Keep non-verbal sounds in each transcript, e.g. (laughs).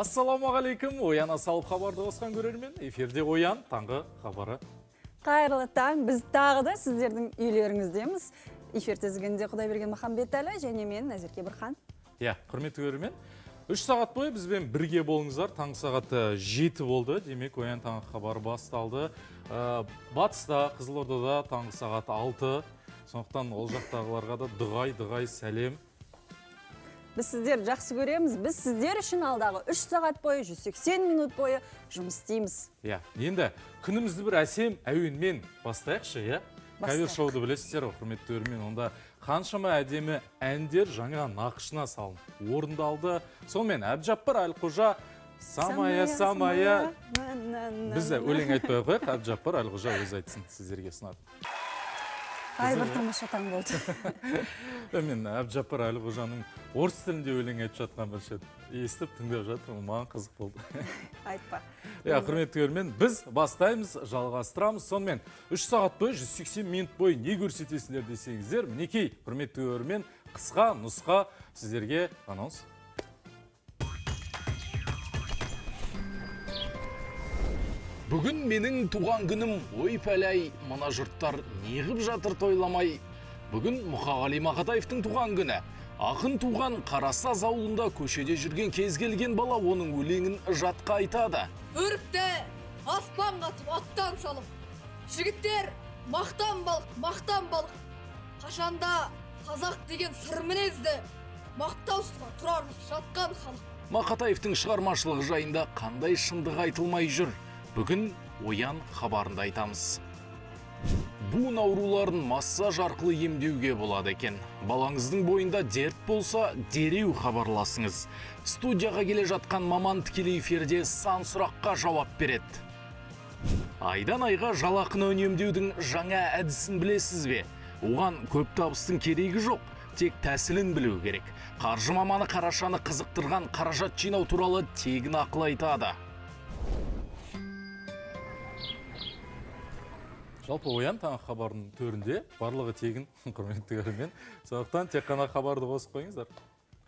ассалаумағалейкум оян асалып хабарды қосқан көрермен. Эфирде оян таңғы хабары. Қайырлы таң біз тағы да сіздердің үйлеріңіздеміз. Эфир тізгінінде құдайберген махамбетәлі және мен назерке бірхан иә құрметті көрермен. Үш сағат бойы бізбен бірге болыңыздар. Таңғы сағат жеті болды. Демек оян таңғы хабары басталды. Ә, батыста қызылордада таңғы сағат алты. Сондықтан ол жақтағыларға да дұғай дұғай сәлем. Біз сіздерді жақсы көреміз. Біз сіздер үшін алдағы үш сағат бойы 180 минут бойы жұмыс істейміз. Иә енді күнімізді бір әсем әуенмен бастайықшы иә? Кавер шоуды білесіздер ғой құрметті көрермен онда қаншама әдемі әндер жаңа нақышына салынып орындалды. Сонымен әбдіжаппар әлқожа самая самая біз өлең айтпай ақ қояйық. Әбдіжаппар әлқожа өзі айтсын сіздерге ұсынады. Ай бір тамаша таң болды. (laughs) Мен әбдіжаппар әлқожаның орыс тілінде өлең айтып жатқан бір шет естіп тыңдап жатырмын маған қызық болды. (laughs) Айтпа. Иә құрметті көрермен біз бастаймыз жалғастырамыз. Сонымен үш сағат бойы 180 минут бойы не көрсетесіңдер десеңіздер мінекей құрметті көрермен қысқа нұсқа сіздерге анонс. Бүгін менің туған күнім. Ой пәләй мына жұрттар неғып жатыр тойламай. Бүгін Мұқағали Мақатаевтың туған күні. Ақын туған Қарасаз ауылында көшеде жүрген кез келген бала оның өлеңін жатқа айтады. Өрікті аспанға атып аттан салып жігіттер мақтан балық мақтан балық қашанда қазақ деген сыр мінезді мақтаусызға тұрарлық жатқан халық. Мақатаевтың шығармашылығы жайында қандай шындық айтылмай жүр? Бүгін оян хабарында айтамыз. Буын ауруларын массаж арқылы емдеуге болады екен. Балаңыздың бойында дерт болса дереу хабарласыңыз. Студияға келе жатқан маман тікелей эфирде сан сұраққа жауап береді. Айдан айға жалақыны үнемдеудің жаңа әдісін білесіз бе? Оған көп табыстың керегі жоқ тек тәсілін білу керек. Қаржы маманы қарашаны қызықтырған қаражат жинау туралы тегін ақыл айтады. Жалпы оян таңғы хабардың төрінде барлығы тегін (laughs) құрметті көрермен сондықтан тек қана хабарды қосып қойыңыздар.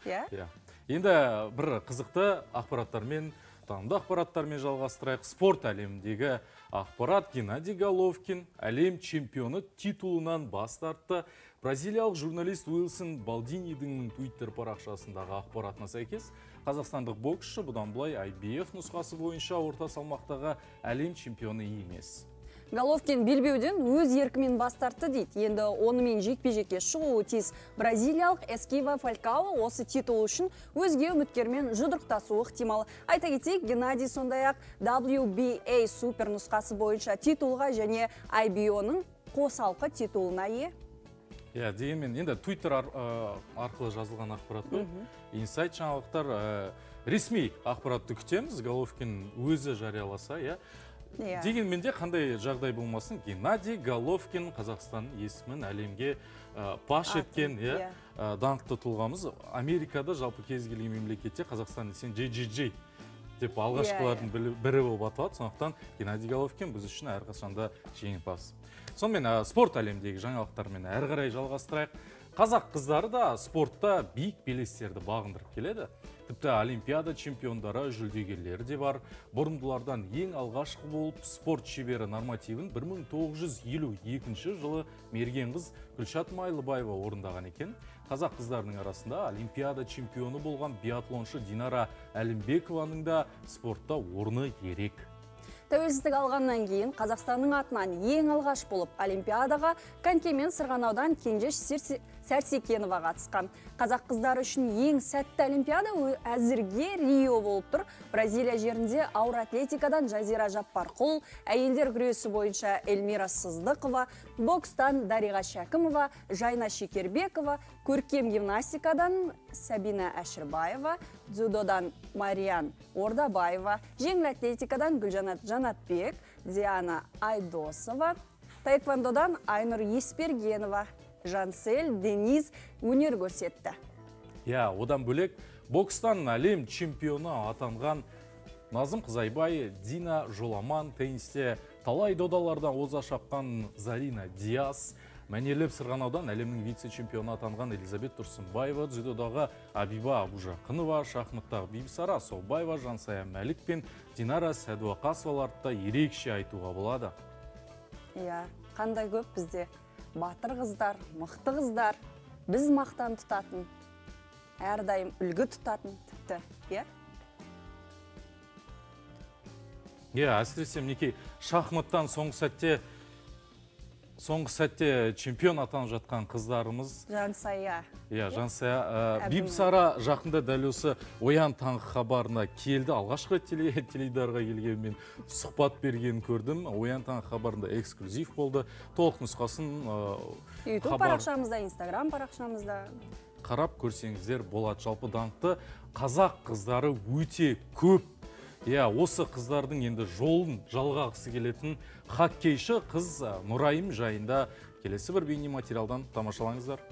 Иә. Иә. Енді бір қызықты ақпараттармен танымды ақпараттармен жалғастырайық. Спорт әлеміндегі ақпарат. Геннадий головкин әлем чемпионы титулынан бас тартты. Бразилиялық журналист уилсон балдинидің твиттер парақшасындағы ақпаратына сәйкес қазақстандық боксшы бұдан былай IBF нұсқасы бойынша орта салмақтағы әлем чемпионы емес. Головкин белбеуден өз еркімен бас тартты дейді. Енді онымен жекпе жекке шығуы тиіс. Бразилиялық эскива фалькао осы титул үшін өзге үміткермен жұдырықтасуы ықтимал. Айта кетейік геннадий сондай ақ WBA супер нұсқасы бойынша титулға және IBO-ның қосалқы титулына ие. Иә дегенмен енді твиттер ар- ә, арқылы жазылған ақпарат қой. Инсайт жаңалықтар ә, ресми ақпаратты күтеміз. Головкин өзі жарияласа иә. Иә. дегенмен де қандай жағдай болмасын? Геннадий головкин қазақстан есімін әлемге ә, паш еткен иә. иә. ә, даңқты тұлғамыз. Америкада жалпы кез келген мемлекетте қазақстан десең JJJ деп алғашқылардың Иә, бірі- болып аталады. Сондықтан геннадий головкин біз үшін әрқашанда жеңімпаз. Сонымен ә, спорт әлеміндегі жаңалықтармен әрі қарай жалғастырайық. Қазақ қыздары да спортта биік белестерді бағындырып келеді. Тіпті олимпиада чемпиондары жүлдегерлері де бар. Бұрын бұлардан ең алғашқы болып спорт шебері нормативін 1952 жылы мерген қыз гүлшат майлыбаева орындаған екен. Қазақ қыздарының арасында олимпиада чемпионы болған биатлоншы динара әлімбекованың да спортта орны ерек. Тәуелсіздік алғаннан кейін Қазақстанның атынан ең алғаш болып Олимпиадаға коньки мен сырғанаудан Кенжеш Сәрсекенова қатысқан. Қазақ қыздары үшін ең сәтті Олимпиада әзірге Рио болып тұр. Бразилия жерінде ауыр атлетикадан Жазира Жаппарқұл, әйелдер күресі бойынша Эльмира Сыздықова, бокстан Дариға Шәкімова, Жайна Шекербекова, көркем гимнастикадан Сабина Әшірбаева, дзюдодан Мариан Ордабаева, жеңіл атлетикадан Гүлжанат Жанатбек, Диана Айдосова, таэквондодан Айнұр Еспергенова, Жансель Дениз өнер көрсетті. иә одан бөлек бокстан әлем чемпионы атанған назым қызайбай дина жоламан теннисте талай додаларда оза шапқан зарина диас мәнерлеп сырғанаудан әлемнің вице чемпионы атанған элизабет тұрсынбаева дзюдодағы абиба абужақынова шахматтағы бибісара асаубаева жансая мәлік пен динара сәдуақасоваларды да ерекше айтуға болады иә қандай көп бізде батыр қыздар мықты қыздар біз мақтан тұтатын әрдайым үлгі тұтатын тіпті иә? Иә әсіресе мінекей шахматтан соңғы сәтте соңғы сәтте чемпион атанып жатқан қыздарымыз. Жансая. Иә жансая ә, Әбдіман. бибісара жақында дәл осы оян таңғы хабарына келді. Алғашқы рет теле- теледидарға келген мен сұхбат бергенін көрдім. Оян таңғы хабарында эксклюзив болды. Толық нұсқасын ә, ютуб хабар- парақшамызда инстаграм парақшамызда. қарап көрсеңіздер болады жалпы даңқты қазақ қыздары өте көп. Иә осы қыздардың енді жолын жалғағысы келетін хоккейші қыз нұрайым жайында келесі бір бейне материалдан тамашалаңыздар.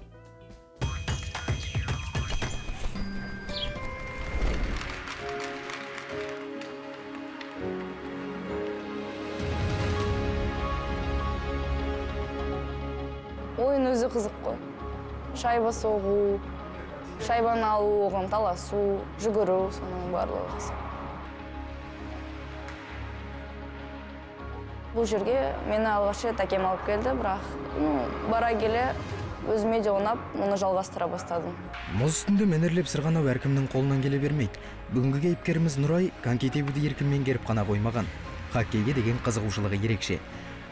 Ойын өзі қызық қой. Шайба соғу шайбаны алу оған таласу жүгіру соның барлығы бұл жерге мені алғаш рет әкем алып келді бірақ ну, бара келе өзіме де ұнап мұны жалғастыра бастадым. Мұз үстінде мәнерлеп сырғанау әркімнің қолынан келе бермейді. Бүгінгі кейіпкеріміз нұрай коньки тебуді еркін меңгеріп қана қоймаған. Хоккейге деген қызығушылығы ерекше.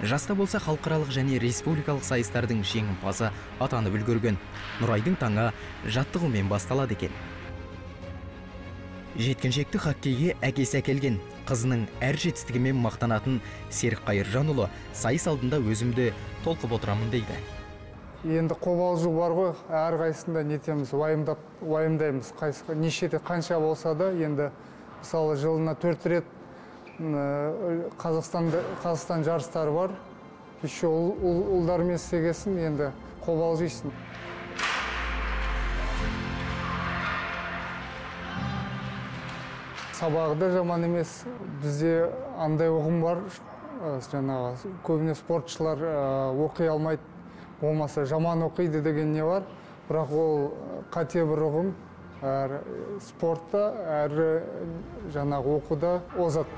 Жаста болса халықаралық және республикалық сайыстардың жеңімпазы атанып үлгерген. Нұрайдың таңы жаттығумен басталады екен. Жеткіншекті хоккейге әкесі әкелген. Қызының әр жетістігімен мақтанатын серік қайыржанұлы сайыс алдында өзімді толқып отырамын дейді. Енді қобалжу бар ғой әрқайсысында нетеміз уайымдап уайымдаймыз. Қайсы неше де қанша болса да енді мысалы жылына төрт рет э, қазақстанда қазақстан жарыстары бар. Еще ұл, ұл, ұлдармен істегесін енді қобалжисың. Сабағы да жаман емес. Бізде андай ұғым бар. Э, жаңағы көбіне спортшылар э, оқи алмайды. Болмаса жаман оқиды деген не бар. Бірақ ол э, қате бір ұғым. Әрі спортта әрі жаңағы оқуда озат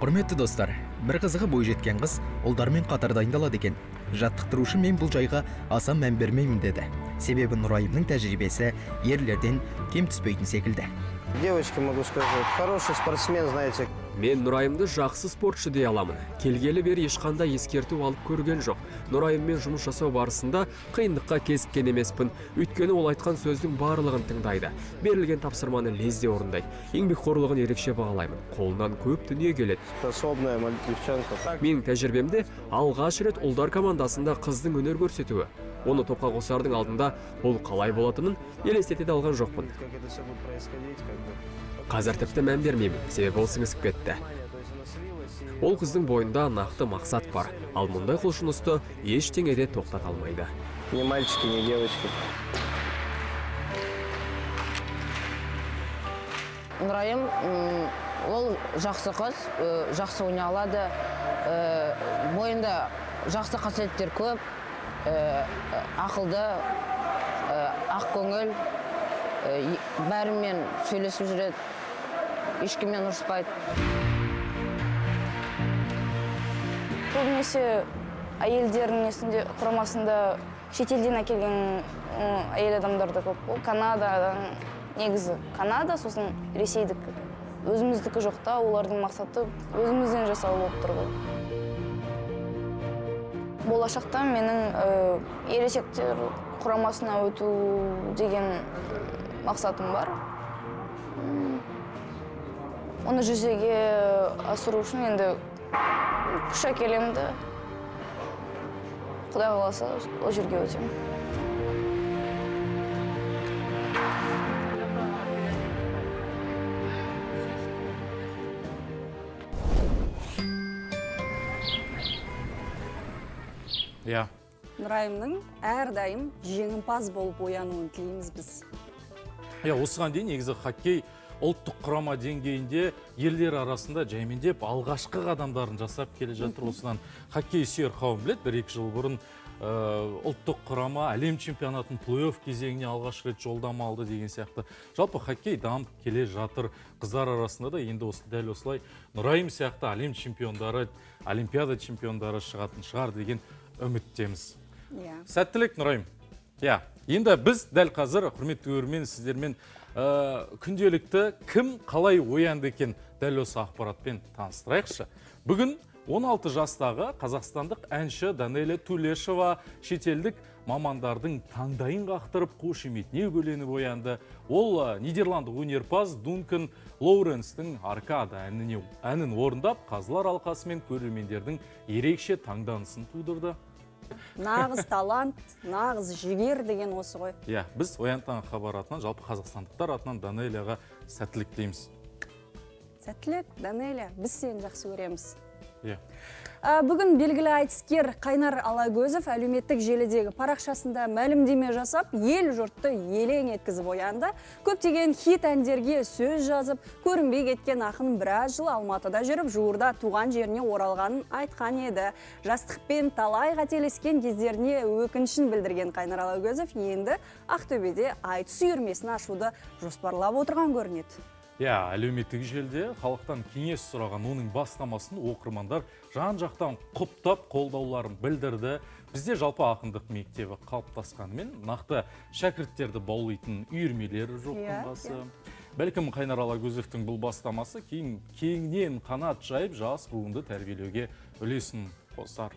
құрметті достар бір қызығы бойжеткен қыз ұлдармен қатар дайындалады екен жаттықтырушы мен бұл жайға аса мән бермеймін деді себебі нұрайымның тәжірибесі ерлерден кем түспейтін секілді Девочки, могу сказать, хороший спортсмен, знаете. Мен нұрайымды жақсы спортшы дей аламын. Келгелі бері ешқандай ескерту алып көрген жоқ. Нұрайыммен жұмыс жасау барысында қиындыққа кезіккен емеспін. Өйткені ол айтқан сөздің барлығын тыңдайды. Берілген тапсырманы лезде орындайды. Еңбекқорлығын ерекше бағалаймын. Қолынан көп дүние келеді. Способная девчонка. Менің тәжірибемде алғаш рет ұлдар командасында қыздың өнер көрсетуі. Оны топқа қосардың алдында бұл қалай болатынын елестете де алған жоқпын. Қазір тіпті мән бермеймін. Себебі ол сіңісіп кетті. Ол қыздың бойында нақты мақсат бар. Ал мұндай құлшынысты ештеңе де тоқтата алмайды. Ни мальчики, ни девочки. нұрайым ол жақсы қыз жақсы ойнай алады. Бойында жақсы қасиеттер көп. Ақылды э, ақкөңіл бәрімен сөйлесіп жүреді. Ешкіммен ұрыспайды көбінесе әйелдердің несінде құрамасында шетелден әкелген әйел адамдар да көп. Ол канададан негізі канада сосын ресейдікі. Өзіміздікі жоқ та олардың мақсаты өзімізден жасау болып тұр ғой. Болашақта менің ересектер құрамасына өту деген мақсатым бар. Оны жүзеге асыру үшін енді күш әкелемін де. Құдай қаласа ол жерге өтемін. Иә. Нұрайымның әрдайым жеңімпаз болып оянуын тілейміз біз. Иә осыған дейін негізі хоккей ұлттық құрама деңгейінде елдер арасында жәймендеп алғашқы қадамдарын жасап келе жатыр. Осыдан хоккей сүйер қауым біледі. бір екі жыл бұрын ә, ұлттық құрама әлем чемпионатын плей-офф кезеңіне алғаш рет жолдама алды деген сияқты. Жалпы хоккей дамып келе жатыр. Қыздар арасында да енді осы дәл осылай нұрайым сияқты әлем чемпиондары олимпиада чемпиондары шығатын шығар деген үміттеміз. Иә. Сәттілік нұрайым. Иә енді біз дәл қазір құрметті көрермен сіздермен ә, күнделікті кім қалай оянды екен? Дәл осы ақпаратпен таныстырайықшы. Бүгін 16 жастағы қазақстандық әнші данеля тулешева шетелдік мамандардың таңдайын қақтырып қошеметіне бөленіп оянды. Ол ә, нидерландық өнерпаз дункан лоуренстің аркада әніне, әнін орындап қазылар алқасы мен көрермендердің ерекше таңданысын тудырды. Нағыз талант нағыз жігер деген осы ғой. Иә біз оян хабар атынан жалпы қазақстандықтар атынан данелияға сәттілік тілейміз. Сәттілік данелия біз сені жақсы көреміз. Иә. Бүгін белгілі айтыскер Қайнар Алагөзов әлеуметтік желідегі парақшасында мәлімдеме жасап, ел жұртты елең еткізіп оянды. Көптеген хит әндерге сөз жазып, көрінбей кеткен ақын біраз жыл Алматыда жүріп, жуырда туған жеріне оралғанын айтқан еді. Жастықпен талай қателескен кездеріне өкінішін білдірген Қайнар Алагөзов енді Ақтөбеде айтыс үйірмесін ашуды жоспарлап отырған көрінеді. Иә, әлеуметтік желіде халықтан кеңес сұраған оның бастамасын оқырмандар жан-жақтан құптап қолдауларын білдірді. Бізде жалпы ақындық мектебі қалыптасқанымен нақты шәкірттерді баулайтын үйірмелер жоқтың Иә, қасы. иә. Бәлкім Қайнар Алагөзовтің бұл бастамасы кейін кеңінен қанат жайып жас буынды тәрбиелеуге үлесін қосар.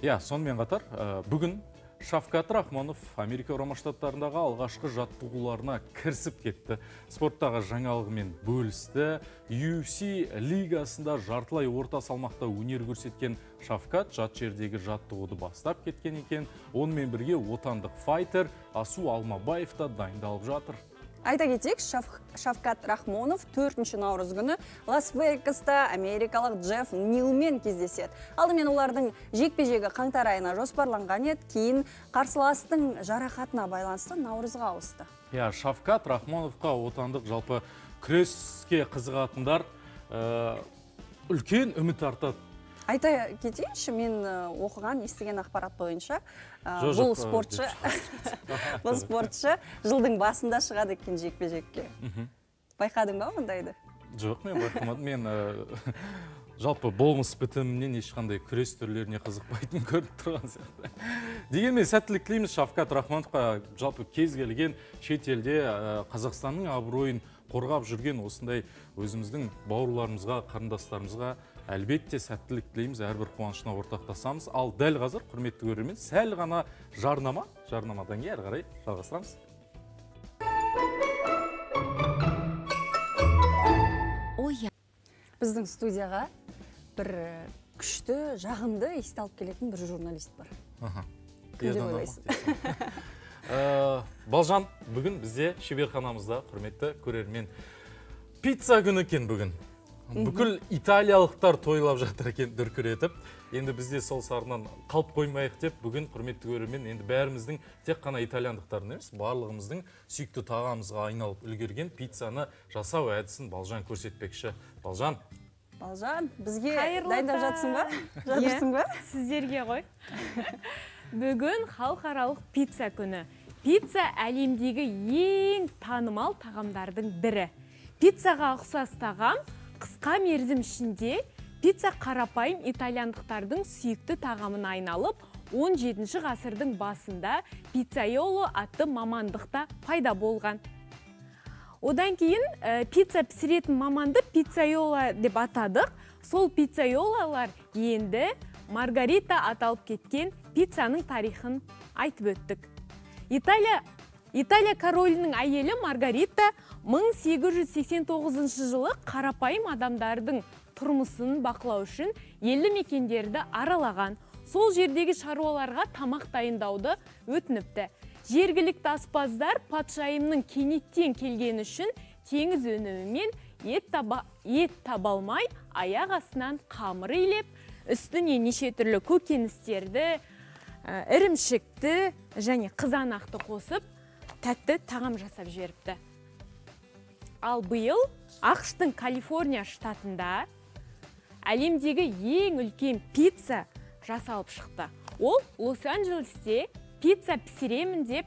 Иә, сонымен қатар ә, бүгін Шавкат Рахманов Америка Құрама Штаттарындағы алғашқы жаттығуларына кірісіп кетті. Спорттағы жаңалығымен бөлісті. UFC лигасында жартылай орта салмақта өнер көрсеткен Шавкат жат жердегі жаттығуды бастап кеткен екен. Онымен бірге отандық файтер Асу Алмабаев та дайындалып жатыр. Айта кетейік, Шаф- Шавкат Рахмонов 4 наурыз күні Лас-Вегаста америкалық Джефф Нилмен кездеседі. Алдымен олардың жекпе-жегі қаңтар айына жоспарланған еді, кейін қарсыластың жарақатына байланысты наурызға ауысты. Иә, Шавкат Рахмановқа отандық жалпы күреске қызығатындар ә, үлкен үміт артады. Айта кетейінші, мен оқыған, естіген ақпарат бойынша, бұл спортшы, (laughs) бұл спортшы жылдың басында шығады екен жекпе-жекке. Байқадың ба мұндайды? Жоқ, мен байқамадым. Мен ә, (laughs) жалпы болмыс бітімінен ешқандай күрес түрлеріне қызықпайтын көрініп тұрған сияқты. Дегенмен сәттілік тілейміз Шавкат Рахмановқа жалпы кез келген шетелде ә, Қазақстанның абыройын қорғап жүрген осындай өзіміздің бауырларымызға, қарындастарымызға әлбетте сәттілік тілейміз, әрбір қуанышына ортақтасамыз. Ал дәл қазір құрметті көрермен, сәл ғана жарнама, жарнамадан кейін әрі қарай жалғастырамыз. Біздің студияға бір э, күшті, жағымды есті алып келетін бір журналист бар. Аха. Ойлайсыз? Ә, Балжан, бүгін бізде шеберханамызда құрметті көрермен пицца күні екен бүгін. Бүкіл италиялықтар тойлап жатыр екен дүркіретіп. Енді бізде сол сарынан қалып қоймайық деп бүгін құрметті көрермен енді бәріміздің тек қана итальяндықтардың емес, барлығымыздың сүйікті тағамызға айналып үлгерген пиццаны жасау әдісін Балжан көрсетпекші. Балжан, Балжан, бізге Қайырлы дайындап жатсың ба? Жатырсың ба? сіздерге ғой бүгін халықаралық пицца күні пицца әлемдегі ең танымал тағамдардың бірі пиццаға ұқсас тағам қысқа мерзім ішінде пицца қарапайым итальяндықтардың сүйікті тағамына айналып 17 ғасырдың басында пиццайоло атты мамандықта пайда болған Одан кейін ә, пицца пісіретін маманды пиццайола деп атадық. Сол пиццайолалар енді Маргарита аталып кеткен пиццаның тарихын айтып өттік. Италия Италия королінің әйелі Маргарита 1889 жылы қарапайым адамдардың тұрмысын бақылау үшін елді мекендерді аралаған. Сол жердегі шаруаларға тамақ дайындауды өтініпті. Жергілікті аспаздар патшайымның кенеттен келгені үшін теңіз өнімімен ет таба, ет таба алмай аяқ астынан қамыр илеп, үстіне неше түрлі көкөністерді, ірімшікті және қызанақты қосып, тәтті тағам жасап жіберіпті. ал биыл ақштың калифорния штатында әлемдегі ең үлкен пицца жасалып шықты. Ол лос анджелесте пицца пісіремін деп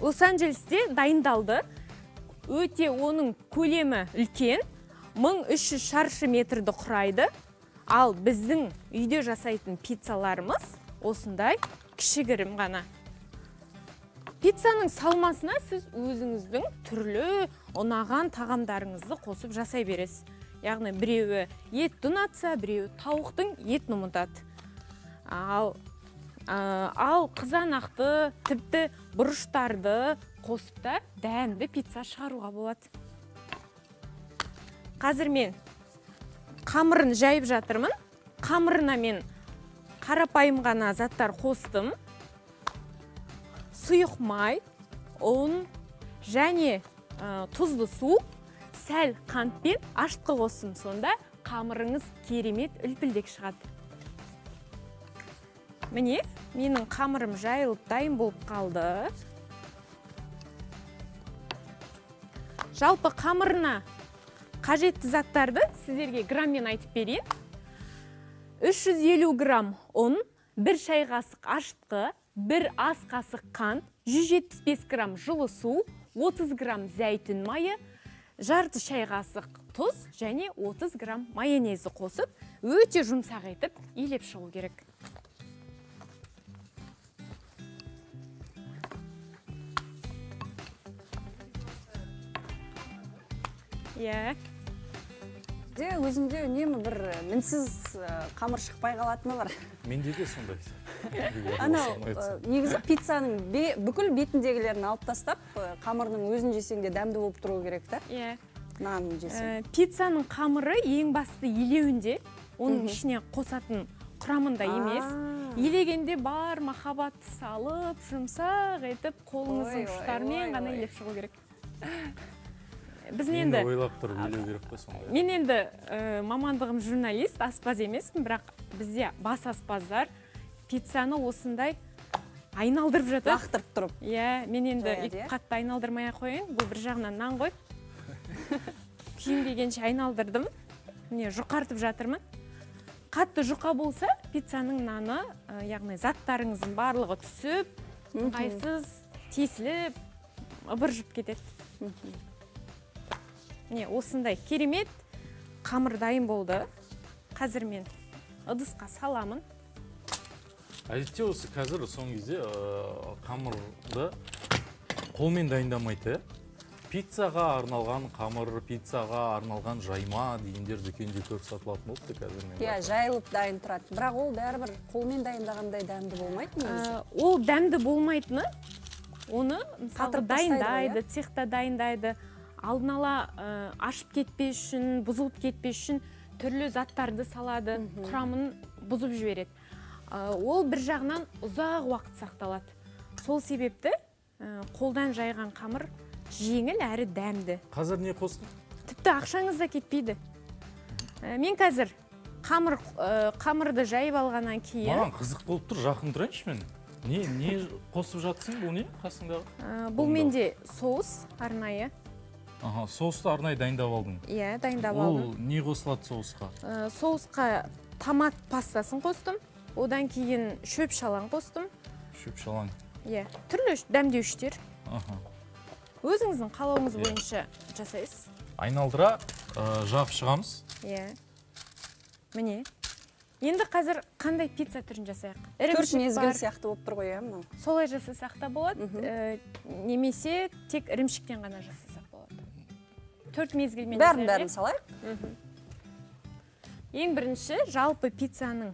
лос анджелесте дайындалды. Өте оның көлемі үлкен 1300 шаршы метрді құрайды. Ал біздің үйде жасайтын пиццаларымыз осындай кішігірім ғана. Пиццаның салмасына сіз өзіңіздің түрлі ұнаған тағамдарыңызды қосып жасай бересіз. Яғни біреуі етті ұнатса біреуі тауықтың етін ұмытады ал ал қызанақты тіпті бұрыштарды қосып та дәмді пицца шығаруға болады. Қазір мен қамырын жайып жатырмын. Қамырына мен қарапайым ғана заттар қостым. Сұйық май ұн және тұзды су сәл қант пен ашытқы қостым сонда қамырыңыз керемет үлпілдек шығады. Міне менің қамырым жайылып дайын болып қалды. Жалпы қамырына қажетті заттарды сіздерге граммен айтып берейін. 350 грамм ұн бір шай қасық ашытқы бір ас қасық қант 175 грамм жылы су 30 грамм зәйтүн майы жарты шай қасық тұз және 30 грамм майонезді қосып өте жұмсақ етіп илеп шығу керек. Иә. Де өзімде үнемі бір мінсіз қамыр шықпай қалатыны бар. Менде де сондай. (laughs) Анау негізі пиццаның бе- бүкіл бетіндегілерін алып тастап қамырының өзін жесең де дәмді болып тұруы керек та. Иә. Нанын жесең. Пиццаның қамыры ең басты илеуінде оның ішіне қосатын құрамында емес. А. илегенде бар махаббатты салып жұмсақ етіп қолыңыздың ұштарымен ғана ой. илеп шығу керек. (laughs) біз енді ойлап тұрып илеу керек қой сондай мен енді ә, мамандығым журналист аспаз емеспін бірақ бізде бас аспаздар пиццаны осындай айналдырып жатады лақтырып тұрып. Иә мен енді қатты айналдырмай ақ қояйын. Бұл бір жағынан нан ғой. (laughs) Күйінгенше айналдырдым. Міне жұқартып жатырмын. Қатты жұқа болса пиццаның наны ә, яғни заттарыңыздың барлығы түсіп ыңғайсыз тесіліп ыбыржып кетеді. Міне осындай керемет қамыр дайын болды. Қазір мен ыдысқа саламын. Әдетте осы қазір соңғы кезде ыыы, қамырды қолмен дайындамайды. Иә пиццаға арналған қамыр пиццаға арналған жайма дегендер дүкенде көп сатылатын болыпты қазір мен иә жайылып дайын тұрады. Бірақ ол бәрібір қолмен дайындағандай дәмді болмайды негізі. Ә, ол дәмді болмайтыны оны мысалы дайындайды иә? цехта дайындайды. Алдын ала ә, ашып кетпес үшін бұзылып кетпес үшін түрлі заттарды салады құрамын бұзып жібереді. Ә, ол бір жағынан ұзақ уақыт сақталады. Сол себепті ә, қолдан жайған қамыр жеңіл әрі дәмді. Қазір не қостың? Тіпті ақшаңыз да кетпейді. Ә, мен қазір қамыр ә, қамырды жайып алғаннан кейін маған қызық болып тұр жақын тұрайыншы мен. Не не қосып жатсың бұл не қасыңдағы? Ә, бұл менде соус арнайы. Аха соусты арнайы дайындап алдың? Иә дайындап ол алдым. не қосылады соусқа? Ә, соусқа томат пастасын қостым. Одан кейін шөп шалаң қостым. Шөп шалаң. Иә түрлі дәмдеуіштер. Аха. Өзіңіздің қалауыңыз Иә. бойынша жасайсыз айналдыра ә, жағып шығамыз. Иә. Міне енді қазір қандай пицца түрін жасайық? Төрт мезгіл сияқты болып тұр ғой иә мынау. Солай жасасақ та болады. Ә, немесе тек ірімшіктен ғана төрт мезгілмен бәрін бәрін салайық. Ең бірінші жалпы пиццаның.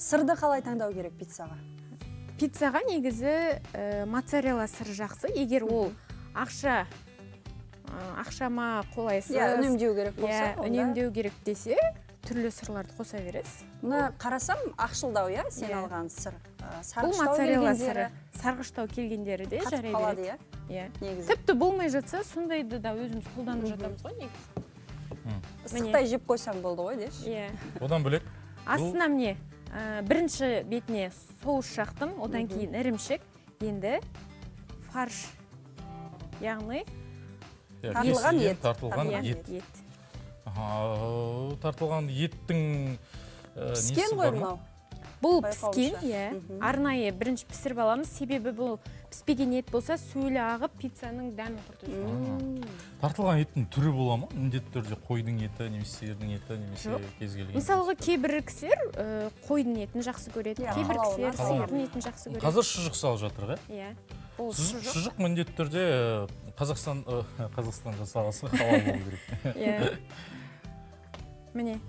Сырды қалай таңдау керек пиццаға? Пиццаға негізі ә, моцарелла сыры жақсы. Егер ол ақша ә, ақшама қолайсыз иә үнемдеу керек болса иә үнемдеу керек десе түрлі сырларды қоса бересіз. Мына қарасам ақшылдау иә сен Иә. алған сыр. Бұл сарғыштау моцарелла келгендері сыры сарғыштау келгендері де жарай қалады береді иә иә. негізі. Тіпті болмай жатса сондайды да өзіміз қолданып жатамыз ғой негізі. Ыстықтай жеп қойсаң болды ғой деші. Иә. Одан бөлек астына міне бірінші бетіне соус жақтым одан кейін ірімшік енді фарш яғни Тартылған ет. тартылған ет. тартылған еттің несі піскен ғой мынау? Бұл піскен иә. Арнайы бірінші пісіріп аламыз. Себебі бұл піспеген ет болса сөлі ағып пиццаның дәмін құртып тартылған еттің түрі бола ма? Міндетті түрде қойдың еті немесе сиырдың еті немесе кез келген мысалға кейбір кісілер ә, қойдың етін жақсы көреді Иә, кейбір кісілер қалауына. сиырдың етін жақсы көреді. қазір шұжық салып жатыр ғой иә бұл шұжық, міндетті түрде ә, қазақстан ә, (laughs) қазақстан жасағысы (laughs) халал болу керек. Иә. (laughs) Міне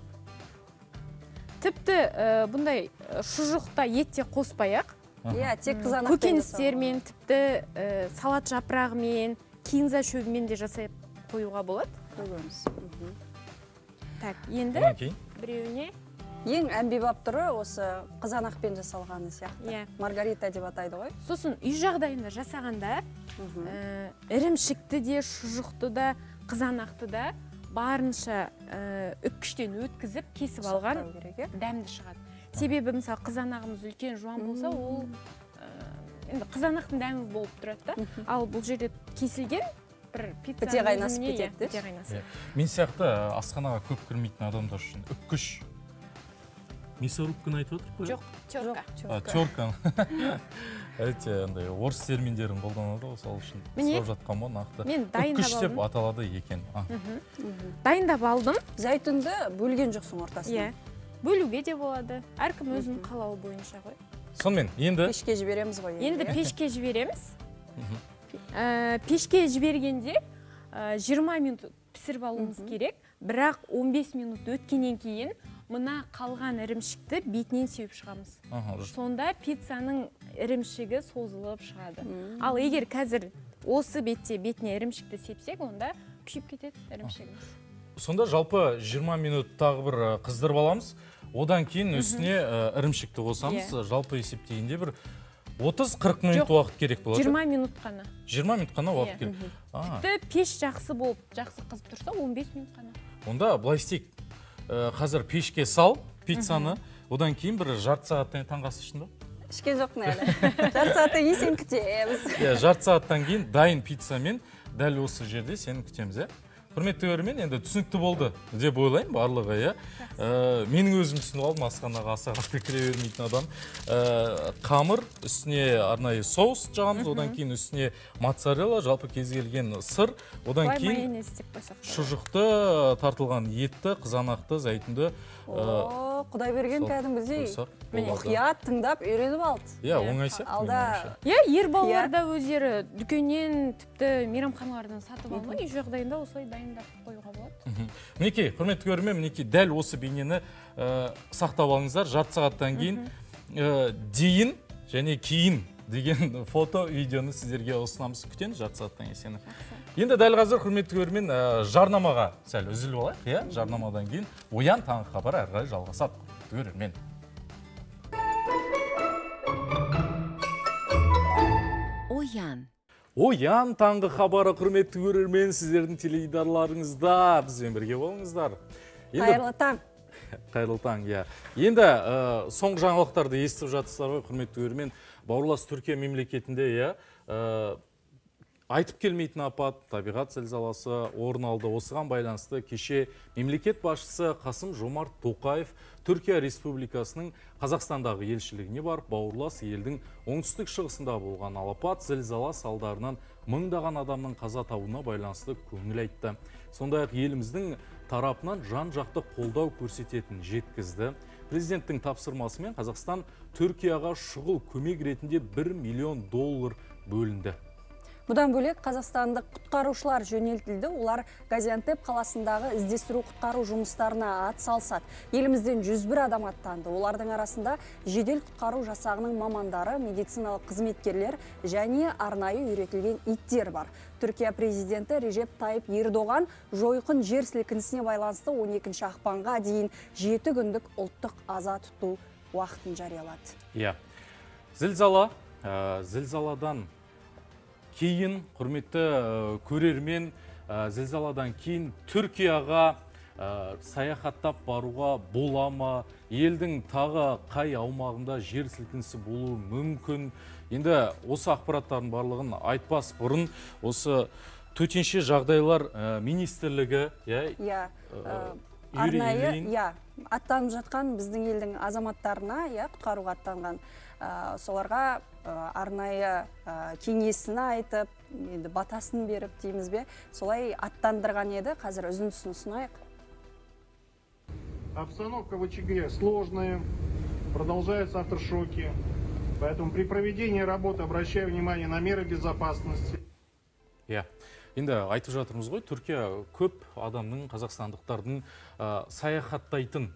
тіпті ә, бұндай шұжықта ет те қоспай ақ иә тек қызанақпен көкөністермен тіпті ә, салат жапырағымен кинза шөбімен де жасап қоюға болады. Мгм. так енді біреуіне? Ең әмбебап түрі осы қызанақпен жасалғаны сияқты. Иә. маргарита деп атайды ғой. Сосын үй жағдайында жасағанда ә, ірімшікті де шұжықты да қызанақты да барынша ә, үккіштен өткізіп кесіп алған иә? дәмді шығады. Себебі мысалы қызанағымыз үлкен жуан болса ол ә, енді қызанақтың дәмі болып тұрады да. Ал бұл жерде кесілген бір пицца Біте қайнасып кетеді, біте қайнасып. Иә. мен сияқты ә, асханаға көп кірмейтін адамдар үшін үккіш мясорубканы айтып отырмық қой жоқ терка а (laughs) өте андай орыс терминдерін қолданады ғой сол үшін Міне. сұрап жатқан ғой нақты. Мен дайындап үккіш деп алдым. аталады екен А, дайындап алдым. Зәйтүнді бөлген жоқсың ортасына. Иә. Бөлуге де болады. Әркім өзінің қалауы бойынша ғой. Сонымен енді? Пешке жібереміз ғой енді. (laughs) Пешке жібереміз. Ә, пешке жібергенде ә, 20 минут пісіріп алуымыз керек. Бірақ 15 минут өткеннен кейін мына қалған ірімшікті бетінен сеуіп шығамыз. Сонда пиццаның ірімшігі созылып шығады. Ал егер қазір осы бетте бетіне ірімшікті сепсек онда күйіп кетеді ірімшігіміз. Сонда жалпы 20 минут тағы бір қыздырып аламыз. Одан кейін үстіне ірімшікті қосамыз. Иә. жалпы есептегенде бір 30-40 минут уақыт керек болады 20 минут қана. 20 минут қана уақыт Иә. керек. А, тіпті пеш жақсы болып жақсы қызып тұрса 15 минут қана. Онда былай істейік. Қазір пешке сал пиццаны. Одан кейін бір жарты сағаттан таңғы ас ба? Ішкен жоқпын әлі жарты сағаттан кейін сені күтеміз. Иә жарты сағаттан кейін дайын пиццамен дәл осы жерде сені күтеміз иә құрметті көрермен енді түсінікті болды деп ойлаймын барлығы иә менің өзім түсініп алдым асханаға аса қатты кіре бермейтін адам. Ә, қамыр үстіне арнайы соус жағамыз одан кейін үстіне моцарелла жалпы кез келген сыр одан кейін шұжықты тартылған етті қызанақты зәйтүнді о құдай берген кәдімгідей. мұқият тыңдап үйреніп алды. Иә оңай сияқты менің алда иә ер балалар да өздері дүкеннен тіпті мейрамханалардан сатып алмай үй жағдайында осылай дайындап қоюға болады. Мінекей құрметті көрермен мінекей дәл осы бейнені ә, сақтап алыңыздар. Жарты сағаттан кейін ә, дейін және кейін деген фото видеоны сіздерге ұсынамыз. Күтеміз жарты сағаттан кейін сені. Енді дәл қазір құрметті көрермен ә, жарнамаға сәл үзіліп алайық иә? Жарнамадан кейін оян таңғы хабар әрі қарай жалғасады құрметті көрермен. Оян. оян таңғы хабары құрметті көрермен сіздердің теледидарларыңызда бізбен бірге болыңыздар. Енді қайырлы таң. (laughs) Қайырлы таң иә. Енді ә, соңғы жаңалықтарды естіп жатырсыздар ғой құрметті көрермен. Бауырлас түркия мемлекетінде иә ә, айтып келмейтін апат табиғат зілзаласы орын алды. Осыған байланысты кеше мемлекет басшысы қасым жомарт тоқаев түркия республикасының қазақстандағы елшілігіне барып бауырлас елдің оңтүстік шығысында болған алапат зілзала салдарынан мыңдаған адамның қаза табуына байланысты көңіл айтты. Сондай ақ еліміздің тарапынан жан жақты қолдау көрсететінін жеткізді. Президенттің тапсырмасымен қазақстан түркияға шұғыл көмек ретінде 1 миллион доллар бөлінді. Бұдан бөлек қазақстандық құтқарушылар жөнелтілді. Олар газиантеп қаласындағы іздестіру құтқару жұмыстарына атсалысады. Елімізден 101 адам аттанды. Олардың арасында жедел құтқару жасағының мамандары медициналық қызметкерлер және арнайы үйретілген иттер бар. Түркия президенті режеп тайып ердоған жойқын жер сілкінісіне байланысты 12 ақпанға дейін жеті күндік ұлттық аза тұту уақытын жариялады. Иә. Зілзала ә, зілзаладан кейін құрметті көрермен зілзаладан кейін түркияға ә, саяхаттап баруға бола ма? Елдің тағы қай аумағында жер сілкінісі болуы мүмкін? Енді осы ақпараттардың барлығын айтпас бұрын осы төтенше жағдайлар ә, министрлігі иә иә арнайы иә аттанып жатқан біздің елдің азаматтарына иә құтқаруға аттанған. Э, соларға э, арнайы э, кеңесін айтып енді батасын беріп дейміз бе? Солай аттандырған еді. Қазір үзіндісін ұсынайық. Обстановка в очаге сложная, продолжаются авторшоки. Поэтому при проведении работы обращаю внимание на меры безопасности. иә. Енді айтып жатырмыз ғой түркия көп адамның қазақстандықтардың ә, саяхаттайтын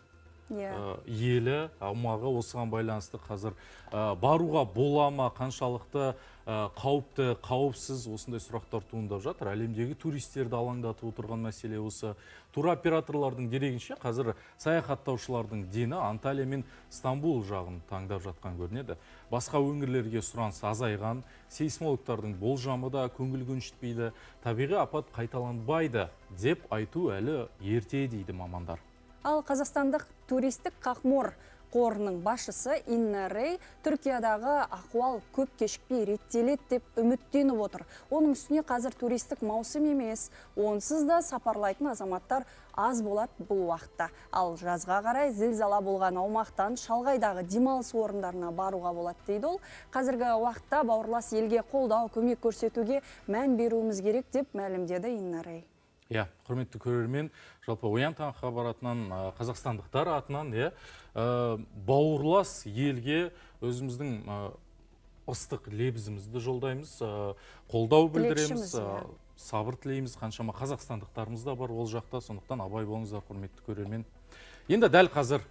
иә. Ә, елі аумағы осыған байланысты қазір ә, баруға бола ма қаншалықты ә, қауіпті қауіпсіз осындай сұрақтар туындап жатыр. Әлемдегі туристерді алаңдатып отырған мәселе осы. Туроператорлардың дерегінше қазір саяхаттаушылардың дені анталия мен стамбул жағын таңдап жатқан көрінеді. Басқа өңірлерге сұраныс азайған сейсмологтардың болжамы да көңіл көншітпейді табиғи апат қайталанбайды деп айту әлі ерте дейді мамандар. Ал қазақстандық туристік қақмор қорының басшысы инна рей түркиядағы ахуал көп кешікпей реттеледі деп үміттеніп отыр. Оның үстіне қазір туристік маусым емес онсыз да сапарлайтын азаматтар аз болады бұл уақытта. Ал жазға қарай зілзала болған аумақтан шалғайдағы демалыс орындарына баруға болады дейді ол. Қазіргі уақытта бауырлас елге қолдау көмек көрсетуге мән беруіміз керек деп мәлімдеді инна рей иә құрметті көрермен жалпы оян таң хабар атынан қазақстандықтар атынан иә ә, бауырлас елге өзіміздің ә, ыстық лебізімізді жолдаймыз ә, қолдау білдіреміз иә. сабыр тілейміз. Қаншама қазақстандықтарымыз да бар ол жақта. Сондықтан абай болыңыздар құрметті көрермен. Енді дәл қазір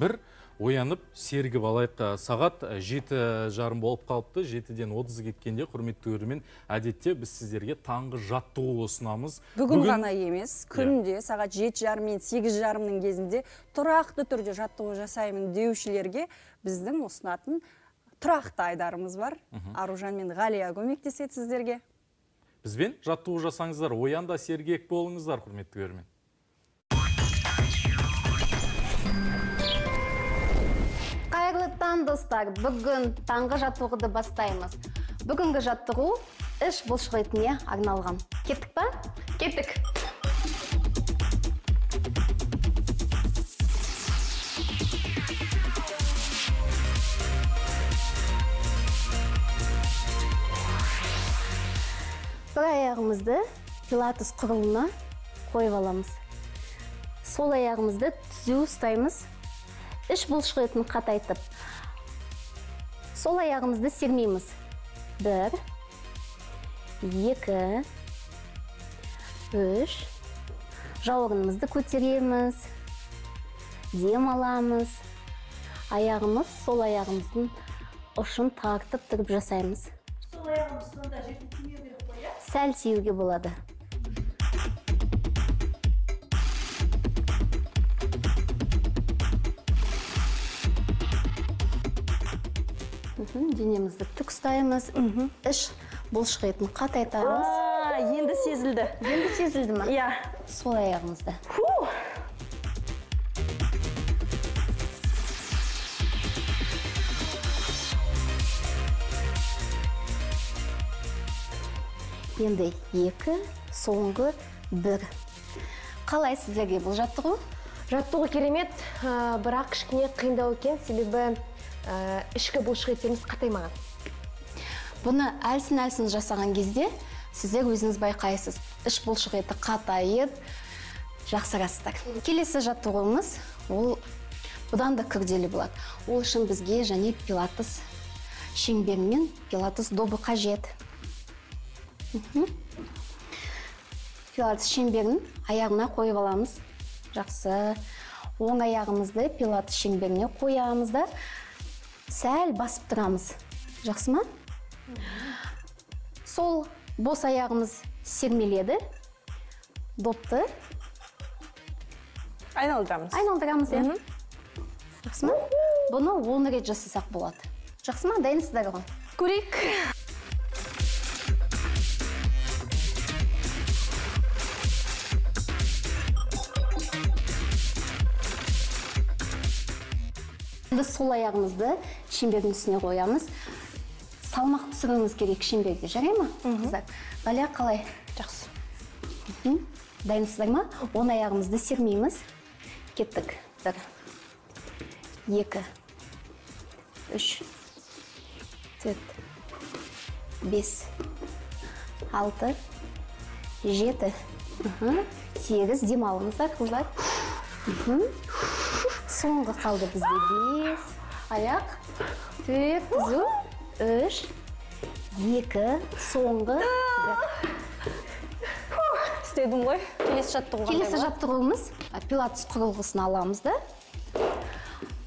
бір оянып сергіп алайық сағат жеті жарым болып қалыпты. Жетіден отыз кеткенде құрметті көрермен әдетте біз сіздерге таңғы жаттығу ұсынамыз. Бүгін, ғана емес, күнде сағат жеті жарым мен сегіз жарымның кезінде тұрақты түрде жаттығу жасаймын деушілерге біздің ұсынатын тұрақты айдарымыз бар. Аружан мен Ғалия көмектеседі сіздерге. бізбен жаттығу жасаңыздар оянда сергек болыңыздар құрметті көрермен. Таң достар бүгін таңғы жаттығуды бастаймыз. Бүгінгі жаттығу іш бұлшықетіне арналған. Кеттік па? Кеттік. Бір аяғымызды пилатес құрылына қойып аламыз. Сол аяғымызды түзу ұстаймыз. Іш бұлшық етін қатайтып сол аяғымызды сермейміз. Бір екі үш жауырынымызды көтереміз дем аламыз аяғымыз сол аяғымыздың ұшын тартып тұрып жасаймыз. Сол аяғымыз сонда жерге тимеу керек қой иә? Сәл тиюге болады. Денемізді тік ұстаймыз іш бұлшық етін қатайтамыз енді сезілді. Енді сезілді ма? Иә. Сол аяғымызды енді екі соңғы бір. Қалай сіздерге бұл жаттығу? Жаттығу керемет ә, бірақ кішкене қиындау екен себебі ә, ішкі бұлшық еттеріміз қатаймаған бұны әлсін әлсін жасаған кезде сіздер өзіңіз байқайсыз. Іш бұлшық еті қатайып жақсарасыздар. Келесі жаттығуымыз ол бұдан да күрделі болады. Ол үшін бізге және пилатес шеңбері мен пилатес добы қажет. Пилатес шеңберін аяғына қойып аламыз. Жақсы. Оң аяғымызды пилатес шеңберіне қоямыз да сәл басып тұрамыз. Жақсы ма? Сол бос аяғымыз сермеледі. Допты айналдырамыз. Айналдырамыз иә. Жақсы ма? Бұны он рет жасасақ болады. Жақсы ма дайынсыздар ғой көрейік. Біз сол аяғымызды шеңбердің үстіне қоямыз. Салмақ түсіруіміз керек шеңберге жарай ма? Қыздар ғалия қалай? Жақсы. Дайынсыздар ма? Оң аяғымызды сермейміз. Кеттік. Бір екі. Үш. Төрт. Бес. Алты. Жеті. Сегіз. Демалыңыздар қыздар. Соңғы қалды бізде бес. Аяқ. Төрт түзу үш. Екі. Соңғы. Бір істедің ғой. Келесі жаттығу келесі жаттығуымыз пилатес құрылғысын аламыз да.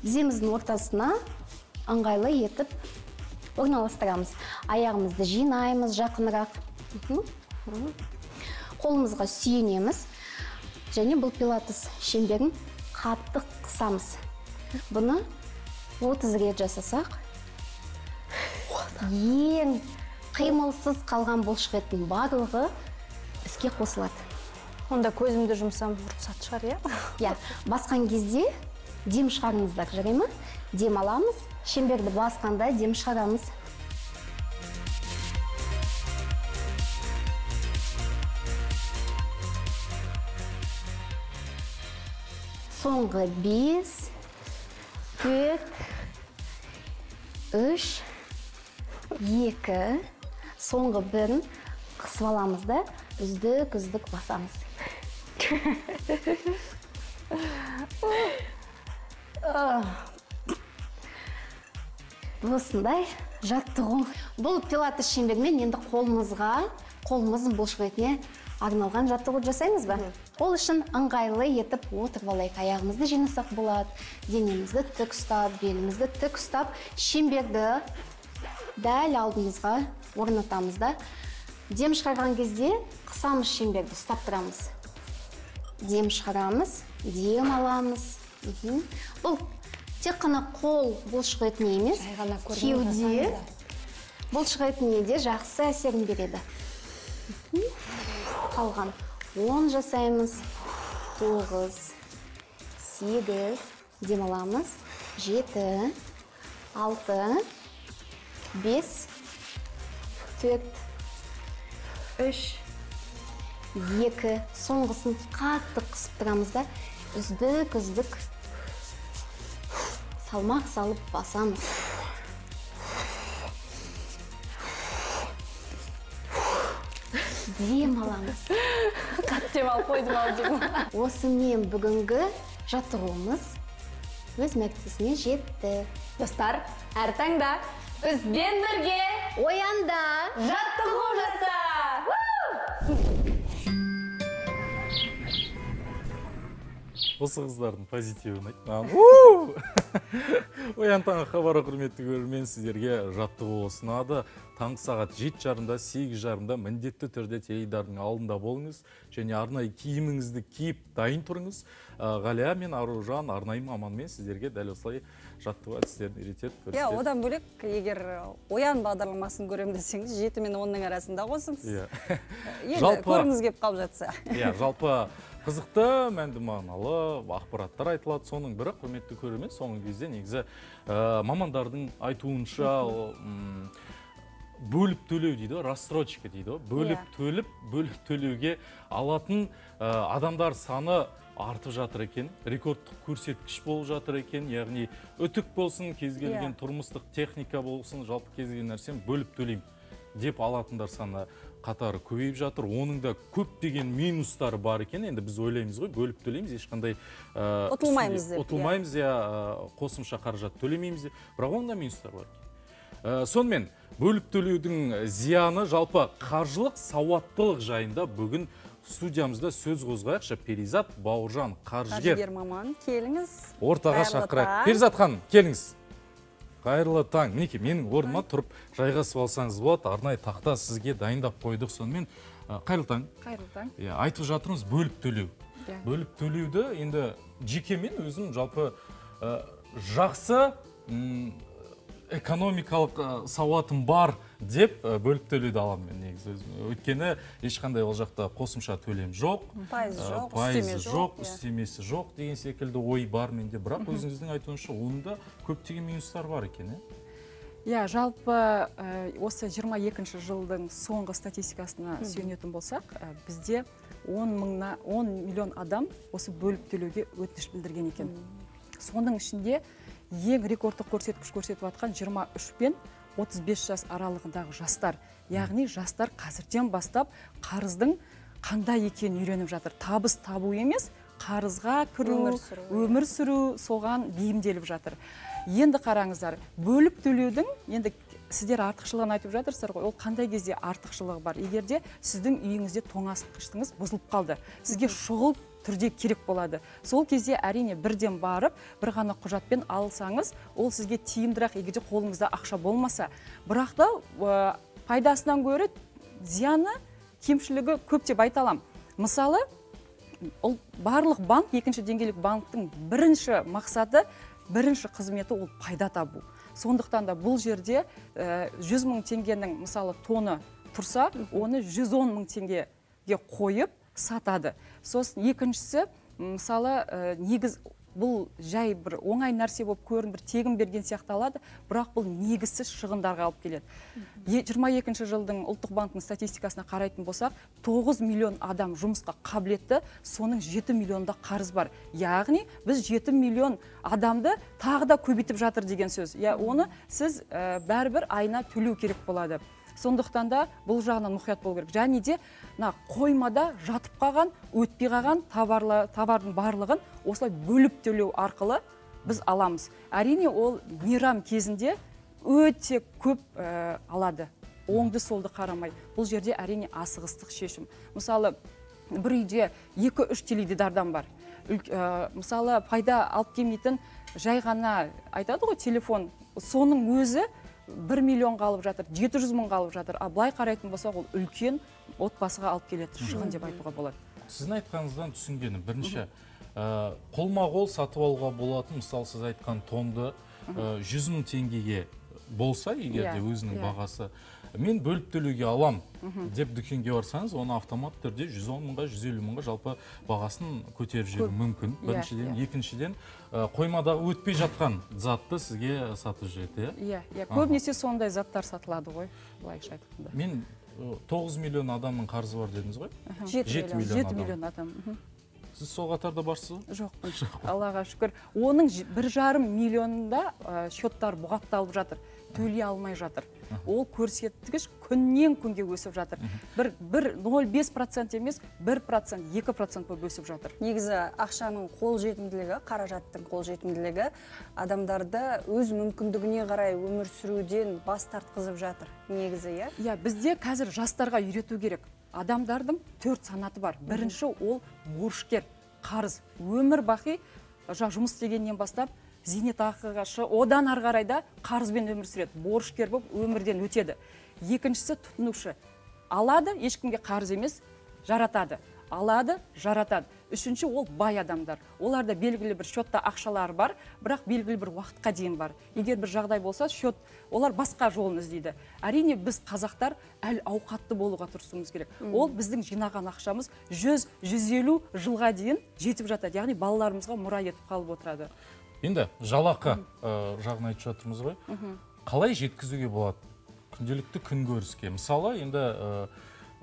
Тіземіздің ортасына ыңғайлы етіп орналастырамыз. Аяғымызды жинаймыз жақынырақ. Қолымызға сүйенеміз. Және бұл пилатес шеңберін қатты қысамыз бұны 30 рет жасасақ ең қимылсыз қалған бұлшықеттің барлығы іске қосылады. Онда көзімді жұмсам рұқсат шығар иә? Иә. Басқан кезде дем шығарыңыздар жарай ма? Дем аламыз. Шеңберді басқанда дем шығарамыз. Соңғы бес төрт үш екі соңғы бірін қысып аламыз да үздік үздік басамыз осындай жаттығу бұл пилатес шеңбермен енді қолымызға қолымыздың бұлшық етіне арналған жаттығу жасаймыз ба ол үшін ыңғайлы етіп отырып алайық. Аяғымызды жинасақ болады денемізді тік ұстап белімізді тік ұстап шеңберді дәл алдымызға орнатамыз да дем шығарған кезде қысамыз шеңберді ұстап тұрамыз. Дем шығарамыз дем аламыз. Бұл тек қана қол бұлшық етіне емес кеуде бұлшық етіне де жақсы әсерін береді. Қалған. Он жасаймыз. Тоғыз сегіз демаламыз. Жеті алты бес төрт үш екі. Соңғысын қатты қысып тұрамыз да үздік үздік салмақ салып басамыз. Дем аламыз қатты демалып қойдым ау деймін осымен бүгінгі жаттығуымыз өз мәртесіне жетті. Достар әр таңда бізбен бірге оянда жаттығу жаса осы қыздардың позитиві ұнайды (laughs) маған. Оян таңғы хабары құрметті көрермен сіздерге жаттығу ұсынады. Таңғы сағат жеті жарымда сегіз жарымда міндетті түрде теледидардың алдында болыңыз және арнайы киіміңізді киіп дайын тұрыңыз. Ғалия мен аружан арнайы маманмен сіздерге дәл осылай жаттығу әдістерін үйретеді иә одан бөлек егер оян бағдарламасын көремін десеңіз жеті мен онның арасында қосыңыз. Иә. енді Жалпы- көргіңіз келіп қалып жатса. Иә жалпы қызықты мәнді мағыналы ақпараттар айтылады. Соның бірі құрметті көрермен соңғы кезде негізі ә, мамандардың айтуынша бөліп төлеу дейді ғой рассрочка дейді ғой. Бөліп Иә. төліп бөліп төлеуге алатын ә, адамдар саны артып жатыр екен. Рекордтық көрсеткіш болып жатыр екен. Яғни үтік болсын кез келген Иә. тұрмыстық техника болсын жалпы кез келген нәрсені бөліп төлеймін деп алатындар саны қатары көбейіп жатыр. Оның да көптеген минустары бар екен. Енді біз ойлаймыз ғой бөліп төлейміз ешқандай ә, Ұтылмаймыз деп, иә. ұтылмаймыз иә ә, қосымша қаражат төлемейміз деп. Бірақ оның да минустары бар екен. Ә, сонымен бөліп төлеудің зияны жалпы қаржылық сауаттылық жайында бүгін студиямызда сөз қозғайықшы перизат бауыржан қаржыгер. Қаржыгер маман келіңіз. Ортаға шақырайық. Перизат ханым келіңіз. Қайырлы таң. Мінекей менің орныма тұрып жайғасып алсаңыз болады. Арнайы тақта сізге дайындап қойдық сонымен. Қайырлы таң. Қайырлы таң. Иә айтып жатырмыз бөліп төлеу. Иә. бөліп төлеуді енді жеке мен өзім жалпы ә, жақсы экономикалық ә, сауатым бар деп бөліп төлеуді аламын мен негізі өзім. өйткені ешқандай ол жақта қосымша төлем жоқ. Пайыз жоқ, пайызы жоқ, жоқ иә. үстемесі жоқ деген секілді ой бар менде. Бірақ өзіңіздің айтуыңызша оның да көптеген минустар бар екен иә иә жалпы ә, осы 22 жылдың соңғы статистикасына сүйенетін болсақ ә, бізде 10 мыңна 10 миллион адам осы бөліп төлеуге өтініш білдірген екен. Соның ішінде ең рекордтық көрсеткіш көрсетіп жатқан 23 пен 35 жас аралығындағы жастар. Яғни жастар қазірден бастап қарыздың қандай екенін үйреніп жатыр. Табыс табу емес қарызға кіру Өмір сүру, иә. өмір сүру соған бейімделіп жатыр. Енді қараңыздар бөліп төлеудің енді сіздер артықшылығын айтып жатырсыздар ғой ол қандай кезде артықшылығы бар? Егер де сіздің үйіңізде тоңазытқышыңыз бұзылып қалды сізге шұғыл түрде керек болады. Сол кезде әрине бірден барып бір ғана құжатпен алсаңыз ол сізге тиімдірақ егер де қолыңызда ақша болмаса. Бірақ та ә, пайдасынан гөрі зияны кемшілігі көп деп айта аламын. Мысалы ол барлық банк екінші деңгейлік банктың бірінші мақсаты бірінші қызметі ол пайда табу. Сондықтан да бұл жерде 100 мың теңгенің мысалы тоны тұрса оны 110 мың теңгеге қойып сатады. Сосын екіншісі мысалы ә, негіз бұл жай бір оңай нәрсе болып көрініп бір тегін берген сияқты алады бірақ бұл негізсіз шығындарға алып келеді. Е- 22 жылдың ұлттық банктің статистикасына қарайтын болсақ 9 миллион адам жұмысқа қабілетті соның 7 миллионда қарыз бар. Яғни біз 7 миллион адамды тағы да көбейтіп жатыр деген сөз. Иә оны сіз ә, бәрібір айына төлеу керек болады. Сондықтан да бұл жағынан мұқият болу керек. Және де мына қоймада жатып қалған өтпей қалған табарлы, табардың барлығын осылай бөліп төлеу арқылы біз аламыз. Әрине ол мейрам кезінде өте көп ә, алады. Оңды солды қарамай. Бұл жерде әрине асығыстық шешім. Мысалы бір үйде екі үш теледидардан бар. Ә, мысалы пайда алып келмейтін жай ғана айтады ғой телефон. Соның өзі бір миллионға алып жатыр жеті жүз мыңға алып жатыр. А былай қарайтын болсақ ол үлкен отбасыға алып келетін шығын деп айтуға болады. Сіздің айтқаныңыздан түсінгенім. Бірінші ә, қолма қол сатып алуға болатын мысалы сіз айтқан тонды ә, 100 мың теңгеге болса егер де Иә, өзінің иә. бағасы мен бөліп төлеуге алам деп дүкенге барсаңыз оны автомат түрде 110 мыңға 150 мыңға жалпы бағасын көтеріп жіберуі Көп. мүмкін. Иә, біріншіден. екіншіден қоймадағы өтпей жатқан затты сізге сатып жібереді иә? Иә иә көбінесе сондай заттар сатылады ғой былайша айтқанда. Мен ә, 9 миллион адамның қарызы бар дедіңіз ғой. Жеті миллион миллион адам. сіз сол қатарда барсыз? Ба (laughs) жоқпын. Аллаға шүкір. Оның бір жарым миллионында ә, счеттар бұғатталып жатыр. Төлей алмай жатыр. Ол көрсеткіш күннен күнге өсіп жатыр. Бір бір нөл бес процент емес бір процент екі процент болып өсіп жатыр. Негізі ақшаның қолжетімділігі қаражаттың қолжетімділігі адамдарды өз мүмкіндігіне қарай өмір сүруден бас тартқызып жатыр. Негізі иә? Иә бізде қазір жастарға үйрету керек. Адамдардың төрт санаты бар. Бірінші ол борышкер қарыз. Өмір бақи жұмыс істегеннен бастап зейнетақыға одан ары қарай да қарызбен өмір сүреді. Борышкер болып өмірден өтеді. Екіншісі тұтынушы. Алады ешкімге қарыз емес жаратады. Алады жаратады. Үшінші ол бай адамдар. Оларда белгілі бір счетта ақшалары бар бірақ белгілі бір уақытқа дейін бар. Егер бір жағдай болса счет олар басқа жолын іздейді. Әрине біз қазақтар әл ауқатты болуға тырысуымыз керек. Ол біздің жинаған ақшамыз 100-150 жылға дейін жетіп жатады. Яғни балаларымызға мұра етіп қалып отырады. Енді жалақы ә, жағын айтып жатырмыз ғой. Қалай жеткізуге болады? Күнделікті күнкөріске. Мысалы енді ә,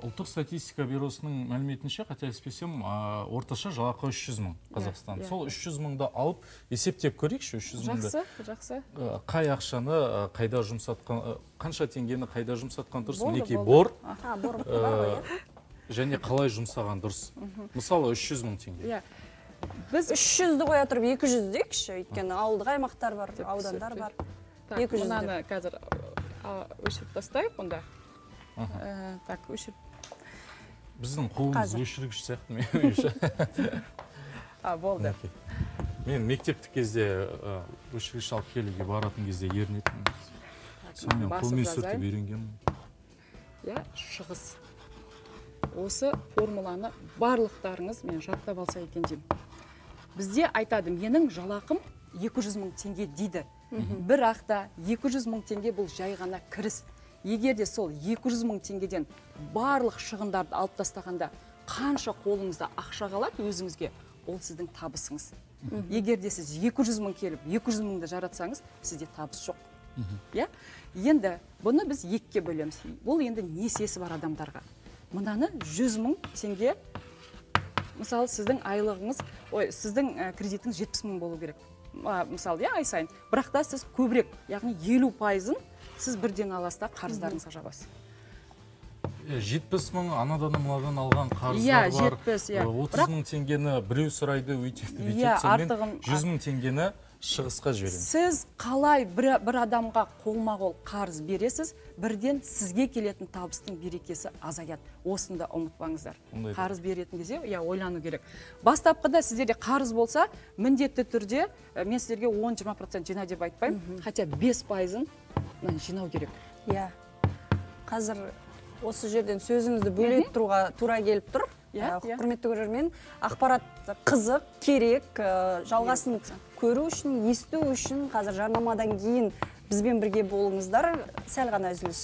ұлттық статистика бюросының мәліметінше қателеспесем ә, орташа жалақы 300 мың қазақстан. иә. сол 300 мыңды алып есептеп көрейікші? 300 мыңды? Жақсы жақсы. Ә, қай ақшаны ә, қайда жұмсатқан қанша теңгені қайда жұмсатқан дұрыс мінекей бор. А бор бар ғой ә, және қалай жұмсаған дұрыс? Мысалы 300 мың теңге. Иә. Біз үш жүзді қоя тұрып екі жүз дейікші өйткені ауылдық аймақтар бар аудандар бар. Екі жүз мынаны қазір өшіріп тастайық онда? Так өшіріп. Біздің қолымыз өшіргіш сияқты менің (laughs) ойымша. а болды. Мен мектептік кезде өшіргіш алып келуге баратын кезде ерінетінмін. Сонымен қолмен сүртіп үйренгенмін. Иә шығыс. Осы формуланы барлықтарыңыз мен жаттап алса екен деймін. Бізде айтады менің жалақым 200 мың теңге дейді. Бірақ та 200 мың теңге бұл жай ғана кіріс. Егер де сол 200 мың теңгеден барлық шығындарды алып тастағанда қанша қолыңызда ақша қалады өзіңізге ол сіздің табысыңыз. Егер де сіз 200 мың келіп 200 мыңды жаратсаңыз сізде табыс жоқ. Иә? Енді бұны біз екіге бөлеміз. Бұл енді несиесі бар адамдарға. Мынаны 100 мың теңге мысалы сіздің айлығыңыз ой сіздің ә, кредитіңіз 70 мың болу керек. Мысалы иә ай сайын. Бірақ та сіз көбірек яғни елу пайызын сіз бірден аласыз да қарыздарыңызға жабасыз. Жетпіс мың анадан мынадан алған қарыздар Иә, бар. жетпіс, иә. отыз Бірақ- мың теңгені біреу сұрайды өйтеді бүйтеді. Иә, сонымен артығын- жүз мың теңгені шығысқа жібереміз сіз қалай бір, бір адамға қолма қол қарыз бересіз бірден сізге келетін табыстың берекесі азаяды. Осыны да ұмытпаңыздар. Қарыз беретін кезде иә ойлану керек. Бастапқыда сіздерде қарыз болса міндетті түрде ә, мен сіздерге 10-20 процент жина деп айтпаймын. Хотя 5 пайызын жинау керек. Иә. Қазір осы жерден сөзіңізді бөле тұруға тура келіп тұр. Иә, иә. құрметті көрермен ақпарат қызық керек ә, жалғасын көру үшін есту үшін қазір жарнамадан кейін бізбен бірге болыңыздар. Сәл ғана үзіліс.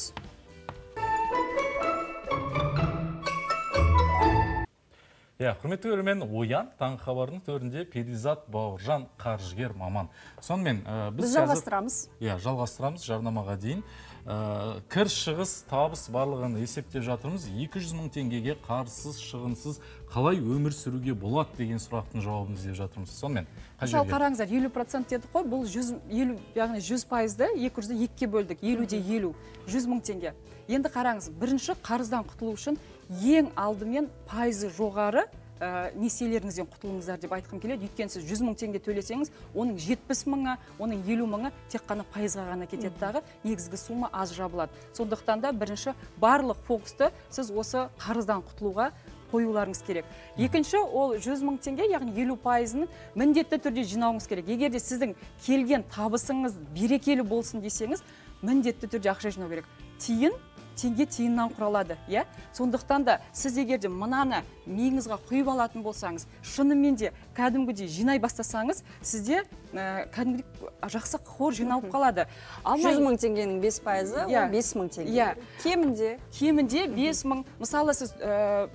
Иә құрметті көрермен оян таңғы хабардың төрінде перизат бауыржан қаржыгер маман. Сонымен ә, біз біз жалғастырамыз. Иә жалғастырамыз жарнамаға дейін. Ә, кір шығыс табыс барлығын есептеп жатырмыз. 200 мың теңгеге қарызсыз шығынсыз қалай өмір сүруге болады деген сұрақтың жауабын іздеп жатырмыз. Сонымен мысалы қараңыздар елу процент дедік қой бұл жүз елу яғни жүз пайызды екі жүзді екіге бөлдік. Елуде елу жүз мың теңге. Енді қараңыз бірінші қарыздан құтылу үшін ең алдымен пайызы жоғары ә, несиелеріңізден құтылыңыздар деп айтқым келеді. Өйткені сіз жүз мың теңге төлесеңіз оның жетпіс мыңы оның елу мыңы тек қана пайызға ғана кетеді дағы. Негізгі сумма аз жабылады. Сондықтан да бірінші барлық фокусты сіз осы қарыздан құтылуға қоюларыңыз керек. Екінші ол 100 мың теңге яғни елу пайызын міндетті түрде жинауыңыз керек. Егер де сіздің келген табысыңыз берекелі болсын десеңіз міндетті түрде ақша жинау керек. Тиын теңге тиыннан құралады иә? Сондықтан да сіз егер де мынаны миыңызға құйып алатын болсаңыз шынымен де кәдімгідей жинай бастасаңыз сізде ә, кәдімгідей жақсы қор жиналып қалады. Алмай- 100 мың теңгенің 5 пайызы Иә. 5 мың теңге. Иә. кемінде? Кемінде 5 мың. Мысалы сіз ә,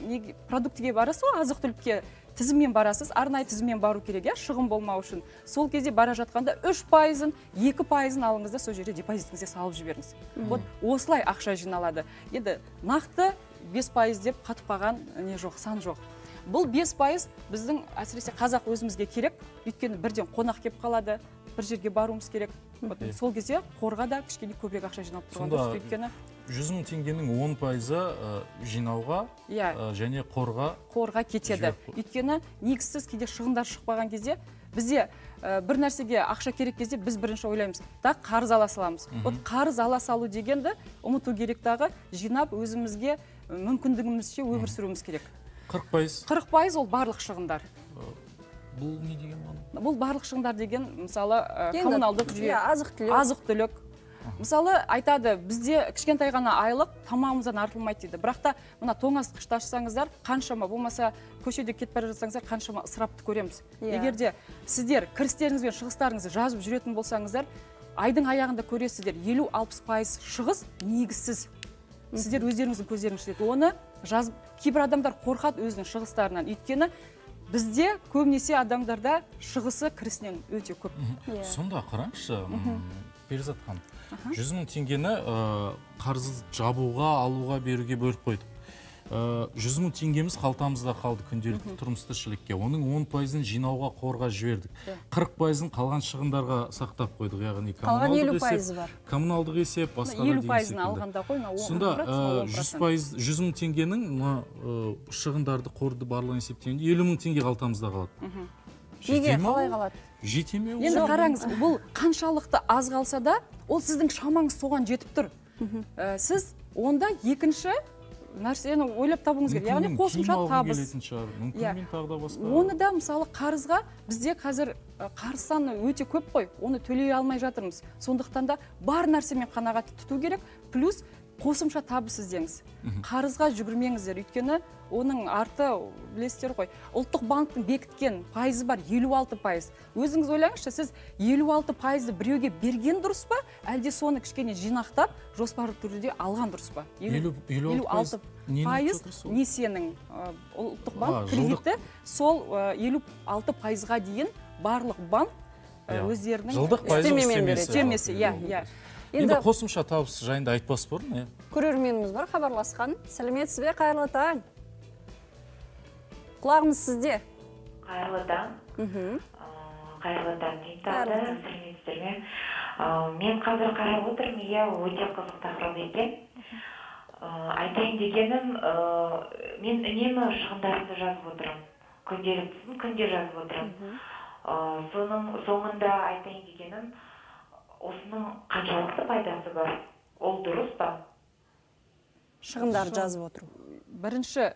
продуктіге барасыз ғой азық түлікке тізіммен барасыз арнайы тізіммен бару керек иә? шығын болмау үшін. Сол кезде бара жатқанда үш пайызын екі пайызын алыңыз да сол жерде депозитіңізге салып жіберіңіз. Вот осылай ақша жиналады. Енді нақты бес пайыз деп қатып қалған не жоқ сан жоқ. Бұл бес пайыз біздің әсіресе қазақ өзімізге керек. Өйткені бірден қонақ келіп қалады бір жерге баруымыз керек. Сол кезде қорға да кішкене көбірек ақша жиналып тұрған дұрыс өйткені жүз мың теңгенің он пайызы жинауға Иә. және қорға қорға кетеді. өйткені негізсіз кейде шығындар шықпаған кезде бізде ә, бір нәрсеге ақша керек кезде біз бірінші ойлаймыз да қарыз ала саламыз. Вот қарыз ала салу дегенді ұмыту керек дағы жинап өзімізге мүмкіндігімізше өмір сүруіміз керек. Қырық пайыз. Қырық пайыз ол барлық шығындар. Бұл не деген мағына? Бұл барлық шығындар деген мысалы ә, коммуналдық жүйе. иә, азық-түлік. азық түлік. Мысалы айтады бізде кішкентай ғана айлық тамағымыздан артылмайды дейді. Бірақ та мына тоңазытқышты ашсаңыздар қаншама болмаса көшеде кетіп бара жатсаңыздар қаншама ысырапты көреміз. Иә. егер де сіздер кірістеріңіз бен шығыстарыңызды жазып жүретін болсаңыздар айдың аяғында көресіздер елу алпыс пайыз шығыс негізсіз. Сіздер өздеріңіздің көздеріңіз жетеді оны жазып кейбір адамдар қорқады өзінің шығыстарынан. Өйткені бізде көбінесе адамдарда шығысы кірісінен өте көп. Иә. сонда қараңызшы перизат ханым жүз мың теңгені ә, қарыз жабуға алуға беруге бөліп қойдық. Ә, жүз мың теңгеміз қалтамызда қалды күнделікті тұрмыс тіршілікке оның он пайызын жинауға қорға жібердік. Қырық пайызын қалған шығындарға сақтап қойдық яғни Қалған елу пайызы бар. коммуналдық есеп басқа елу пайызын алғанда ғой мына сонда он жүз пайыз жүз мың теңгенің мына шығындарды қорды барлығын есептегенде елу мың теңге қалтамызда қалады. Неге қалай қалады? Жете ме ол? енді қараңыз бұл қаншалықты аз қалса да ол сіздің шамаңыз соған жетіп тұр. Ә, сіз онда екінші нәрсені ойлап табуыңыз керек. Яғни қосымша табыс. келетін шығар. Мүмкін Иә. мен тағы да басқа. Оны да мысалы қарызға бізде қазір ә, қарыз саны өте көп қой. Оны төлей алмай жатырмыз. Сондықтан да бар нәрсемен қанағат тұту керек. Плюс қосымша табыс іздеңіз. Қарызға жүгірмеңіздер. Өйткені оның арты білесіздер ғой ұлттық банктің бекіткен пайызы бар елу алты пайыз. Өзіңіз ойлаңызшы сіз елу алты пайызды біреуге берген дұрыс па? Әлде соны кішкене жинақтап жоспарлы түрде алған дұрыс па? Елу- елу алты пайыз пайыз несиенің ұлттық банк кредиті сол елу алты пайызға дейін барлық банк Иә. өздерінің жылдық береді. үстемесі иә иә. Енді қосымша табыс жайында айтпас бұрын иә. көрерменіміз бар хабарласқан. Сәлеметсіз бе қайырлы таң? Құлағымыз сізде. Қайырлы таң. Қайырлы таң таң. сәлеметсіздер ме? Мен қазір қарап отырмын иә өте қызық тақырып екен. Айтайын дегенім мен үнемі шығындарымды жазып отырамын күнделіктісін күнде жазып отырамын соның соңында айтайын дегенім осының қаншалықты пайдасы бар? Ол дұрыс па? Шығындарды жазып отыру. бірінші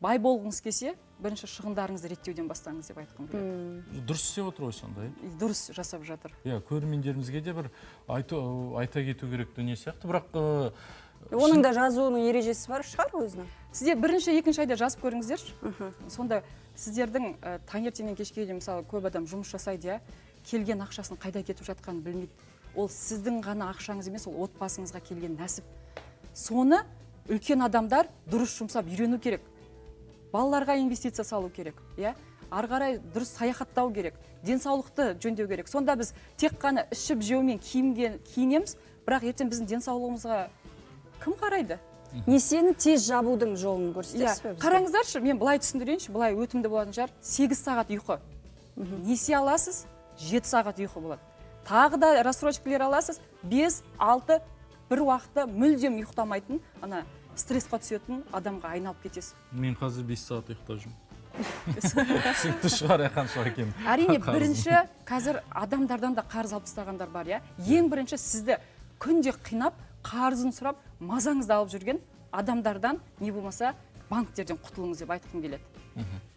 бай болғыңыз келсе бірінші шығындарыңызды реттеуден бастаңыз деп айтқым келеді. Дұрыс істеп отыр ғой сонда иә? Дұрыс жасап жатыр. Иә көрермендерімізге де бір айту айта кету керек дүние сияқты бірақ оның да жазуының ережесі бар шығар өзінің. Сізде бірінші екінші айда жазып көріңіздерші. Сонда сіздердің ә, таңертеңнен кешке дейін мысалы көп адам жұмыс жасайды иә? Келген ақшасын қайда кетіп жатқанын білмейді. Ол сіздің ғана ақшаңыз емес ол отбасыңызға келген нәсіп. Соны үлкен адамдар дұрыс жұмсап үйрену керек. Балаларға инвестиция салу керек иә? Ары қарай дұрыс саяхаттау керек денсаулықты жөндеу керек. Сонда біз тек қана ішіп жеумен киімге киінеміз бірақ ертең біздің денсаулығымызға кім қарайды? Несиені тез жабудың жолын иә. көрсетесіз бе бізге? қараңыздаршы мен былай түсіндірейінші былай өтімді болатын шығар. Сегіз сағат ұйқы. Несие аласыз жеті сағат ұйқы болады. Тағы да рассрочкалер аласыз. Бес алты бір уақытта мүлдем ұйықтамайтын ана стрессқа түсетін адамға айналып кетесіз. Мен қазір бес сағат ұйықтап жүрмін (laughs) түсінікті шығар иә қанша екен әрине бірінші қазір адамдардан да қарыз алып тастағандар бар иә? Ең бірінші сізді күнде қинап қарызын сұрап мазаңызды алып жүрген адамдардан не болмаса банктерден құтылыңыз деп айтқым келеді.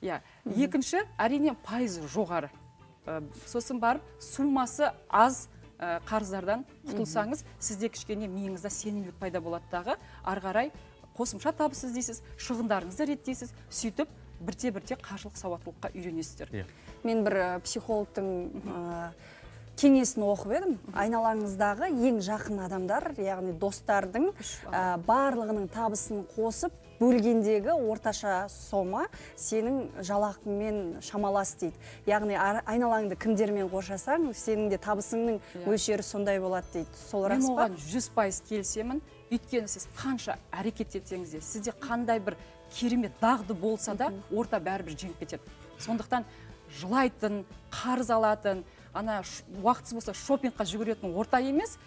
Иә. Екінші әрине пайызы жоғары. Сосын барып суммасы аз ә, қарыздардан құтылсаңыз сізде кішкене миыңызда сенімділік пайда болады дағы ары қарай қосымша табыс іздейсіз шығындарыңызды реттейсіз сөйтіп бірте бірте қаржылық сауаттылыққа үйренесіздер. Мен бір ә, психологтың ә, кеңесін оқып едім. Айналаңыздағы ең жақын адамдар яғни достардың ә, барлығының табысын қосып бөлгендегі орташа сома сенің жалақыңмен шамалас дейді. Яғни айналаңды кімдермен қоршасаң сенің де табысыңның мөлшері сондай болады дейді. Сол рас па? оған жүз пайыз келісемін. Өйткені сіз қанша әрекет етсеңіз де сізде қандай бір керемет дағды болса да орта бәрібір жеңіп кетеді. Сондықтан жылайтын қарыз алатын ана уақытсыз болса шопингқа жүгіретін орта емес.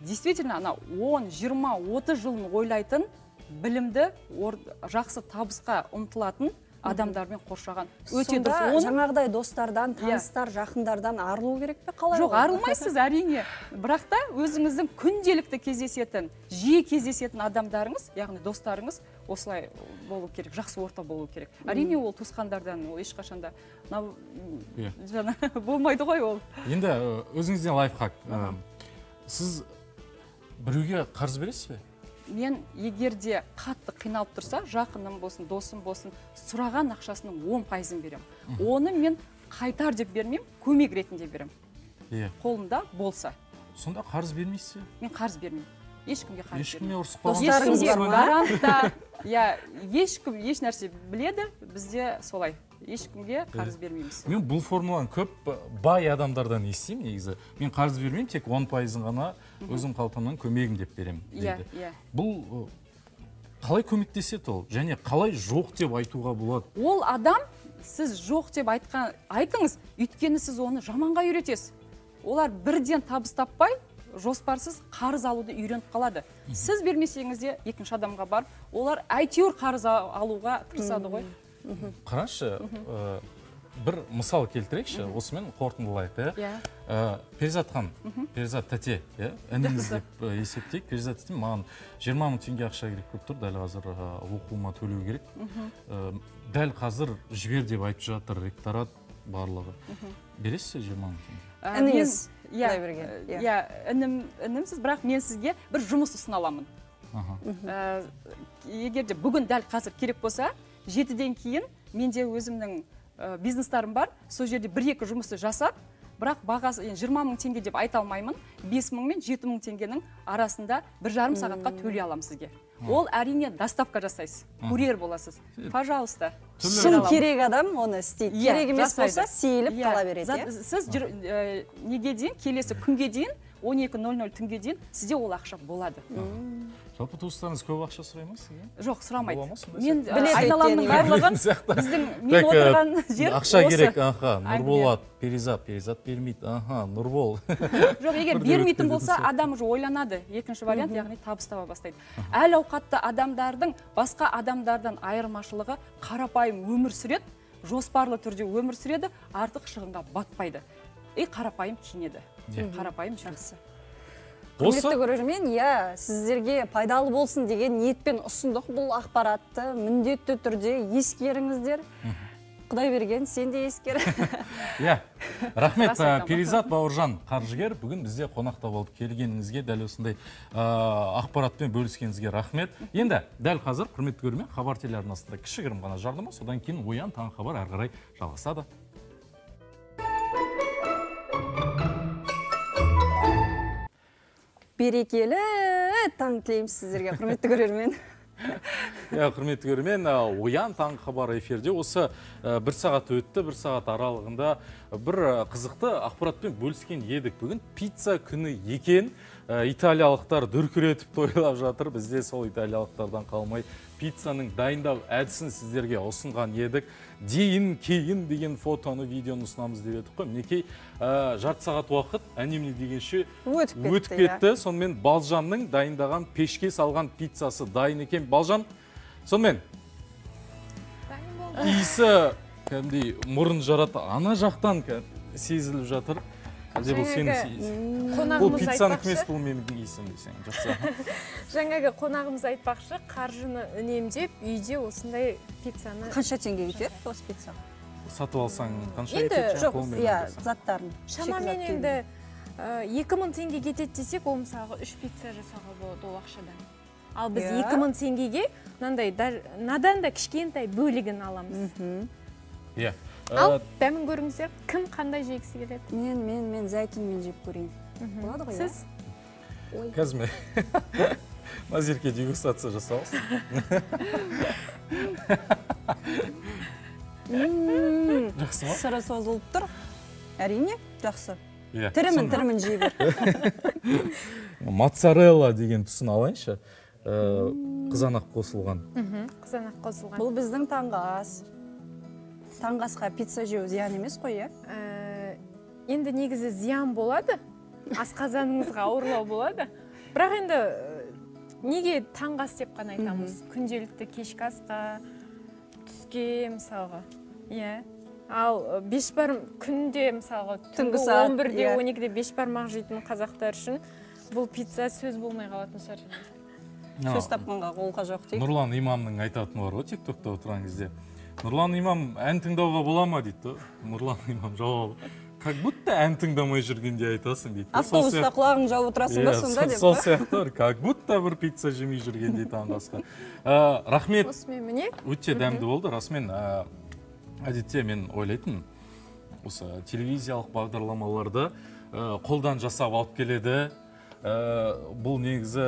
Действительно ана 10, 20, 30 жылын ойлайтын білімді жақсы табысқа ұмтылатын адамдармен қоршаған. Өте дұрыс. Оны- жаңағыдай достардан Иә. таныстар жақындардан арылу керек пе қалай жоқ арылмайсыз әрине. Бірақ та өзіңіздің күнделікті кездесетін жиі кездесетін адамдарыңыз яғни достарыңыз осылай болу керек жақсы орта болу керек. Әрине ол туысқандардан ол ешқашанда мынау Иә. (laughs) жаңа (laughs) болмайды ғой ол. Енді өзіңізден лайфхак сіз біреуге қарыз бересіз бе? Мен егер де қатты қиналып тұрса жақыным болсын досым болсын сұраған ақшасының он пайызын беремін. Оны мен қайтар деп бермеймін көмек ретінде беремін. Иә. Қолымда болса. Сонда қарыз бермейсіз бе мен қарыз бермеймін. Ешкімге қарыз ешкімге бермеймін. ұрысып қалған гарантта иә ешкім еш нәрсе біледі бізде солай. Ешкімге қарыз бермейміз. Мен бұл формуланы көп бай адамдардан естимін негізі. Мен қарыз бермеймін тек он пайызын ғана өзім қалтамнан көмегім деп беремін иә дейді. иә. Бұл қалай көмектеседі ол? Және қалай жоқ деп айтуға болады? Ол адам сіз жоқ деп айтқан айтыңыз өйткені сіз оны жаманға үйретесіз. Олар бірден табыс таппай жоспарсыз қарыз алуды үйреніп қалады. Сіз бермесеңіз де екінші адамға барып олар әйтеуір қарыз алуға тырысады ғой. Қарашы ы, бір мысал келтірейікші осымен қорытындылайық иә? Иә. Ы, перизат ханым перизат тәте иә? Ініңіз деп ы, есептейік. Перизат тәте маған жиырма мың теңге ақша керек болып тұр. Дәл қазір оқуыма төлеу керек. Дәл қазір жібер деп айтып жатыр ректорат барлығы. Бересіз бе жиырма мың теңге? Ә, Ініңіз мен- иә ә, иә. иә інім інімсіз бірақ мен сізге бір жұмыс ұсына аламын. Ә, егер де бүгін дәл қазір керек болса жетіден кейін менде өзімнің ә, бизнестарым бар. Сол жерде бір екі жұмысты жасап бірақ бағасы енді жиырма мың теңге деп айта алмаймын. Бес мың мен жеті мың теңгенің арасында бір жарым сағатқа төлей аламын сізге. Ол әрине доставка жасайсыз курьер боласыз. Пожалуйста. шын керек адам оны істейді. Иә, керек емес болса сейіліп Иә, қала береді иә? сіз ә, неге дейін келесі күнге дейін 12.00 түнге дейін сізде ол ақша болады. Жалпы туыстарыңыз көп ақша сұрай ма сізге? Жоқ сұрамайды. Мен айналамның барлығын біздің мен э, отырған жер ақша керек аха нұрболат перизат перизат бермейді. Аха нұрбол. (laughs) Жоқ егер (laughs) бермейтін болса адам уже ойланады. Екінші вариант яғни табыс таба бастайды. Әл ауқатты адамдардың басқа адамдардан айырмашылығы қарапайым өмір сүреді жоспарлы түрде өмір сүреді артық шығынға батпайды. И қарапайым киінеді. Иә. қарапайым жақсы. Құрметті көрермен иә сіздерге пайдалы болсын деген ниетпен ұсындық бұл ақпаратты міндетті түрде ескеріңіздер. Құдай берген сен де ескер. (laughs) Иә рахмет ә, перизат бауыржан қаржыгер бүгін бізде қонақта болып келгеніңізге дәл осындай ә, ақпаратпен бөліскеніңізге рахмет. Енді дәл қазір құрметті көрермен хабар телеарнасында кішігірім ғана жарнама содан кейін оян таң хабар әрі қарай жалғасады. Берекелі таң тілейміз сіздерге. Құрметті көрермен. Иә құрметті көрермен оян таңғы хабар эфирде осы бір сағат өтті бір сағат аралығында бір қызықты ақпаратпен бөліскен едік. Бүгін пицца күні екен. Италиялықтар дүркіретіп тойлап жатыр. Бізде сол италиялықтардан қалмай пиццаның дайындау әдісін сіздерге ұсынған едік. Дейін кейін деген фотоны видеоны ұсынамыз деп едік қой. Мінекей ә, жарты сағат уақыт әне дегенше Өтіп кетті, өтіп иә. кетті. Сонымен балжанның дайындаған пешке салған пиццасы дайын екен. Балжан сонымен иісі кәдімгідей мұрын жарады ана жақтан сезіліп жатыр. Әлде бұл сенің иісің? бұл қонағымыз пиццаның айтпақшы. емес бұл менің иісім десең жақсы. (laughs) Жаңағы қонағымыз айтпақшы қаржыны үнемдеп үйде осындай пиццаны қанша теңге кетеді осы пицца? Сатып алсаң қанша Енді жоқ иә заттарын. Шамамен енді екі мың теңге кетеді десек ол мысалға үш пицца жасауға болады ол ақшадан. Ал біз Иә. екі мың теңгеге мынандай даже надан да кішкентай бөлігін аламыз. Иә. Ал Ә, дәмін көріңіздер кім қандай жегісі келеді? мен мен мен зәйтүнмен жеп көрейін. Болады ғой иә? сіз қазір (laughs) мен назерке дегустация жасауыз. Ммм, (laughs) Жақсы ма? сыры созылып тұр. Әрине жақсы. Иә. тірімін тірімін жей бер. (laughs) Моцарелла деген тұсын алайыншы. Қызанақ қосылған. Қызанақ қосылған. Бұл біздің таңғы ас. Таңғы асқа пицца жеу зиян емес қой иә? Ә, енді негізі зиян болады асқазаныңызға ауырлау болады. Бірақ енді ә, неге таңғы ас деп қана айтамыз? Күнделікті кешкі асқа түске мысалға иә? Ал ә, бешбарм күнде мысалға Түнгі түнгі сағат, 11-де иә. 12-де бешбармақ жейтін қазақтар үшін бұл пицца сөз болмай қалатын шығар. Сөз тапқанға қолқа жоқ дейді нұрлан имамның айтатыны бар ғой тик токта отырған кезде. Нұрлан имам ән тыңдауға бола ма дейді. Нұрлан имам жауабы как будто ән тыңдамай жүргенде айтасың дейді. Автобуста құлағың жауып отырасың ба Иә, сонда деп сол сияқты бір как будто бір пицца жемей жүргендей таңғы асқа Ә, рахмет. Осымен міне. Өте дәмді болды. Расымен ә, әдетте мен ойлайтынмын осы телевизиялық бағдарламаларды ә, қолдан жасап алып келеді. Бұл негізі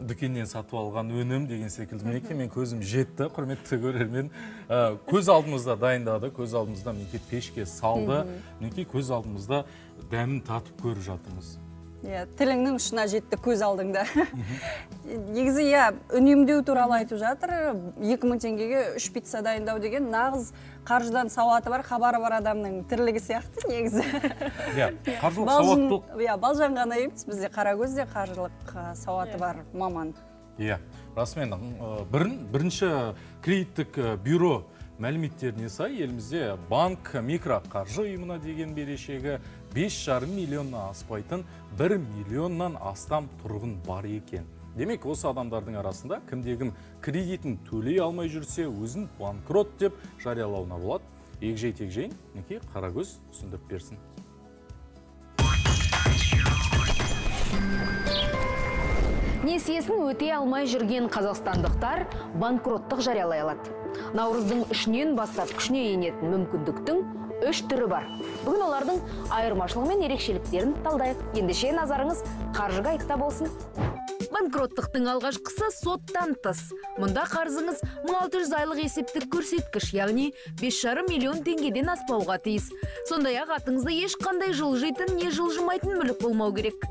дүкеннен сатып алған өнім деген секілді. Мінекей мен көзім жетті құрметті көрермен. Ә, көз алдымызда дайындады көз алдымызда мінекей пешке салды. Мінекей көз алдымызда дәмін татып көріп жатырмыз. Иә тіліңнің ұшына жетті көз алдыңда. (laughs) Негізі иә үнемдеу туралы айтып жатыр. Екі мың теңгеге үш пицца дайындау деген нағыз қаржыдан сауаты бар хабары бар адамның тірлігі сияқты негізі. (laughs) Иә қаржылық сауаттылық. Иә балжан ғана емес бізде қарагөз де қаржылық сауаты бар маман. Иә расымен бірін, бірінші кредиттік бюро мәліметтеріне сай елімізде банк микроқаржы ұйымына деген берешегі 5,5 миллионнан аспайтын 1 миллионнан астам тұрғын бар екен. Демек осы адамдардың арасында кімде кім кредитін төлей алмай жүрсе өзін банкрот деп жариялауына болады. Егжей тегжейін мінекей қарагөз түсіндіріп берсін. Несиесін өтей алмай жүрген қазақстандықтар банкроттық жариялай алады. Наурыздың үшінен бастап күшіне енетін мүмкіндіктің үш түрі бар. Бүгін олардың айырмашылығы мен ерекшеліктерін талдайық. Ендеше назарыңыз қаржы гайдта болсын. Банкроттықтың алғашқысы соттан тыс. Мұнда қарызыңыз 1600 айлық есептік көрсеткіш яғни 5,5 миллион теңгеден аспауға тиіс. Сондай ақ атыңызда ешқандай жылжитын не жылжымайтын мүлік болмау керек.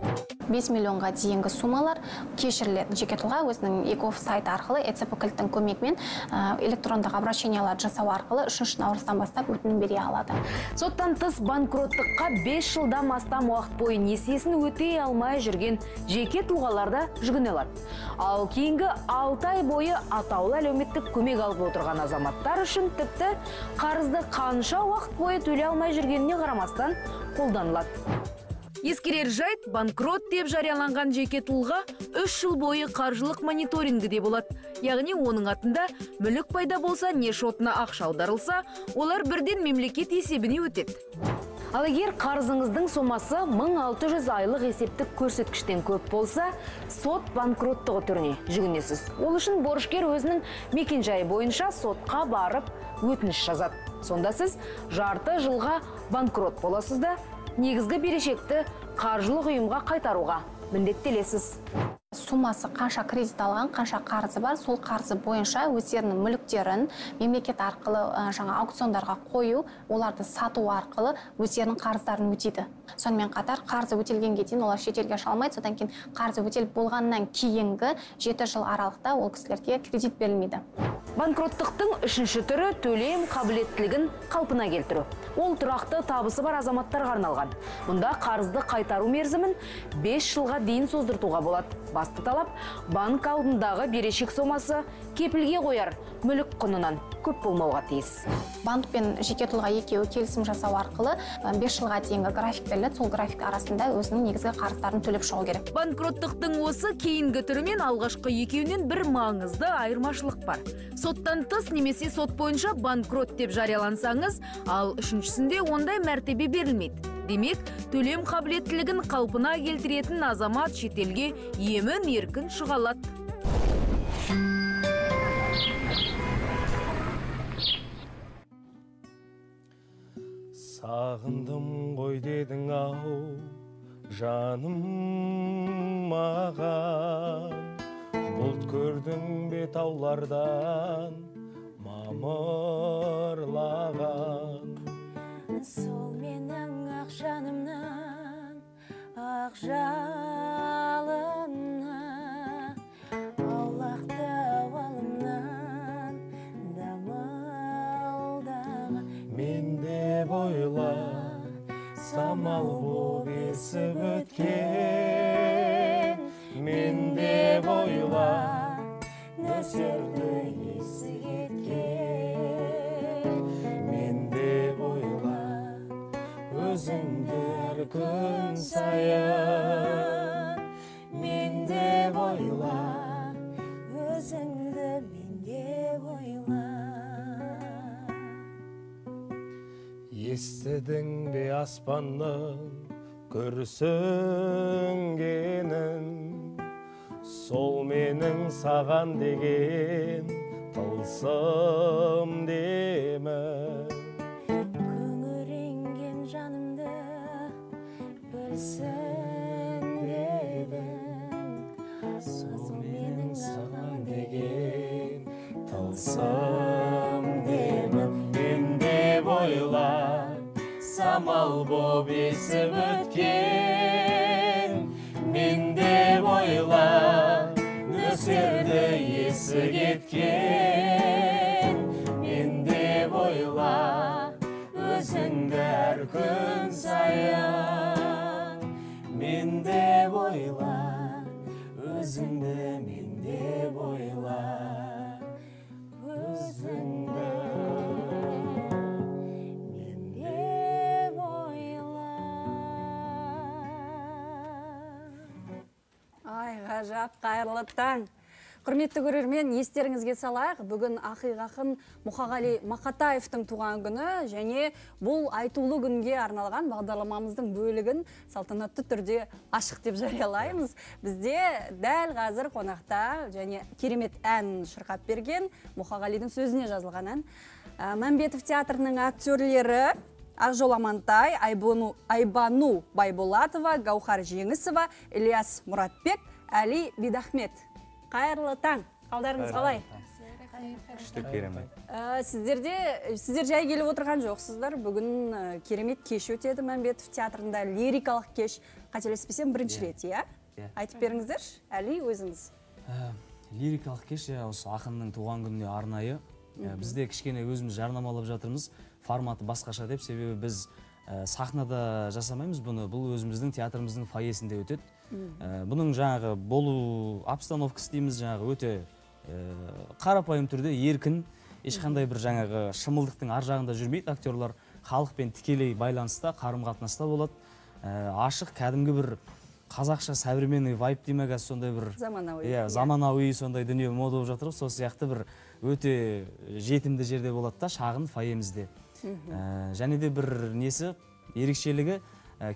5 миллионға дейінгі суммалар кешіріледі. Жеке тұлға өзінің екоф сайты арқылы эцп кілттің көмегімен ә, электрондық обращениялар жасау арқылы үшінші наурыздан бастап өтінім бере алады. Соттан тыс банкроттыққа 5 жылдан астам уақыт бойы несиесін өтей алмай жүрген жеке тұлғаларда жүгіне алады. Ал кейінгі 6 ай бойы атаулы әлеуметтік көмек алып отырған азаматтар үшін тіпті қарызды қанша уақыт бойы төлей алмай жүргеніне қарамастан қолданылады. Ескерер жайт банкрот деп жарияланған жеке тұлға үш жыл бойы қаржылық мониторингіде болады. Яғни оның атында мүлік пайда болса не шотына ақша аударылса олар бірден мемлекет есебіне өтеді. Ал егер қарызыңыздың сомасы 1600 айлық есептік көрсеткіштен көп болса сот банкроттығы түріне жүгінесіз. Ол үшін борышкер өзінің мекенжайы бойынша сотқа барып өтініш жазады. Сонда сіз жарты жылға банкрот боласыз да негізгі берешекті қаржылық ұйымға қайтаруға міндеттелесіз. Суммасы қанша кредит алған қанша қарызы бар сол қарызы бойынша өздерінің мүліктерін мемлекет арқылы ә, жаңа аукциондарға қою оларды сату арқылы өздерінің қарыздарын өтейді. Сонымен қатар қарызы өтелгенге дейін олар шетелге шыға алмайды. Содан кейін қарызы өтеліп болғаннан кейінгі жеті жыл аралықта ол кісілерге кредит берілмейді. Банкроттықтың үшінші түрі төлем қабілеттілігін қалпына келтіру. Ол тұрақты табысы бар азаматтарға арналған. Мұнда қарызды қайтару мерзімін 5 жылға дейін создыртуға болады. Басты талап банк алдындағы берешек сомасы. Кепілге қояр мүлік құнынан көп болмауға тиіс. Банк пен жеке тұлға екеуі келісім жасау арқылы 5 жылға дейінгі график беріледі сол график арасында өзінің негізгі қарыздарын төлеп шығу керек. Банкроттықтың осы кейінгі түрі мен алғашқы екеуінен бір маңызды айырмашылық бар. Соттан тыс немесе сот бойынша банкрот деп жариялансаңыз ал үшіншісінде ондай мәртебе берілмейді. Демек төлем қабілеттілігін қалпына келтіретін азамат шетелге емін еркін шыға алады. Сағындым ғой дедің ау жаным маған. Бұлт көрдің бе таулардан мамырлаған. Сол менің ақ жанымның ақ жалыны まをぼげすぶけ аспанның күрсінгенін сол менің саған деген тылсым демі obesebetke қайырлы таң. Құрметті көрермен естеріңізге салайық бүгін ақиқ ақын мұқағали мақатаевтың туған күні және бұл айтулы күнге арналған бағдарламамыздың бөлігін салтанатты түрде ашық деп жариялаймыз. Бізде дәл қазір қонақта және керемет ән шырқап берген мұқағалидың сөзіне жазылған ән. Ә, мәмбетов театрының актерлері ақжол амантай айбану, айбану байболатова гаухар жеңісова ілияс мұратбек әли бидахмет. Қайырлы таң. Қалдарыңыз қалай? күшті керемет. Ә, сіздерде сіздер жай келіп отырған жоқсыздар. Бүгін ә, керемет кеш өтеді мәмбетов театрында. Лирикалық кеш қателеспесем бірінші рет иә? Иә. айтып беріңіздерші әли өзіңіз. Ә, лирикалық кеш иә осы ақынның туған күніне арнайы. Бізде кішкене өзіміз жарнамалап жатырмыз. Форматы басқаша деп. Себебі біз сахнада жасамаймыз бұны. Бұл өзіміздің театрымыздың фойесінде өтеді. Ә, бұның жаңағы болу обстановкасы дейміз жаңағы өте ә, қарапайым түрде еркін. Ешқандай бір жаңағы шымылдықтың ар жағында жүрмейді актерлар. Халықпен тікелей байланыста қарым қатынаста болады. Ә, ашық кәдімгі бір қазақша современный вайп дей ма қазір сондай бір заманауи иә заманауи сондай дүние мода болып жатыр. Ғой сол сияқты бір өте жетімді жерде болады да шағын фойемізде. Ә, және де бір несі ерекшелігі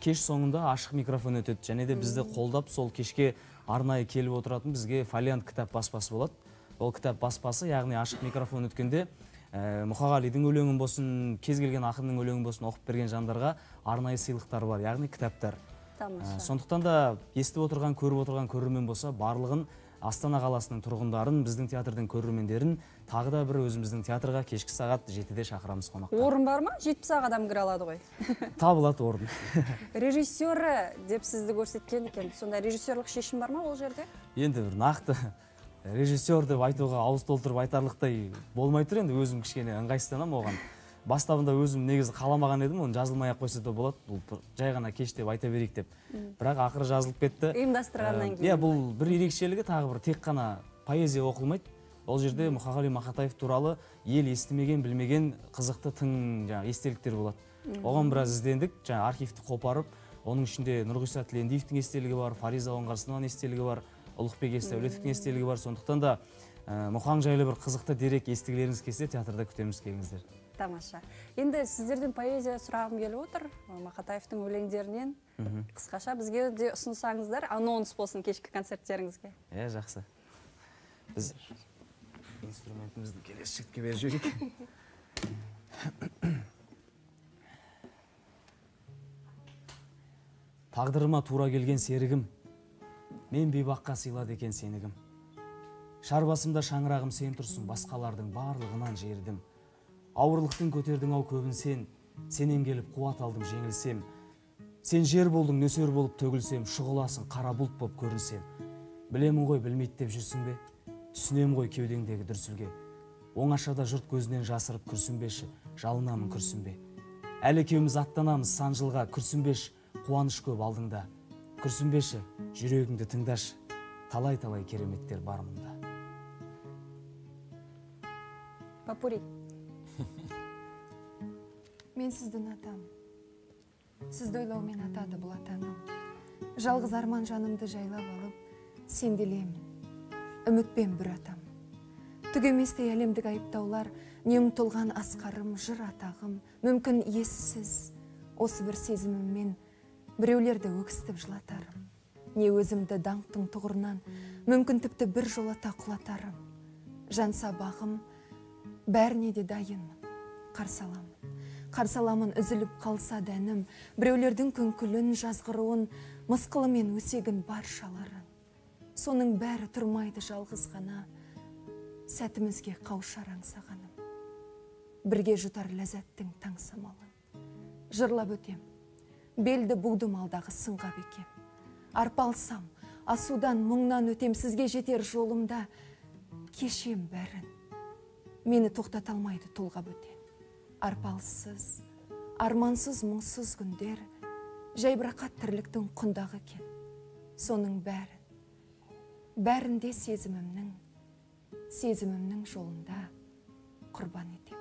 кеш соңында ашық микрофон өтеді. Және де бізді қолдап сол кешке арнайы келіп отыратын бізге фолиант кітап баспасы болады. Ол кітап баспасы яғни ашық микрофон өткенде ә, мұқағалидың өлеңін болсын кез келген ақынның өлеңін болсын оқып берген жандарға арнайы сыйлықтар бар яғни кітаптар. Ә, сондықтан да естіп отырған көріп отырған көрермен болса барлығын астана қаласының тұрғындарын біздің театрдың көрермендерін тағы да бір өзіміздің театрға кешкі сағат жетіде шақырамыз қонаққа. Орын бар ма? Жетпіс ақ адам кіре алады ғой. (laughs) Табылады орын. (laughs) Режиссері деп сізді көрсеткен екен. Сонда режиссерлік шешім бар ма ол жерде? Енді бір нақты. Режиссер деп айтуға ауыз толтырып айтарлықтай болмай тұр енді. Өзім кішкене ыңғайсызданамын оған. Бастабында өзім негізі қаламаған едім. Оны жазылмай ақ қойса да болады. Бұл жай ғана кеш деп айта берейік деп. Бірақ ақыры жазылып кетті. Ұйымдастырғаннан Ә, кейін. иә бұл бір ерекшелігі. Тағы бір тек қана поэзия оқылмайды. Ол жерде мұқағали мақатаев туралы ел естімеген білмеген қызықты тың жаңағы естеліктер болады. Оған біраз іздендік жаңағы архивті қопарып оның ішінде нұрғиса тілендиевтің естелігі бар фариза оңғарсынованың естелігі бар ұлықбек есдәулетовтің естелігі бар. Сондықтан да ә, мұқаң жайлы бір қызықты дерек естігілеріңіз келсе театрда күтеміз келіңіздер. Тамаша. Енді сіздерден поэзия сұрағым келіп отыр мақатаевтың өлеңдерінен. Қысқаша бізге де ұсынсаңыздар анонс болсын кешкі концерттеріңізге. Иә жақсы. Біз инструментімізді келесі жігітке беріп жіберейік тағдырыма тура келген серігім мен бейбаққа сыйлады екен сенігім шар басымда шаңырағым сен тұрсың басқалардың барлығынан жердім ауырлықтың көтердің ау көбін сен сенен келіп қуат алдым жеңілсем сен жер болдың нөсер болып төгілсем шұғыласың қара бұлт болып көрінсем білемін ғой білмейді деп жүрсің бе түсінем ғой кеудеңдегі дүрсілге оңашада жұрт көзінен жасырып күрсінбеші жалынамын күрсінбе. Әлі екеуміз аттанамыз сан жылға күрсінбеші қуаныш көп алдыңда. Күрсінбеші жүрегіңді тыңдашы талай талай кереметтер бар мұнда. Папури. Мен сізді ұнатамын сізді ойлаумен атады бұл атаным. Жалғыз арман жанымды жайлап алып сенделемін. Үмітпен бір атам. Түк еместей әлемдік айыптаулар не ұмтылған асқарым жыр атағым мүмкін ессіз осы бір сезіміммен біреулерді өкістіп жылатарым. Не өзімді даңқтың тұғырынан мүмкін тіпті бір жолата құлатарым. Жан сабағым бәріне де дайынмын қарсы аламын қарсы аламын үзіліп қалса дәнім біреулердің күңкілін жазғыруын мысқылы мен өсегін баршаларын соның бәрі тұрмайды жалғыз ғана. Сәтімізге қаушар аңсағаным бірге жұтар ләззаттың таң самалын жырлап өтем. Белді будым алдағы сынға бекем. Арпалсам асудан мұңнан өтем. Сізге жетер жолымда кешем бәрін. Мені тоқтата алмайды толғап өтем. Арпалсыз армансыз мұңсыз күндер жайбырақат тірліктің құндағы екен. Соның бәрін бәрінде сезімімнің сезімімнің жолында құрбан етем.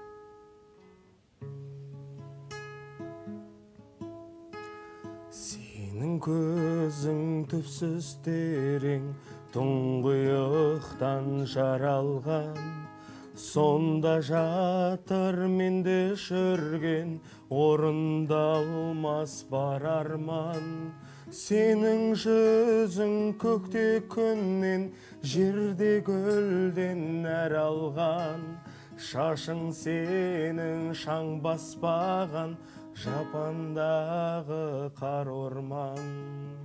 Сенің көзің түпсіз терең тұңғиық оқтан жаралған. Сонда жатыр менде жүрген орындалмас бар арман. Сенің жүзің көкте күннен жерде гүлден нәр алған шашың сенің шаң баспаған жапандағы қар орман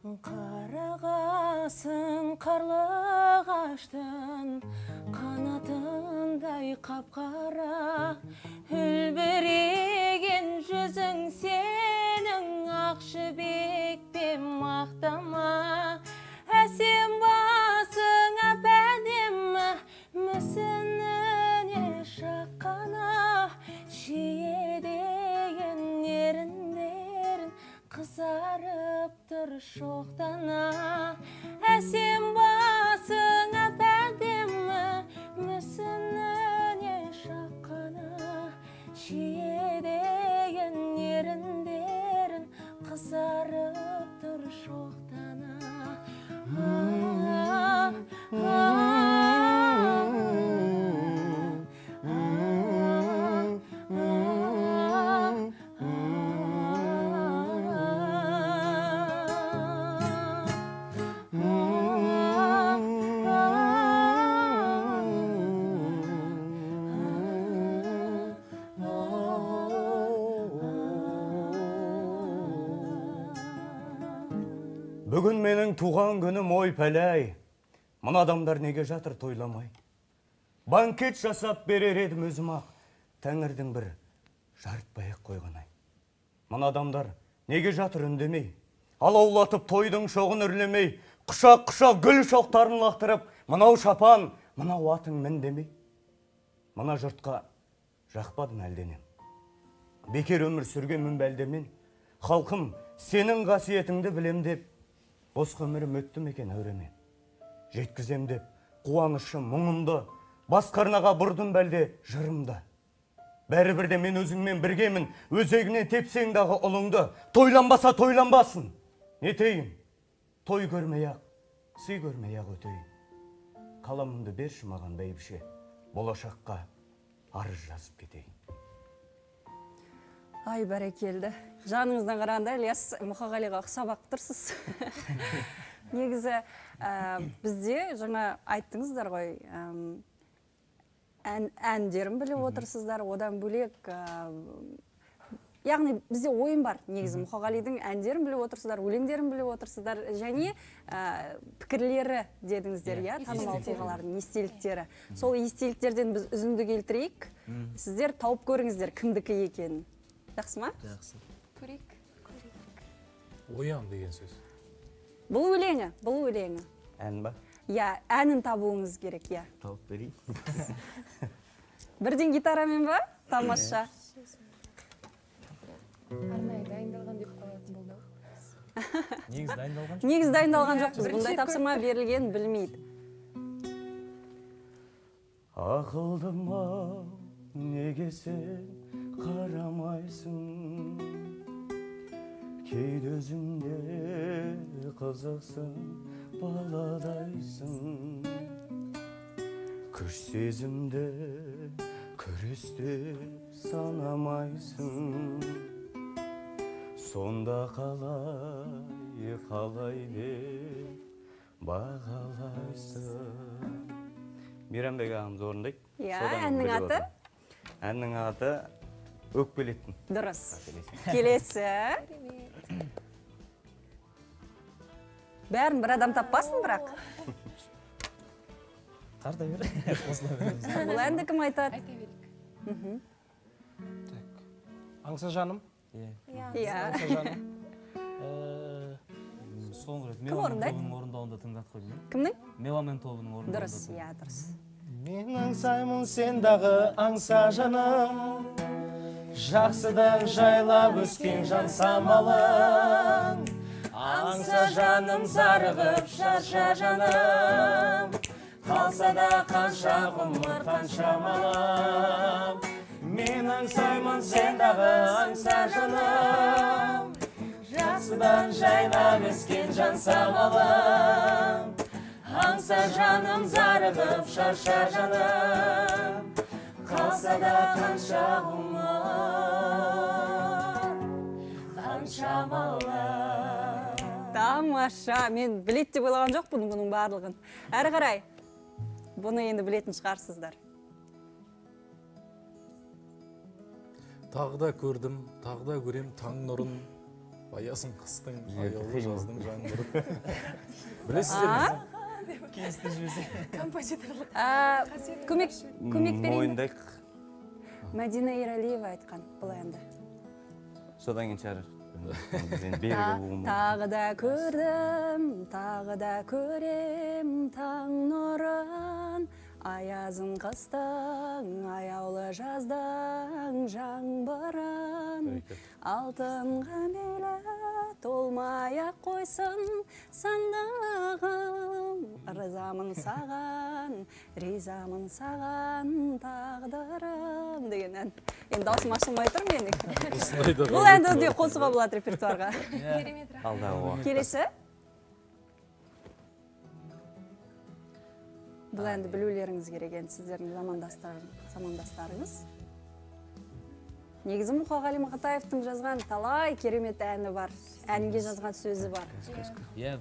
қарағасын қарлығаштың қанатындай қап-қара үлбіреген жүзің сенің ақ жібекпен мақтама. Әсем басың әп-әдемі мүсініне шаққана. Шиедеген еріндерін қызарып тұр шоқтана әсем басың әп-әдемі мүсініне шаққана шиедеген еріндерін қызарып тұр шоқтана Менің туған күнім ой пәләй. Мына адамдар неге жатыр тойламай? Банкет жасап берер едім өзім ақ. Тәңірдің бір жарытпай ақ қойған ай. Мына адамдар неге жатыр үндемей? Алаулатып тойдың шоғын үрлемей, құшақ-құшақ гүл шоқтарын лақтырып, мынау шапан, мынау атың міндемей. Мына жұртқа жақпадым әлденем. Бекер өмір сүргенмін бәлдемен, халқым сенің қасиетіңді білем деп, босқа өмірім өтті ме екен әуремен. Жеткізем деп қуанышым мұңымды, басқарнаға бұрдым бәлде жырымды. Бәрібір де мен өзіңмен біргемін, өзегінен тепсең дағы ұлыңды, тойланбаса тойланбасын. Не тейін? Той көрмей ақ, сый көрмей ақ өтейін. Қаламымды берші маған бәйбіше, болашаққа арыз жазып кетейін. Ай, бәрекелді. Жаныңыздан қарағанда Ілияс Мұқағалиға ұқсап ақ тұрсыз. (laughs) Негізі ә, бізде жаңа айттыңыздар ғой, әм, ән, әндерін біліп отырсыздар, одан бөлек ә, яғни бізде ойын бар. Негізі мұқағалидың әндерін біліп отырсыздар өлеңдерін біліп отырсыздар және ә, пікірлері дедіңіздер иә. танымал тұлғалардың естеліктері. Сол естеліктерден біз үзінді келтірейік. Сіздер тауып көріңіздер кімдікі екенін. Жақсы ма? жақсы. Көрейік. Оян деген сөз. Бұл өлеңі бұл өлеңі. Ән ба? иә әнін табуыңыз керек иә. Тауып берейін. (laughs) бірден гитарамен ба? Тамаша. Арнайы дайындалған деп қоятын болды ау. Негізі дайындалған (laughs) негізі дайындалған жоқпыз. Бірінші бұндай тапсырма берілгенін білмейді. Ақылдым ау, неге сен қарамайсың? Кейде өзіңде қызықсың, баладайсың. Күш сезімді күресте санамайсың. Сонда қалай, қалай деп бағалайсың. Мейрамбек ағамыз орындайды. Иә, әннің аты? Әннің аты өкпелеттім. дұрыс. Келесі. Бәрін бір адам таппасын бірақ. Тарта бер. (laughs) Қосыла береміз бұл әнді кім айтады? Мгм. аңса жаным. Иә. аңса жаным. (laughs) Э, соңғы рет Кім орындайды? орындауында тыңдатып қойдым иә кімнің? Меломен тобының орындауында дұрыс иә дұрыс. Мен аңсаймын сен дағы аңса жаным. Жақсыдан жайлап өскен жан самалың аңса жаным зарығып шарша жаным. Қалса да қанша ғұмыр қанша малым мен аңсаймын сен дағы аңса жаным. Жақсыдан жайлап өскен жан самалың аңса жаным зарығып шарша жаным. Қалса да қанша ғұмыр қанша малым тамаша мен біледі деп ойлаған жоқпын бұның барлығын әрі қарай бұны енді білетін шығарсыздар тағы да көрдім тағы да көрем таң нұрын баясын қыстың аяулы жаздың жаңбырын білесіздер ме? композиторлық А, көмек көмек берейін мойындайық. Мәдина ералиева айтқан бұл әнді. Содан кейін шығар. Тағы да көрдім тағы да көрем таң нұрын. Аязын қыстың аяулы жаздың жаңбырын. Алтынға мейлі толмай ақ қойсын сандығым. Ризамын саған ризамын саған тағдырым деген ән енді даусым ашылмай тұр менің бұл әнді де қосуға болады репертуарға. Алдағы уақытта. Келесі? Бұл әнді білулеріңіз керек енді сіздердің замандастарың- замандастарыңыз. Негізі мұқағали мақатаевтың жазған талай керемет әні бар әнге жазған сөзі бар. иә.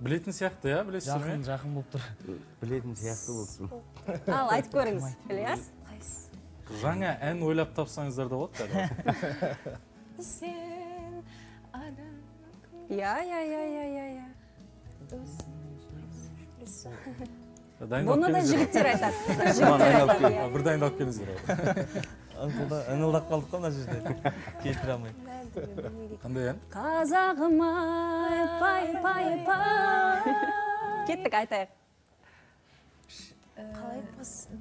Білетін сияқты иә білесіздер жақын жақын болып тұр. Білетін сияқты болсын. Ал айтып көріңіз ілияс. жаңа ән ойлап тапсаңыздар да болады (laughs) сен адам иә иә иә иә иә Дайындалып бұны да жігіттер айтады жігіттер бір дайындалып келіңіздер ыңылдап қалдық қой мына жерде келтіре алмай қандай ән қазағым ай пай пай пай кеттік айтайық қалай айтпақсың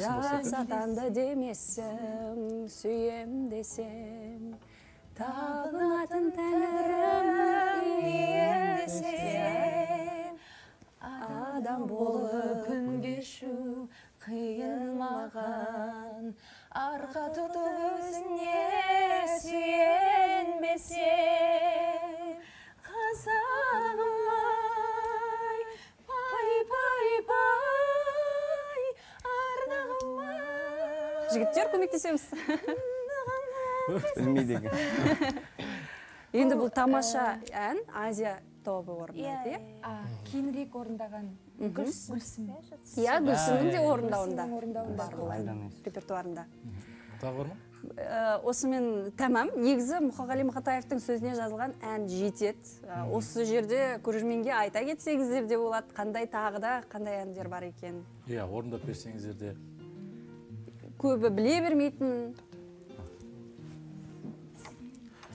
жасатанды демесім сүйем десем табынатын тәңірім ием десем адам болып күн кешу қиын маған арқа тұтып өзіне сүйенбесем қазағым ай пай пай пай ардағым ай жігіттер көмектесеміз. Білмейді екен. енді бұл тамаша ән азия тобы орындайды иә кейінірек орындаған гүлсім. Иә гүлсімнің де орындауында. репертуарында. Тағы бар ма? Э, осымен тәмам. Негізі мұқағали мақатаевтың сөзіне жазылған ән жетеді. Э, осы жерде көрерменге айта кетсеңіздер де болады қандай тағы да қандай әндер бар екен. Иә орындап берсеңіздер де. Көбі біле бермейтін.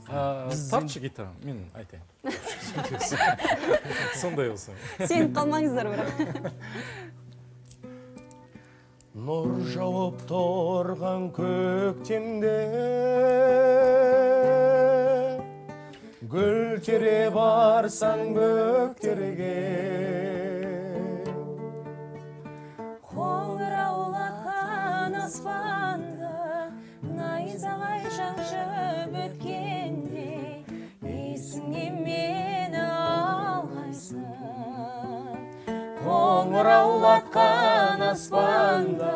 А, тартшы гитара мен айтайын. Сондай болса сеніп қалмаңыздар бірақ. Нұр жауып тұрған көктемде гүл тере барсаң бөктерге. Қоңыраулатқан аспанды қоңыраулатқан аспанды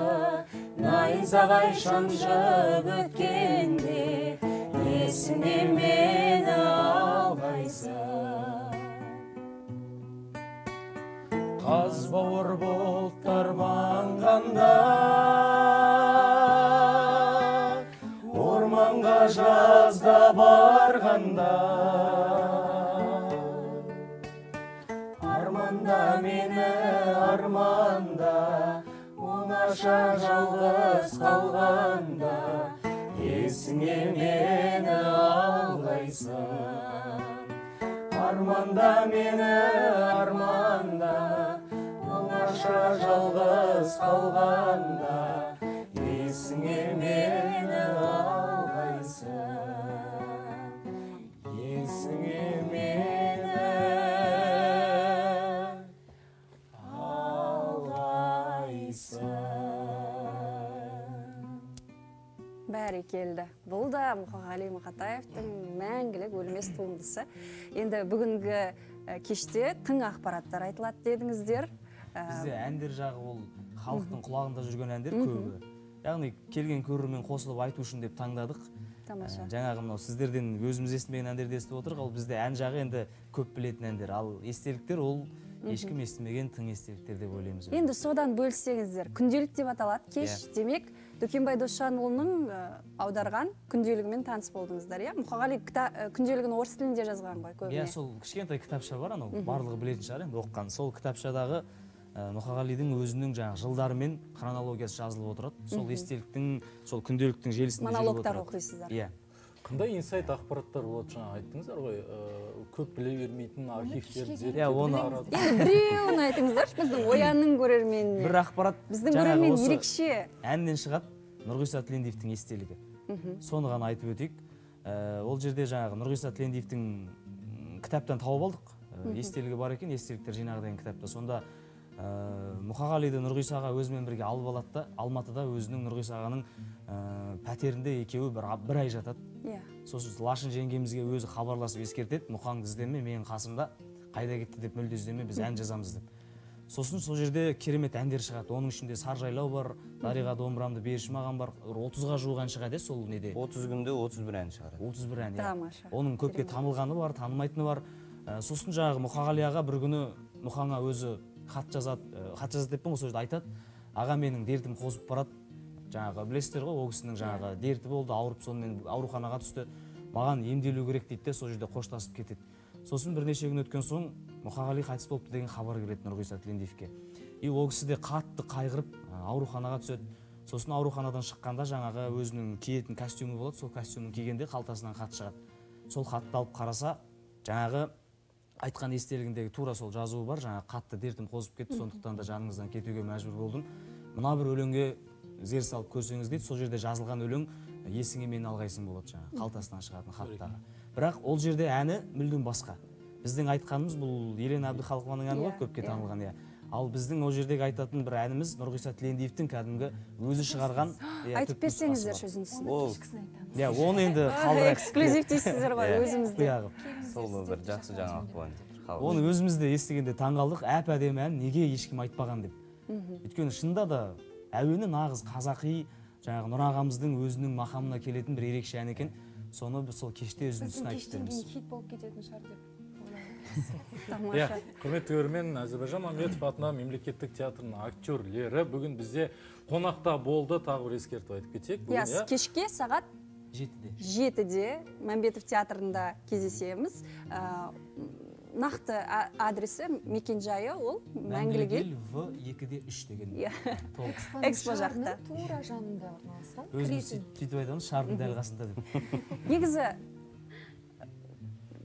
найзағай шаншып өткенде есіңе мені алғайсың қаз бауыр бұлттар маңғанда орманға жазда барғанда арманда мені арманда оңаша жалғыз қалғанда есіңе мені алғайсың. Арманда мені арманда оңаша жалғыз қалғанда есіңе мені бәрекелді бұл да мұқағали мақатаевтың мәңгілік өлмес туындысы. Енді бүгінгі кеште тың ақпараттар айтылады дедіңіздер. Бізде әндер жағы ол халықтың құлағында жүрген әндер көбі. Яғни келген көрермен қосылып айту үшін деп таңдадық. Тамаша. Ә, жаңағы мынау сіздерден өзіміз естімеген әндерді естіп отырық. Ал бізде ән жағы енді көп білетін әндер. Ал естеліктер ол ешкім естімеген тың естеліктер деп ойлаймыз енді содан бөліссеңіздер күнделік деп аталады. Кеш Иә. демек дүкенбай досжанұлының аударған күнделігімен таныс болдыңыздар иә? мұқағали күнделігін орыс тілінде жазған ғой көбіне. Иә сол кішкентай кітапша бар анау барлығы білетін шығар енді оқыған. Сол кітапшадағы мұқағалидың өзінің жаңағы жылдарымен хронологиясы жазылып отырады. Сол естеліктің сол күнделіктің желісінде монологтар оқисыздар. Иә. Қандай инсайт ақпараттар болады? Жаңа айттыңыздар ғой ә, көп біле бермейтін архивтерді Иә, оны- біреуін айтыңыздаршы біздің оянның көрерменіне бір ақпарат біздің көрермен ерекше. әннен шығады нұрғиса тілендиевтің естелігі. Соны ғана айтып өтейік. Ә, ол жерде жаңағы нұрғиса тілендиевтің кітаптан тауып алдық. Мгм. естелігі бар екен естеліктер жинағы деген кітапта. Сонда ә, мұқағалиды нұрғисаға өзімен бірге алып алады да алматыда өзінің нұрғиса ағаның ә, пәтерінде екеуі бір, бір ай жатады. Иә. Сосын лашын жеңгемізге өзі хабарласып ескертеді мұқаңды іздеме менің қасымда қайда кетті деп мүлде іздеме біз ән жазамыз деп. Сосын сол жерде керемет әндер шығады. Оның ішінде саржайлау бар дариға домбырамды берші маған бар отызға жуық ән шығады иә сол неде. отыз күнде отыз бір ән шығарады отыз бір ән иә. Тамаша. Оның көпке танылғаны бар танылмайтыны бар. Ә, сосын жаңағы мұқағали аға бір күні мұқаңа өзі хат жазады хат жазады деппін ғой сол жерде айтады. Аға менің дертім қозып барады. Жаңағы білесіздер ғой ол кісінің жаңағы дерті болды ауырып сонымен ауруханаға түсті. Маған емделу керек дейді де сол жерде қоштасып кетеді. Сосын бірнеше күн өткен соң мұқағали қайтыс болыпты деген хабар келеді нұрғиса тілендиевке. И ол кісі де қатты қайғырып ауруханаға түседі. Сосын ауруханадан шыққанда жаңағы өзінің киетін костюмі болады. Сол костюмін кигенде қалтасынан хат шығады. Сол хатты алып қараса жаңағы айтқан естелігіндегі тура сол жазуы бар. Жаңағы қатты дертім қозып кетті сондықтан да жаныңыздан кетуге мәжбүр болдым. Мына бір өлеңге зер салып көрсеңіз дейді сол жерде жазылған өлең есіңе мені алғайсың болады жаңағы қалтасынан шығатын хаттағы. Бірақ ол жерде әні мүлдем басқа. Біздің айтқанымыз бұл елена әбдіхалықованың әні ғой Иә, көпке иә. танылған иә. Ал біздің ол жердегі айтатын бір әніміз нұрғиса тілендиевтің кәдімгі өзі шығарған иә, айтып берсеңіздерші ол иә оны енді қалдырайық. эксклюзив дейсіздер ғой, Иә, өзімізде. қылып. сол бір жақсы жаңалық болайын оны өзіміз де естігенде таңқалдық әп әдемі ән неге ешкім айтпаған деп өйткені шынында да әуені нағыз қазақи жаңағы нұр ағамыздың өзінің мақамына келетін бір ерекше ән екен соны біз сол кеште үзіндісін айтып береміз хит болып кететін шығар деп иә құрметті көрермен әзірбайжан мамедов атындағы мемлекеттік театрының актерлері бүгін бізде қонақта болды тағы бір ескертіп айтып кетейік иә иә кешке сағат жетіде. Жетіде. Мәмбетов театрында кездесеміз. Ә, нақты адресі мекенжайы ол мәңгілік ел. В екіде үш деген Иә. экспо жақта тура жанында орналасқан. Өзіміз сөйтіп айтамыз шардың дәл қасында деп. (laughs) Негізі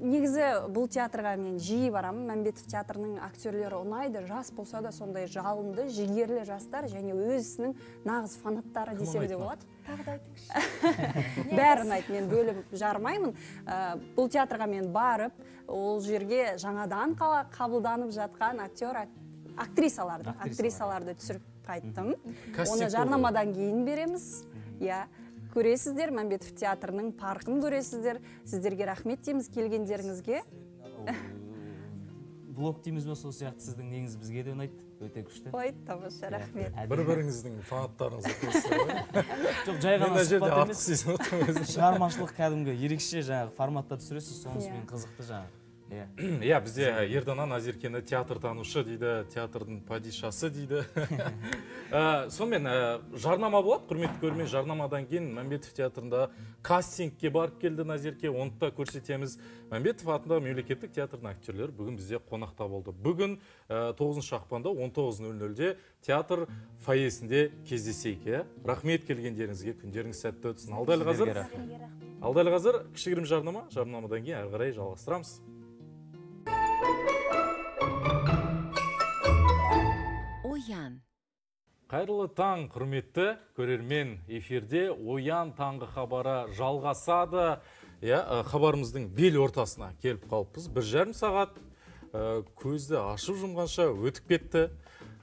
негізі бұл театрға мен жиі барамын. Мәмбетов театрының актерлері ұнайды. Жас болса да сондай жалынды жігерлі жастар және өзінің нағыз фанаттары десем де болады. Тағы да айтыңызшы. (laughs) Бәрі ұнайды мен бөліп жармаймын. Ә, бұл театрға мен барып ол жерге жаңадан қала- қабылданып жатқан актер ак- актрисаларды Актрисалар. актрисаларды түсіріп қайттым. Оны жарнамадан кейін береміз. Иә. Көресіздер мәмбетов театрының паркын көресіздер. Сіздерге рахмет дейміз келгендеріңізге. Блог дейміз ба сол сияқты сіздің неңіз бізге де ұнайды. Өте күшті. Ой тамаша рахмет. бір біріңіздің фанаттарыңыз (laughs) жоқ жай ғана сұхбат емес. шығармашылық кәдімгі ерекше жаңағы форматта түсіресіз сонысымен Иә. қызықты жаңағы. Иә. (clears throat) Иә бізде ердана назеркені театртанушы дейді театрдың падишасы дейді. (laughs) Ә, сонымен ә, жарнама болады құрметті көрермен жарнамадан кейін мәмбетов театрында кастингке барып келді назерке оны да көрсетеміз. Мәмбетов атындағы мемлекеттік театрдың актерлері бүгін бізде қонақта болды. Бүгін ә, 9 ақпанда 19.00-де театр фойесінде кездесейік иә. Рахмет келгендеріңізге күндеріңіз сәтті өтсін. Ал дәл қазір ал дәл қазір кішігірім жарнама. Жарнамадан кейін әрі қарай жалғастырамыз. Оян. Қайырлы таң, құрметті көрермен. Эфирде Оян таңғы хабары жалғасады. Иә, ә, хабарымыздың бел ортасына келіп қалыппыз. Бір жарым сағат ә, көзді ашып жұмғанша өтіп кетті.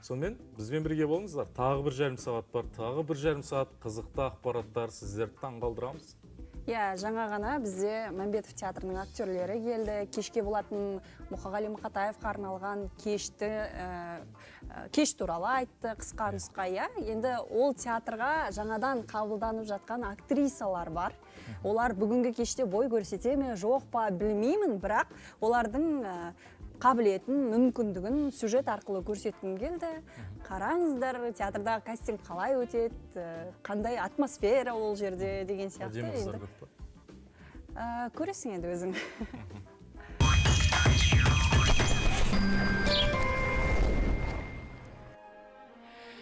Сонымен бізбен бірге болыңыздар. Тағы бір жарым сағат бар. Тағы бір жарым сағат қызықты ақпараттар сіздерді таңғалдырамыз. Иә жаңа ғана бізде мәмбетов театрының актерлері келді. Кешке болатын мұқағали мақатаевқа арналған кешті ә, ә, кеш туралы айтты қысқа нұсқа иә. Енді ол театрға жаңадан қабылданып жатқан актрисалар бар. Олар бүгінгі кеште бой көрсете ме жоқ па білмеймін. Бірақ олардың ә, қабілетін мүмкіндігін сюжет арқылы көрсеткім келді. Қараңыздар театрдағы кастинг қалай өтеді ә, қандай атмосфера ол жерде деген сияқты енді. Ә, көресің енді өзің. (laughs)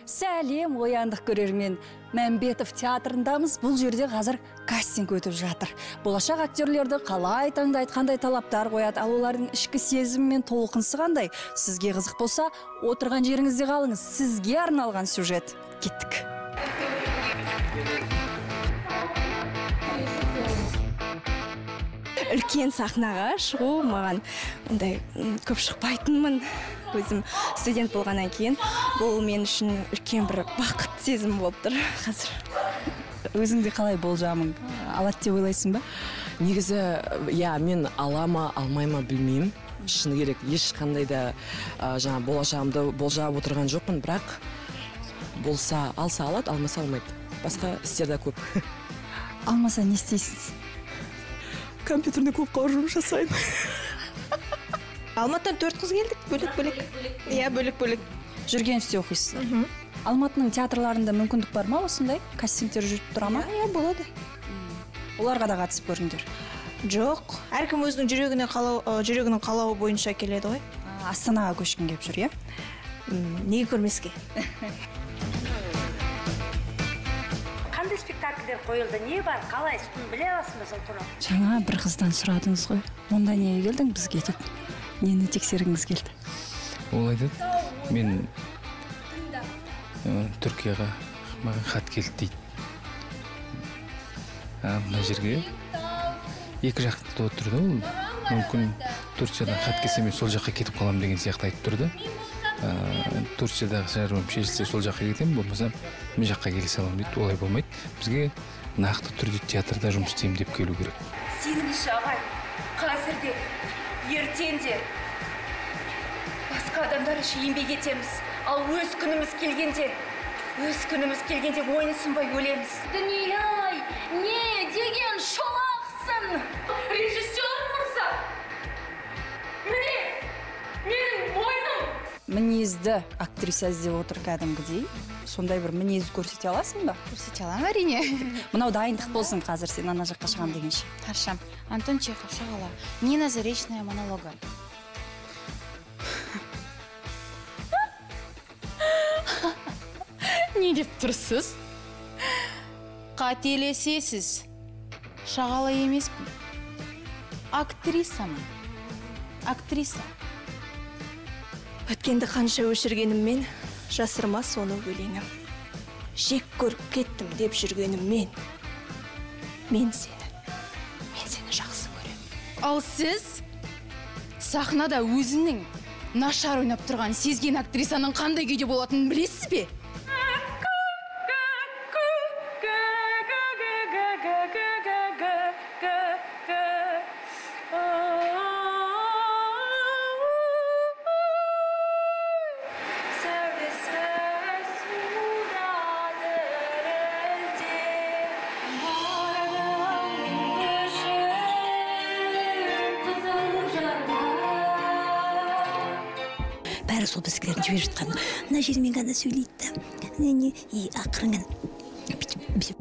сәлем ояндық көрермен. Мәмбетов театрындамыз бұл жерде қазір кастинг өтіп жатыр. Болашақ актерлерді қалай таңдайды қандай талаптар қояды ал олардың ішкі сезімі мен толқынысы қандай? Сізге қызық болса отырған жеріңізде қалыңыз. Сізге арналған сюжет. Кеттік. Үлкен сахнаға шығу маған ондай көп шықпайтынмын. Өзім студент болғаннан кейін бұл мен үшін үлкен бір бақыт сезімі болып тұр қазір. Өзіңде қалай болжамың алады деп ойлайсың ба? Негізі иә мен ала ма алмай ма білмеймін. Шыны керек ешқандай да ә, жаңа болашағымды болжап отырған жоқпын бірақ болса алса алады алмаса алмайды. Басқа істер де көп. Алмаса не істейсіз? Компьютерный клубқа жұмыс жасаймын. Алматыдан төрт қыз келдік бөлек бөлек. Иә бөлек бөлек. Жүргенівте оқисыз. Алматының театрларында мүмкіндік бар ма осындай? Кастингтер жүріп тұра ма? Иә болады. Оларға да қатысып көріңдер. Жоқ. Әркім өзінің жүрегіне қалау жүрегінің қалауы бойынша келеді ғой. Астанаға көшкің келіп жүр иә? Неге көрмеске? (laughs) Қандай спектакльдер қойылды? Не бар? Қалай? Соны біле аласың ба сол туралы? Жаңа бір қыздан сұрадыңыз ғой. Онда неге келдің бізге деп? Нені тексергіңіз келді? Ол айтады мен ә, түркияға маған хат келді дейді. А мына жерге екі жақты да отыр да ол. Мүмкін турциядан хат келсе мен сол жаққа кетіп қаламын деген сияқты айтып тұр да ә, турциядағы шаруам шешілсе сол жаққа кетемін болмаса мына жаққа келе саламын дейді. Олай болмайды. Бізге нақты түрде театрда жұмыс істеймін деп келу керек. Сеніңізші ағай қазір де ертең де басқа адамдар үшін еңбек етеміз. Ал өз күніміз келгенде өз күніміз келгенде мойынсұнбай өлеміз. Дүние ай не деген шолақсың? Мінезді актриса іздеп отыр кәдімгідей. Сондай бір мінез көрсете аласың ба? Көрсете аламын әрине. (laughs) Мынау дайындық болсын қазір сен ана жаққа шығамын дегенше. Хорошо. Антон чехов шағала нина заречная монолога (laughs) не деп тұрсыз? Қателесесіз? Шағала емеспін. Актрисамын. Актриса. Өткенді қанша өшіргеніммен жасырмас оны өлеңім. Жек көріп кеттім деп жүргеніммен. Мен сені мен сені жақсы көремін. Ал сіз сахнада өзінің нашар ойнап тұрған сезген актрисаның қандай күйде болатынын білесіз бе? Бәрі сол біздікілердің жіберіп жатқан. Мына жермен ғана сөйлейді да. И бүйтіп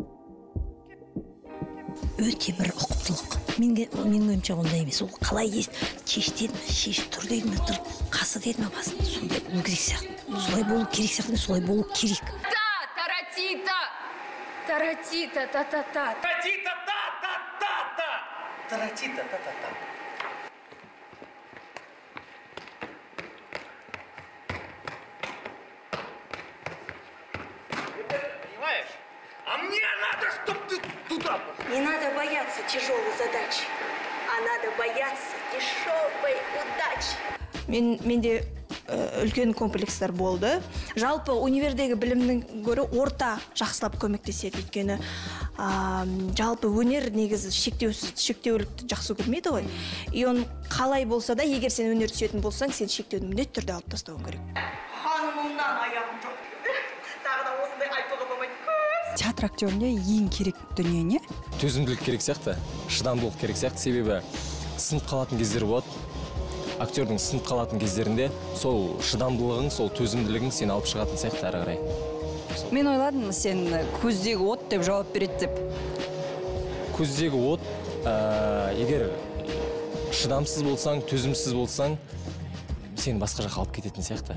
өте бір ұқыптылық. Менге менің ойымша ондай емес. Ол қалай ес шеш деді ме шеш тұр деді ме тұр қасы деді ме басын. Сондай болу керек сияқты. Солай болу керек сияқты солай болу керек. Та таратита. Таратита та та та. Таратита та та та та. Таратита та та та Понимаешь? А мне надо, чтобы ты туда. Не надо бояться тяжелой задачи, а надо бояться дешевой удачи. Мен, менде э, үлкен комплекстар болды. Жалпы универдегі білімнің гөрі орта жақсылап көмектеседі өйткені а, м, жалпы өнер негізі шектеусіз шектеулікті жақсы көрмейді ғой и оны қалай болса да егер сен өнерді сүйетін болсаң сен шектеуді міндетті түрде алып тастау керек ханымымнан аяғым жоқ тағы да осындай айтуға болмайды театр актеріне ең керек дүние не? Төзімділік керек сияқты шыдамдылық керек сияқты. Себебі сынып қалатын кездер болады. Актердің сынып қалатын кездерінде сол шыдамдылығың сол төзімділігің сені алып шығатын сияқты әрі қарай. Мен ойладым сен көздегі от деп жауап береді деп. Көздегі от ә, егер шыдамсыз болсаң төзімсіз болсаң сені басқа жаққа алып кететін сияқты.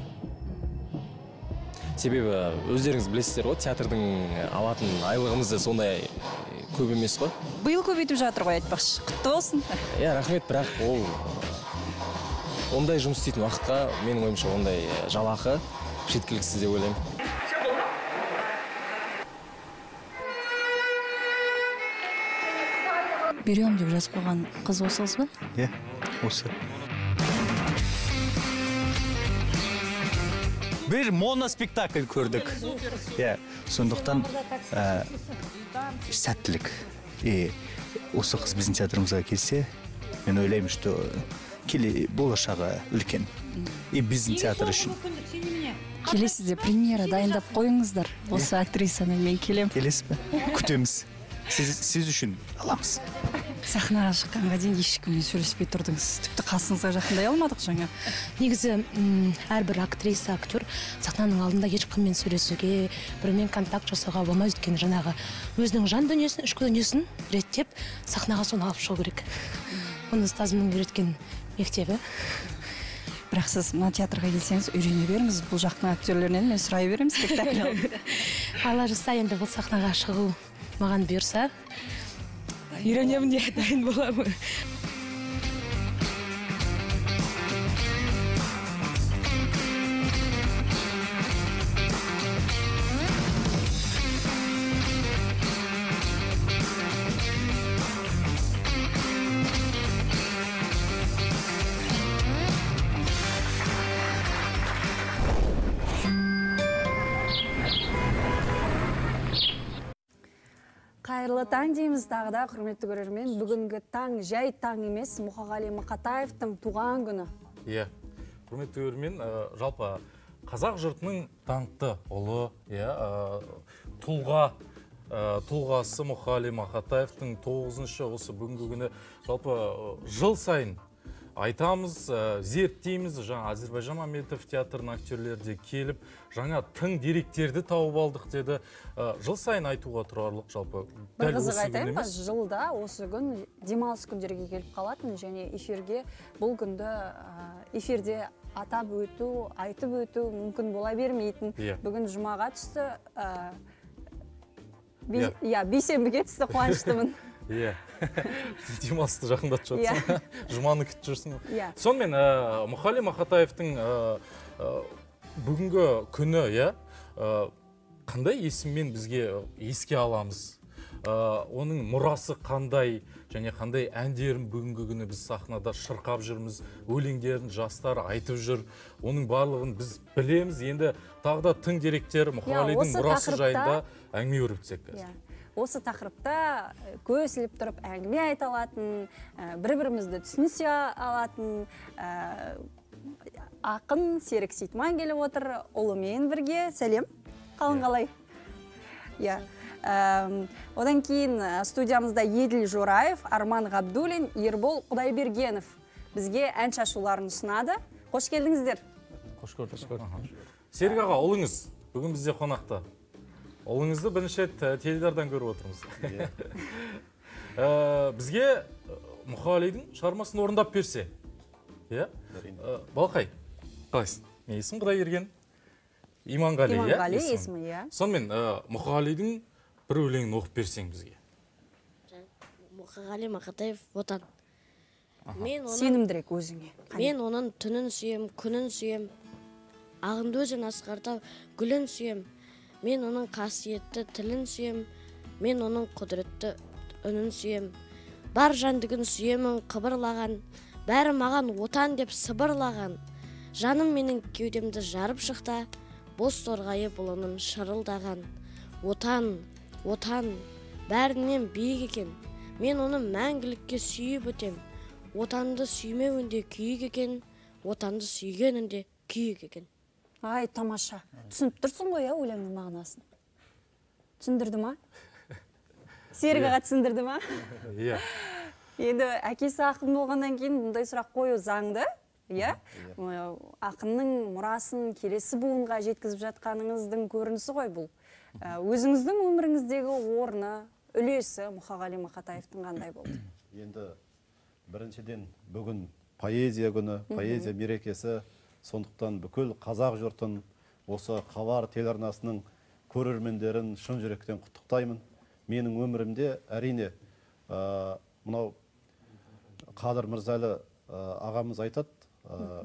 Себебі өздеріңіз білесіздер ғой театрдың алатын айлығымыз да сондай көп емес қой. Биыл көбейтіп жатыр ғой айтпақшы. Құтты болсын. (laughs) Иә рахмет бірақ ол ондай жұмыс істейтін уақытқа менің ойымша ондай жалақы жеткіліксіз деп ойлаймын. Берем деп жазып қойған қыз осы қыз ба? Иә осы. Бір моноспектакль көрдік иә сондықтан ә, сәттілік и осы қыз біздің театрымызға келсе мен ойлаймын что келе болашағы үлкен и біздің театр үшін келесіде премьера дайындап қойыңыздар осы актрисаны мен келем келесіз бе күтеміз сіз, сіз үшін аламыз сахнаға шыққанға дейін ешкіммен сөйлеспей тұрдыңыз тіпті қасыңызға жақындай алмадық жаңа негізі әрбір актриса актер сахнаның алдында ешкіммен сөйлесуге бірімен контакт жасауға болмайды өйткені жаңағы өзінің жан дүниесін ішкі дүниесін реттеп сахнаға соны алып шығу керек. Оны ұстазымның үйреткен мектебі. Бірақ сіз мына театрға келсеңіз үйрене беріңіз бұл жақтың актерлерінен мен сұрай беремін спектакль (laughs) алла жазса енді бұл сахнаға шығу маған бұйырса? Үйренемін де дайын боламын. Қайырлы таң дейміз тағы да құрметті көрермен. Бүгінгі таң жай таң емес. Мұқағали мақатаевтың туған күні. Иә. Құрметті көрермен ә, жалпы қазақ жұртының даңқты ұлы иә ә, тұлға ә, тұлғасы мұқағали мақатаевтың тоғызыншы осы бүгінгі күні жалпы жыл сайын айтамыз ә, зерттейміз. Жаңа әзірбайжан мәметов театрының актерлері де келіп жаңа тың деректерді тауып алдық деді. Ә, жыл сайын айтуға тұрарлық жалпы бір қызық айтайын ба? жылда осы күн демалыс күндерге келіп қалатын және эфирге бұл күнді ә, эфирде атап өту айтып өту мүмкін бола бермейтін. Иә. бүгін жұмаға түсті ә, Иә. иә бейсенбіге түсті (laughs) қуаныштымын. Иә. (laughs) демалысты жақындатып Иә. жатсың (laughs) жұманы күтіп жүрсің Иә. сонымен ә, мұқағали мақатаевтың ә, ә, бүгінгі күні иә қандай есіммен бізге еске аламыз Ә, оның мұрасы қандай және қандай әндерін бүгінгі күні біз сахнада шырқап жүрміз өлеңдерін жастар айтып жүр оның барлығын біз білеміз енді тағы да тың деректер мұқағалидың осы мұрасы тақырыпта- жайында әңгіме өрбітсек қазір Иә. Осы тақырыпта ә, көз іліп тұрып әңгіме айта алатын ә, бір бірімізді түсінісе алатын ә, ақын серік сейтман келіп отыр. Ұлымен бірге. Сәлем. Қалың қалай? Иә. Одан кейін студиямызда еділ жораев арман ғабдуллин ербол құдайбергенов бізге ән шашуларын ұсынады. Қош келдіңіздер. Қош көрдік. Серік аға ұлыңыз. Бүгін бізде қонақта. Ұлыңызды бірінші рет теледидардан көріп отырмыз. Ә, (laughs) бізге ә, мұқағалидың шығармасын орындап берсе. Иә? Ә, балқай қалайсың не есім құдайберген иманғали иә? Иманғали есімі иә. Сонымен ә, мұқағалидың бір өлеңін оқып берсең бізге. Мұқағали мақатаев отан. Мен оның сенімдірек өзіңе. Мен оның түнін сүйем күнін сүйем ағынды өзен асқарда гүлін сүйем. Мен оның қасиетті тілін сүйем мен оның құдіретті үнін сүйем. Бар жәндігін сүйемін қыбырлаған. Бәрі маған отан деп сыбырлаған. Жаным менің кеудемді жарып шықта боз торғайы бұлының шырылдаған. Отан отан бәрінен биік екен. Мен оны мәңгілікке сүйіп өтем. Отанды сүймеуінде күйік екен отанды сүйгенінде күйік екен. Ай тамаша. Түсініп тұрсың ғой иә өлеңнің мағынасын? Түсіндірді ма? Серік аға түсіндірді ма? Иә. Енді әкесі ақын болғаннан кейін бұндай сұрақ қою заңды иә? Ақынның мұрасын келесі буынға жеткізіп жатқаныңыздың көрінісі ғой бұл. Ә, өзіңіздің өміріңіздегі орны үлесі мұқағали мақатаевтың қандай болды? Енді біріншіден бүгін поэзия күні поэзия мерекесі. Сондықтан бүкіл қазақ жұртын осы хабар телеарнасының көрермендерін шын жүректен құттықтаймын. Менің өмірімде әрине ә, мынау қадыр мырзалы ә, ағамыз айтады ә,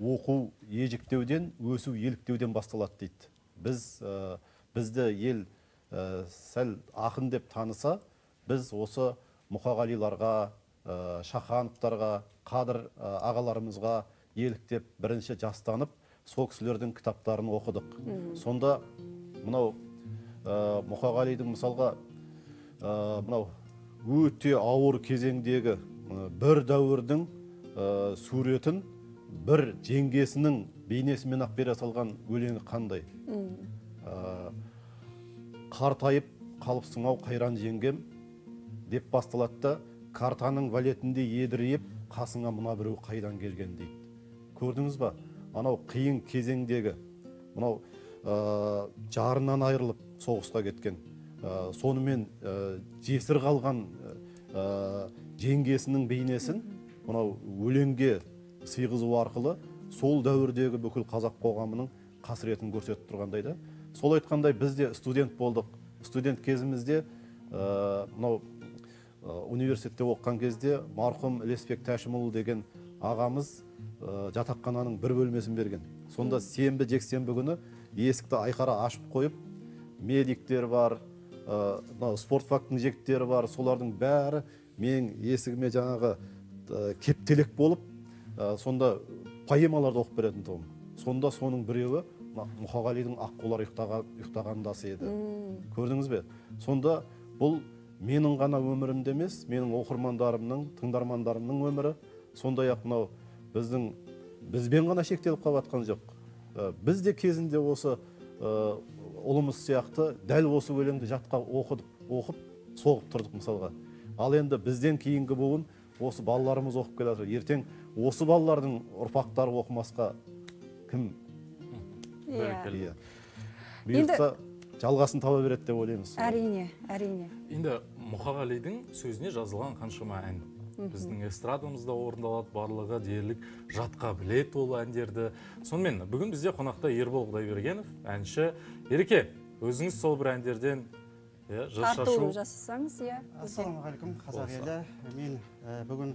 оқу ежіктеуден өсу еліктеуден басталады дейді. Біз ә, бізді ел ә, сәл ақын деп таныса біз осы мұқағалиларға ә, шахановтарға қадыр ағаларымызға еліктеп бірінші жастанып сол кісілердің кітаптарын оқыдық. Сонда мынау ә, мұқағалидың мысалға ә, мынау өте ауыр кезеңдегі ә, бір дәуірдің ә, суретін бір жеңгесінің бейнесімен ақ бере салған өлеңі қандай? Ә, қартайып қалыпсың ау қайран жеңгем деп басталады да картаның валетінде едірейіп қасыңа мына біреу қайдан келген? дейді. Көрдіңіз ба? Анау қиын кезеңдегі мынау ә, жарынан айырылып соғысқа кеткен ә, сонымен ә, жесір қалған ә, жеңгесінің бейнесін мынау өлеңге сыйғызу арқылы сол дәуірдегі бүкіл қазақ қоғамының қасіретін көрсетіп тұрғандай да. Сол айтқандай біз де студент болдық. Студент кезімізде мынау университетте оқыған кезде марқұм ілесбек тәшімұлы деген ағамыз ә, жатақхананың бір бөлмесін берген. Сонда сенбі жексенбі күні есікті айқара ашып қойып медиктер бар ә, мынау спорт фактінің жігіттері бар солардың бәрі менің есігіме жаңағы ә, кептелек болып ә, сонда поэмаларды оқып беретін тұғым сонда соның біреуі мұқағалидың аққулар ұйықтаған ұйықтағандасы еді. Көрдіңіз бе? Сонда бұл менің ғана өмірімде емес менің оқырмандарымның тыңдармандарымның өмірі. Сондай ақ мынау біздің бізбен ғана шектеліп қалып жатқан жоқ. Ә, біз де кезінде осы ә, ұлымыз сияқты дәл осы өлеңді жатқа оқыдық оқып соғып тұрдық мысалға. Ал енді бізден кейінгі буын осы балаларымыз оқып келе жатыр. Ертең осы балалардың ұрпақтары оқымасқа кім? Бәрекелді. иә. Бұйыртса жалғасын таба береді деп ойлаймыз. әрине әрине. Енді мұқағалидың сөзіне жазылған қаншама ән біздің эстрадамызда орындалады барлығы дерлік жатқа білет ол әндерді. Сонымен бүгін бізде қонақта ербол құдайбергенов әнші. Ереке өзіңіз сол бір әндерден иә жыр шашу. жасасаңыз иә ассалаумағалейкум қазақ елі. Мен ә, бүгін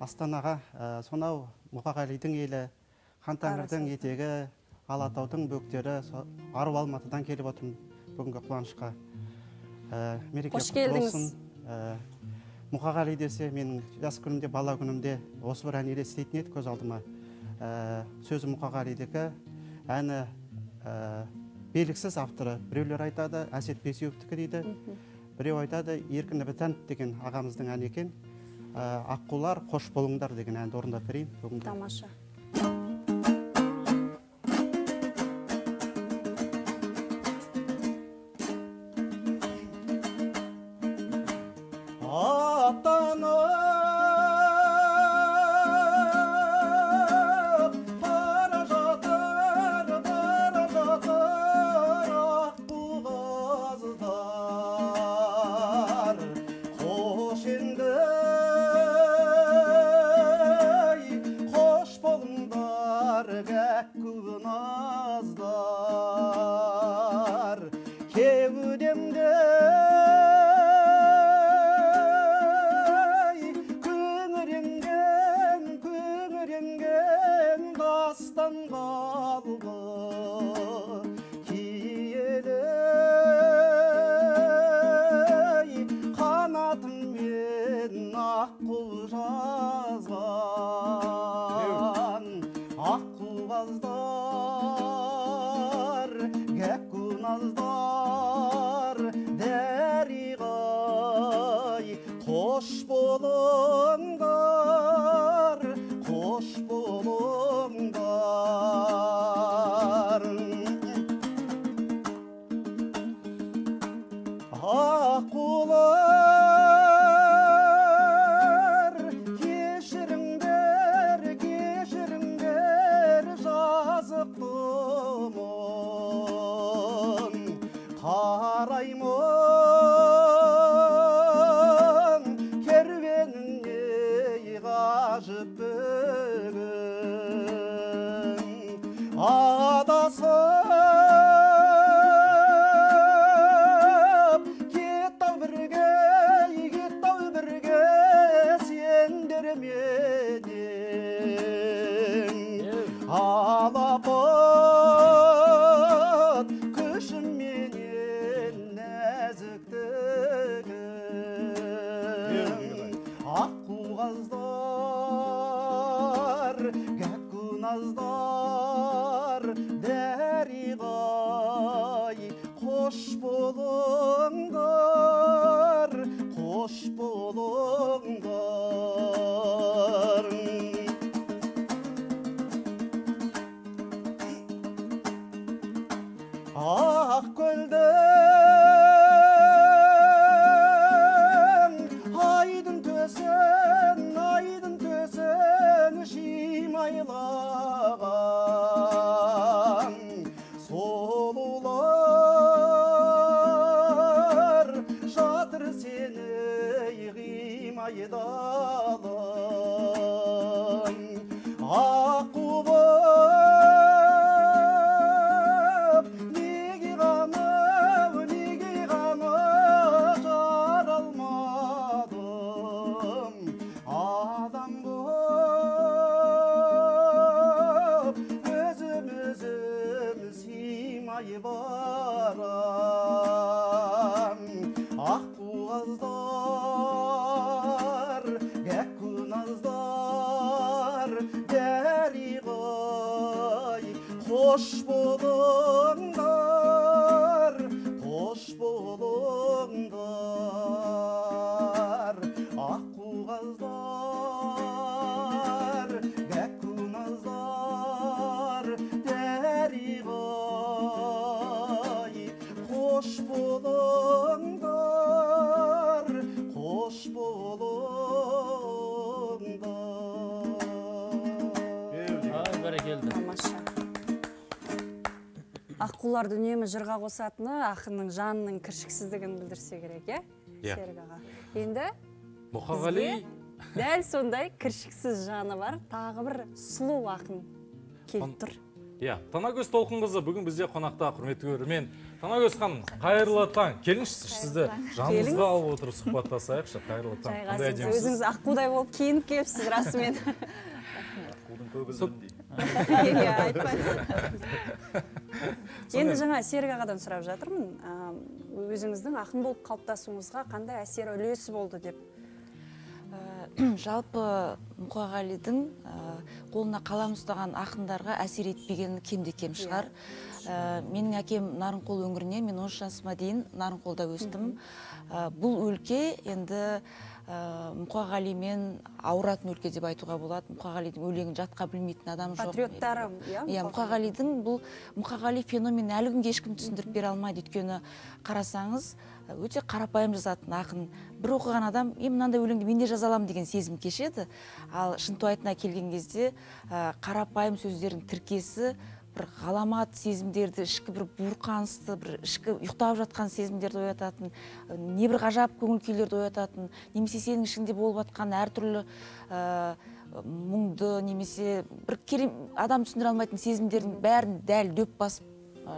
астанаға ә, сонау мұқағалидың елі хантәңірдің етегі алатаудың бөктері ару алматыдан келіп отырмын бүгінгі қуанышқа. Ә, мереке Қош құтты келдіңіз. болсын. Мұқағали десе менің жас күнімде бала күнімде осы бір ән елестейтін еді көз алдыма. Ә, сөзі мұқағалидікі. Әні ә, белгісіз авторы. Біреулер айтады әсет бесеуовтікі дейді. Біреу айтады еркін бітанов деген ағамыздың әні екен. Ә, аққулар қош болыңдар деген әнді орындап берейін бүгінгі. Тамаша. Аққулар үнемі жырға қосатыны ақынның жанының кіршіксіздігін білдірсе керек иә? Иә. серік аға. Енді мұқағали. дәл сондай кіршіксіз жаны бар. Тағы бір сұлу ақын келіп тұр. Иә танагөз толқынқызы бүгін бізде қонақта құрметті көрермен. Танагөз ханым қайырлы таң. Келіңізші сізді жанымызға алып отырып сұхбаттасайықшы. Қайырлы таң. Қандай әдемісіз. Өзіңіз аққудай болып киініп келіпсіз расымен. Иә айтпаңыз. Енді жаңа серік ағадан сұрап жатырмын. Өзіңіздің ақын болып қалыптасуыңызға қандай әсері үлесі болды деп? (clears throat) Жалпы мұқағалидың ә, қолына қалам ұстаған ақындарға әсер етпегені кемде кем шығар. Ә, менің әкем нарынқол өңірінен мен 13 жасыма дейін нарынқолда өстім. Ә, бұл өлке енді ә, мұқағалимен ауыратын өлке деп айтуға болады мұқағалидың өлеңін жатқа білмейтін адам жоқ. Патриоттары иә иә мұқағалидың бұл мұқағали феноменін әлі күнге ешкім түсіндіріп бере алмайды. Өйткені қарасаңыз өте қарапайым жазатын ақын. Бір оқыған адам е мынандай өлеңді мен де жаза аламын деген сезім кешеді. Ал шынтуайтына келген кезде ә, қарапайым сөздердің тіркесі бір ғаламат сезімдерді ішкі бір буырқанысты бір ішкі ұйықтап жатқан сезімдерді оятатын небір ғажап көңіл күйлерді оятатын немесе сенің ішіңде болып жатқан әртүрлі ә, мұңды немесе бір керем адам түсіндіре алмайтын сезімдердің бәрін дәл дөп басып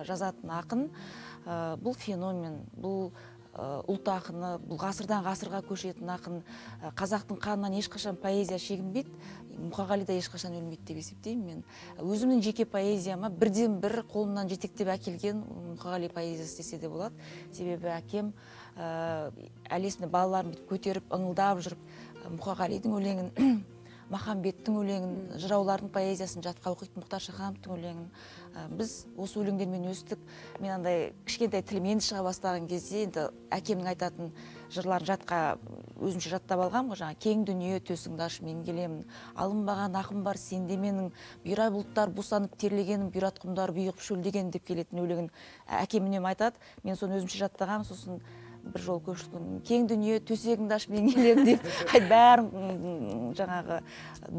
жазатын ақын ә, бұл феномен бұл ұлт ақыны бұл ғасырдан ғасырға көшетін ақын ә, қазақтың қанынан ешқашан поэзия шегінбейді. Мұқағали да ешқашан өлмейді деп есептеймін мен. Өзімнің жеке поэзияма бірден бір қолымнан жетектеп әкелген мұқағали поэзиясы десе де болады. Себебі әкем ә, әлі балаларын бүйтіп көтеріп ыңылдап жүріп мұқағалидың өлеңін махамбеттің өлеңін жыраулардың поэзиясын жатқа оқитын мұхтар шахановтың өлеңін ә, біз осы өлеңдермен өстік. Мен андай кішкентай тілім енді шыға бастаған кезде енді әкемнің айтатын жырларын жатқа өзімше жаттап алғанмын ғой жаңағы кең дүние төсіңді аш мен келемін алынбаған ақым бар сенде менің бұйра бұлттар бусанып терлегенім бұйрат құмдар бұйығып шөлдеген деп келетін өлеңін әкем үнемі айтады. Мен соны өзімше жаттағанмын. Сосын бір жол көпшіліктің кең дүние төсегіңді аш мен келем деп бәрін жаңағы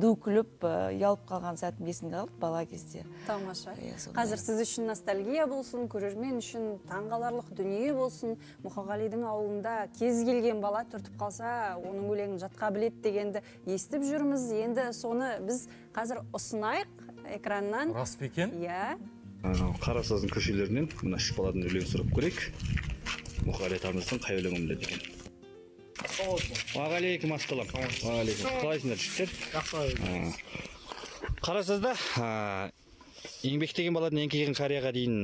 ду күліп ұялып қалған сәтім есімде қалды бала кезде. Тамаша. Иә, қазір сіз үшін ностальгия болсын көрермен үшін таңғаларлық дүние болсын мұқағалидың ауылында кез келген бала түртіп қалса оның өлеңін жатқа білет дегенді естіп жүрміз. Енді соны біз қазір ұсынайық экраннан. Рас па екен? Иә. Қарасаздың көшелерінен мына үш баладан өлең сұрап көрейік. Мұқағали атамыздың қай өлеңін біледі екен? Уағалейкум ассалам. Уағалейкум. Қалайсыңдар жігіттер? Қарасазда еңбектеген баладан еңкейген қарияға дейін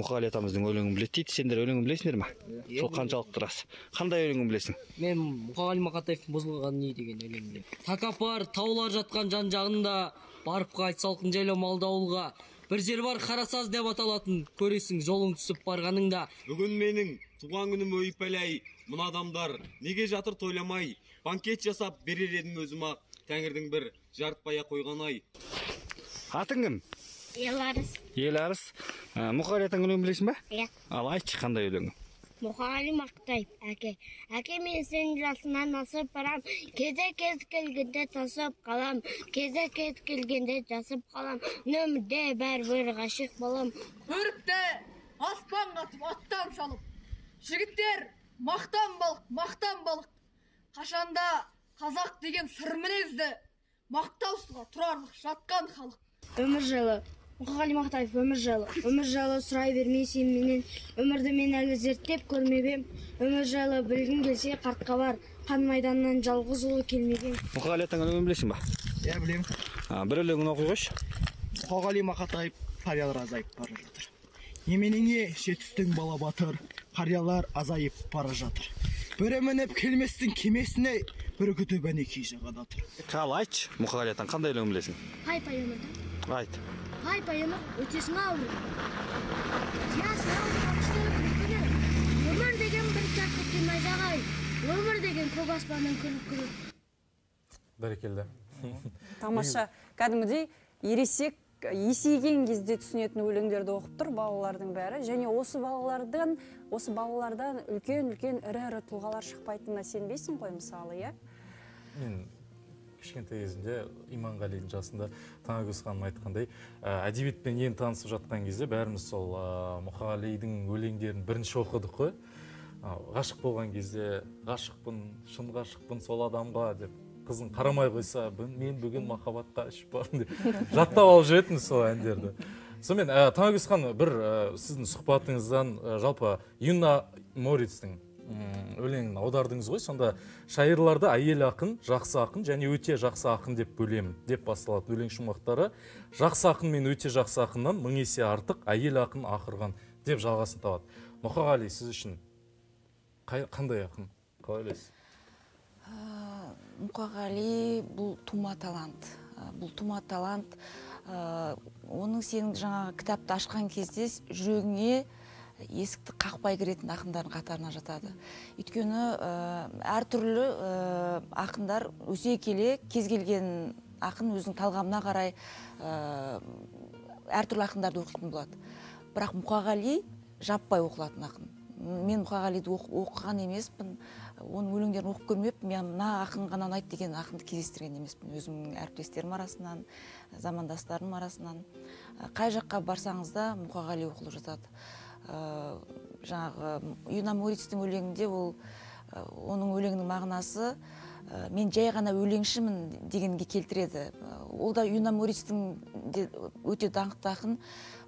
мұқағали атамыздың өлеңін біледі дейді. Сендер өлеңін білесіңдер ма? Сол қаншалықты рас. Қандай өлеңін білесің? Мен мұқағали мақатаевтың бұзылған не деген өлеңді тәкаппар таулар жатқан жан жағында барып қайт салқын жайлау малды ауылға бір жер бар қарасаз деп аталатын. Көресің жолың түсіп барғаныңда бүгін менің туған күнім өй пәләй мына адамдар неге жатыр тойламай? Банкет жасап берер едім өзім ақ. Тәңірдің бір жарытпай ақ қойған ай. Атың кім? Еларыс еларыс ә, мұқағали атаның өлеңін білесің ба иә. Ал айтшы қандай өлеңі? Мұқағали мақтаев әке әке мен сенің жасыңнан асып барам. Кезе кез келгенде тасып қалам. Кезе кез келгенде жасып қалам. Өмірде бәрібір ғашық болам. Көрікті аспан қатып аттан шалып. Жігіттер мақтан балық мақтан балық. Қашанда қазақ деген сыр мінезді мақтаусызға тұрарлық жатқан халық. Өмір жайлы мұқағали мақтаев өмір жайлы. Өмір жайлы сұрай бермей сен менен. Өмірді мен әлі зерттеп көрмеп ем өмір жайлы білгің келсе қартқа бар. Қан майданнан жалғыз ұлы келмеген. Мұқағали атаның өлеңін білесің ба? Иә білемін. Бір өлеңін оқи қойшы. Мұқағали мақатаев қариялар азайып бара жатыр. Неменеңе жетістің бала батыр қариялар азайып бара жатыр. Бірі мініп келместің кемесіне бірі күтіп әнекей жағада тұр. Ал айтшы мұқағали атаның қандай өлеңін білесің? Пай пай өмірді. Айт. Пай өмір өтесің ау сиясың ау қуанышты күлкіні өмір деген бір кеткен найзағай өмір деген көк күліп күліп бәрекелді тамаша кәдімгідей ересек есейген кезде түсінетін өлеңдерді оқып тұр балалардың бәрі. Және осы балалардан осы балалардан үлкен үлкен ірі ірі тұлғалар шықпайтынына сенбейсің ғой мысалы иә? Мен кішкентай кезімде иманғалидің жасында танагөз ханым айтқандай ә, әдебиетпен ең танысып жатқан кезде бәріміз сол ә, мұқағалидың өлеңдерін бірінші оқыдық қой. Ғашық болған кезде ғашықпын шын ғашықпын сол адамға деп қызың қарамай қойса «Бін- мен бүгін махаббатқа ішіп бардым деп (laughs) жаттап алып жүретінбіз сол әндерді. Сонымен ә, танагөз ханым бір ә, сіздің сұхбатыңыздан ә, жалпы юна морицтің өлеңін аудардыңыз ғой. Сонда шайырларды әйел ақын жақсы ақын және өте жақсы ақын деп бөлемін деп басталатын өлең шумақтары жақсы ақын мен өте жақсы ақыннан мың есе артық әйел ақын ақырған деп жалғасын табады. Мұқағали сіз үшін қандай ақын? Қалай ойлайсыз? Ә, мұқағали бұл тума талант. Ә, бұл тума талант ә, оның сенің жаңағы кітапты ашқан кезде жүрегіңе есікті қақпай кіретін ақындардың қатарына жатады. Өйткені ә, әртүрлі ә, ақындар өсе келе кез келген ақын өзінің талғамына қарай ә, әртүрлі ақындарды оқитын болады. Бірақ мұқағали жаппай оқылатын ақын. Мен мұқағалиды оқ- оқыған емеспін оның өлеңдерін оқып көрмеппін мен мына ақын ғана ұнайды деген ақынды кездестірген емеспін. Өзімнің әріптестерім арасынан замандастарым арасынан. Қай жаққа барсаңыз да мұқағали оқылып жатады. Жаңағы юна морицтің өлеңінде ол ә, оның өлеңінің мағынасы ә, мен жай ғана өлеңшімін дегенге келтіреді. Ол да юна морицтің де өте даңқты ақын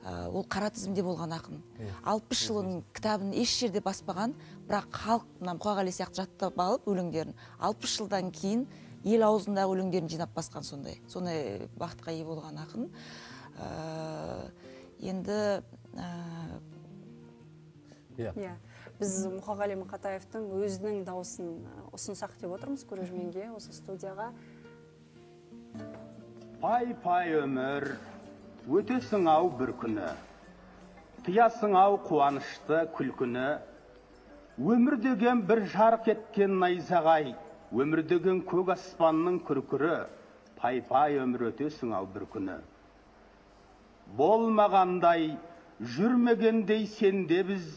ә, ол қара тізімде болған ақын алпыс жыл оның кітабын еш жерде баспаған бірақ халық мына мұқағали сияқты жаттап алып өлеңдерін алпыс жылдан кейін ел аузындағы өлеңдерін жинап басқан сондай сондай бақытқа ие болған ақын. Ә, енді иә иә біз мұқағали мақатаевтың өзінің дауысын ұсынсақ деп отырмыз көрерменге осы студияға. Пай пай өмір. Өтесің ау бір күні. Тыясың ау қуанышты күлкіні. Өмір деген бір жарқ еткен найзағай. Өмір деген көк аспанның күркірі. Пай пай өмір өтесің ау бір күні. Болмағандай жүрмегендей сенде біз.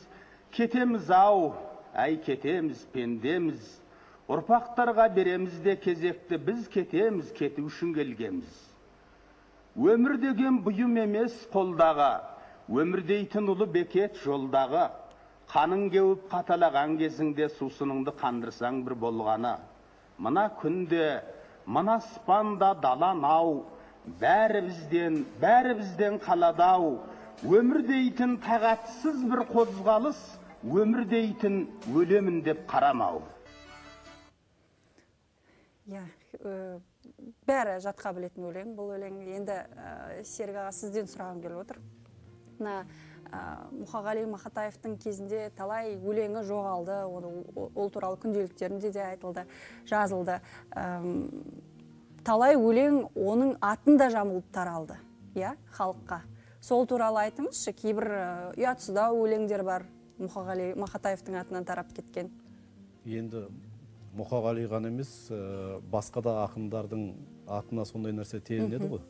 Кетеміз ау әй кетеміз пендеміз. Ұрпақтарға береміз де кезекті біз кетеміз кету үшін келгенбіз өмір деген бұйым емес қолдағы өмір дейтін ұлы бекет жолдағы. Қаның кеуіп қаталаған кезіңде сусыныңды қандырсаң бір болғаны. Мына күнде мына аспанда дала нау бәрімізден бәрімізден қалады ау. Өмір дейтін тағатсыз бір қозғалыс өмір дейтін өлемін деп қарамау. Иә э, бәрі жатқа білетін өлең. Бұл өлең енді ә, серік аға сізден сұрағым келіп отыр. Мына ә, мұқағали мақатаевтың кезінде талай өлеңі жоғалды. Оны ол- туралы күнделіктерінде де айтылды жазылды. Талай өлең оның атын да жамылып таралды иә халыққа. Сол туралы айтыңызшы кейбір ұятсыздау өлеңдер бар. Мұқағали мақатаевтың атынан тарап кеткен. Енді мұқағали ғана емес ә, басқа да ақындардың атына сондай нәрсе телінеді ғой.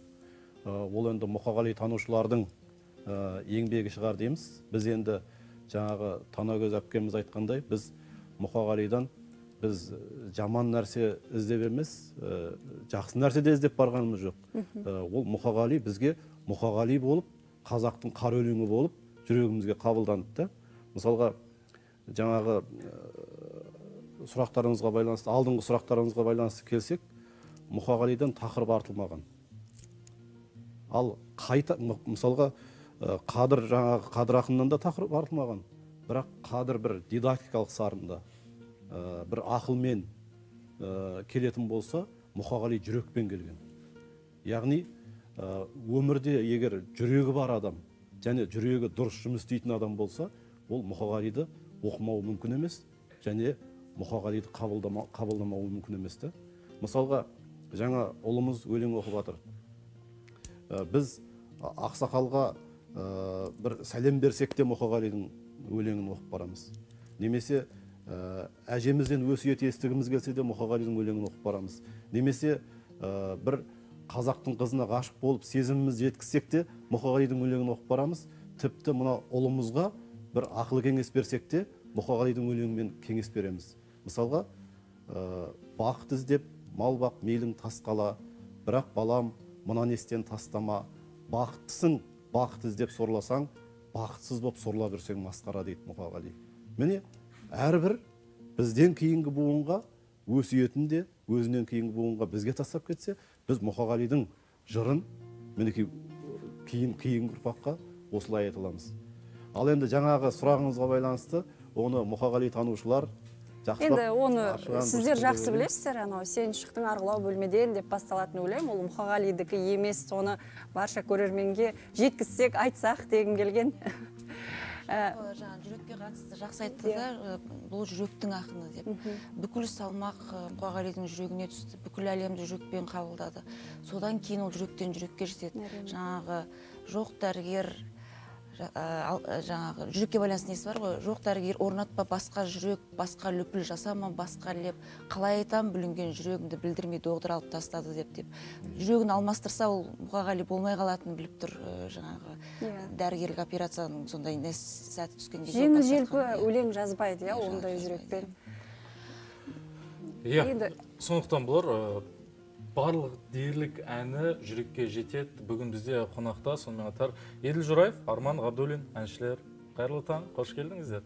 Ә, ол енді мұқағали танушылардың ә, еңбегі шығар дейміз. Біз енді жаңағы танагөз әпкеміз айтқандай біз мұқағалидан біз жаман нәрсе іздеп емес ә, жақсы нәрсе де іздеп барғанымыз жоқ. Ә, ол мұқағали бізге мұқағали болып қазақтың қара өлеңі болып жүрегімізге қабылданды да. Мысалға жаңағы ә, сұрақтарыңызға байланысты алдыңғы сұрақтарыңызға байланысты келсек мұқағалидан тақырып артылмаған. Ал қайта мысалға ә, қадыр жаңағы қадыр ақыннан да тақырып артылмаған. Бірақ қадыр бір дидактикалық сарында ә, бір ақылмен ә, келетін болса мұқағали жүрекпен келген. Яғни өмірде егер жүрегі бар адам және жүрегі дұрыс жұмыс істейтін адам болса ол мұқағалиды оқымауы мүмкін емес және мұқағалиды қабылдама, қабылдамауы мүмкін емес та мысалға жаңа ұлымыз өлең оқып жатыр. Ә, біз ақсақалға ә, бір сәлем берсек те мұқағалидың өлеңін оқып барамыз. Немесе ә, әжемізден өсиет естігіміз келсе де мұқағалидың өлеңін оқып барамыз. Немесе ә, бір қазақтың қызына ғашық болып сезімімізді жеткізсек те мұқағалидың өлеңін оқып барамыз. Тіпті мына ұлымызға бір ақыл кеңес берсек те мұқағалидың өлеңімен кеңес береміз. Мысалға ә, бақыт іздеп мал бақ мейлің тас қала бірақ балам мына нестен тастама. Бақыттысың бақыт іздеп сорласаң бақытсыз болып сорлап жүрсең масқара дейді мұқағали. Міне әрбір бізден кейінгі буынға өсиетін де өзінен кейінгі буынға бізге тастап кетсе біз мұқағалидың жырын мінекей кейін кейінгі ұрпаққа осылай айта аламыз. Ал енді жаңағы сұрағыңызға байланысты оны мұқағали танушылар енді оны сіздер жақсы білесіздер анау сен шықтың арғылау бөлмеден деп басталатын өлең ол мұқағалидікі емес соны барша көрерменге жеткізсек айтсақ дегім келген. (laughs) Ә, жаңағы жүрекке қатысты жақсы айтты да э, бұл жүректің ақыны деп. Бүкіл салмақ мұқағалидың жүрегіне түсті бүкіл әлемді жүрекпен қабылдады. Содан кейін ол жүректен жүрекке жетеді. Жаңағы жоқ дәрігер жаңағы жүрекке байланысты несі бар ғой? Жоқ дәрігер орнатпа басқа жүрек басқа лүпіл жасама басқа леп. Қалай айтам бүлінген жүрегімді білдірмей доғдыр алып тастады деп деп. Жүрегін алмастырса ол мұқағали болмай қалатынын біліп тұр ә, жаңағы Иә. дәрігерлік операцияның сондай сәті түскен кезде жеңіл желпі өлең жазбайды иә ондай жүрекпен. иә Енді- сондықтан бұлар ә, барлық дерлік әні жүрекке жетеді. Бүгін бізде қонақта сонымен қатар еділ жораев арман ғабдуллин әншілер. Қайырлы таң қош келдіңіздер.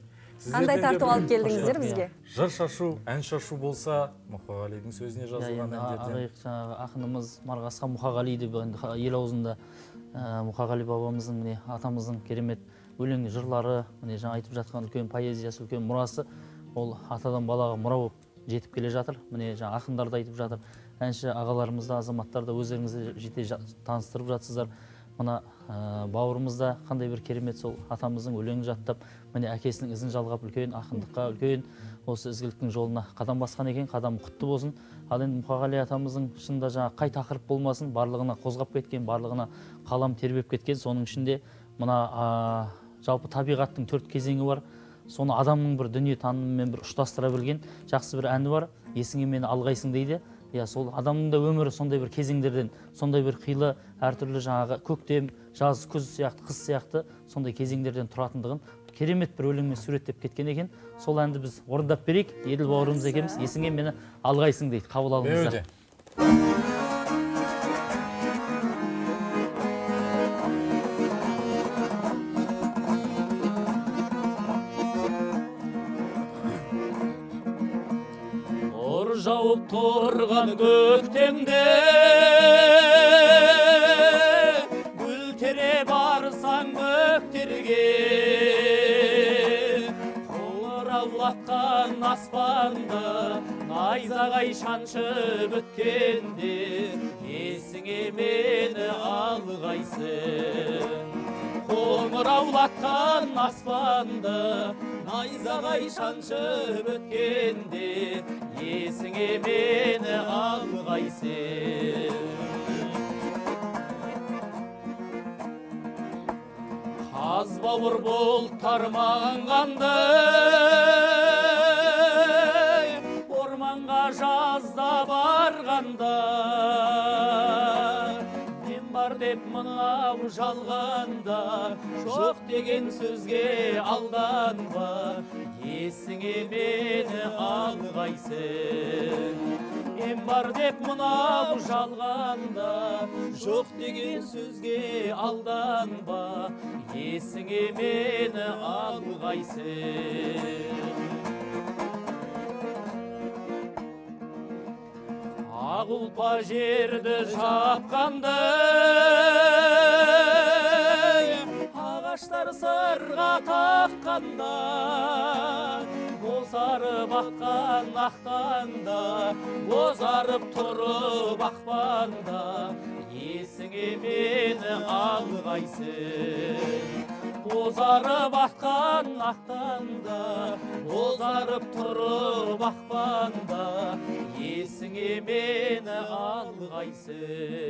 Қандай тарту алып келдіңіздер бізге? жыр шашу ән шашу болса мұқағалидың сөзіне жазылған әндерден. жаңағы ақынымыз марғасқа мұқағали деп енді ел аузында ә, мұқағали бабамыздың міне атамыздың керемет өлең жырлары міне жаңа айтып жатқан үлкен поэзиясы үлкен мұрасы ол атадан балаға мұра болып жетіп келе жатыр. Міне жаңа ақындар да айтып жатыр. Әнші ағаларымыз да азаматтар жете таныстырып жатсыздар. Мына ә, бауырымыз да қандай бір керемет сол атамыздың өлеңін жаттап міне әкесінің ізін жалғап үлкен ақындыққа үлкен осы ізгіліктің жолына қадам басқан екен. Қадам құтты болсын. Ал енді мұқағали атамыздың шынында жаңағы қай тақырып болмасын барлығына қозғап кеткен барлығына қалам тербеп кеткен. Соның ішінде мына а, жалпы табиғаттың төрт кезеңі бар. Соны адамның бір дүние танымымен бір ұштастыра білген жақсы бір әні бар. Есіңе мені алғайсың дейді. Иә сол адамның да өмірі сондай бір кезеңдерден сондай бір қилы әртүрлі жаңағы көктем жаз күз сияқты қыс сияқты сондай кезеңдерден тұратындығын керемет бір өлеңмен суреттеп кеткен екен. Сол әнді біз орындап берейік. Еділ бауырымыз екеуміз есіңе мені алғайсың дейді. Қабыл алыңыздар. Тұрған көктемде гүл тере барсаң бөктерге қоңыраулатқан аспанды найзағай шаншып өткенде есіңе мені алғайсың қоңыраулатқан аспанды найзағай шаншып өткенде есіңе мені алғайсың қазбауыр бұлттар мағанғанды орманға жазда барғанда. Мен бар деп мынау жалғанда жоқ деген сөзге алданба. Есіңе мені алғайсың мен бар деп мынау жалғанда жоқ деген сөзге алданба есіңе мені алғайсың ақ ұлпа жерді жапқанда ағаштар сырға таққанда бозарып аққан ақтанда бозарып тұрып ақпанда есіңе мені алғайсың бозарып аққан ақтанда бозарып тұрып ақпанда есіңе мені алғайсың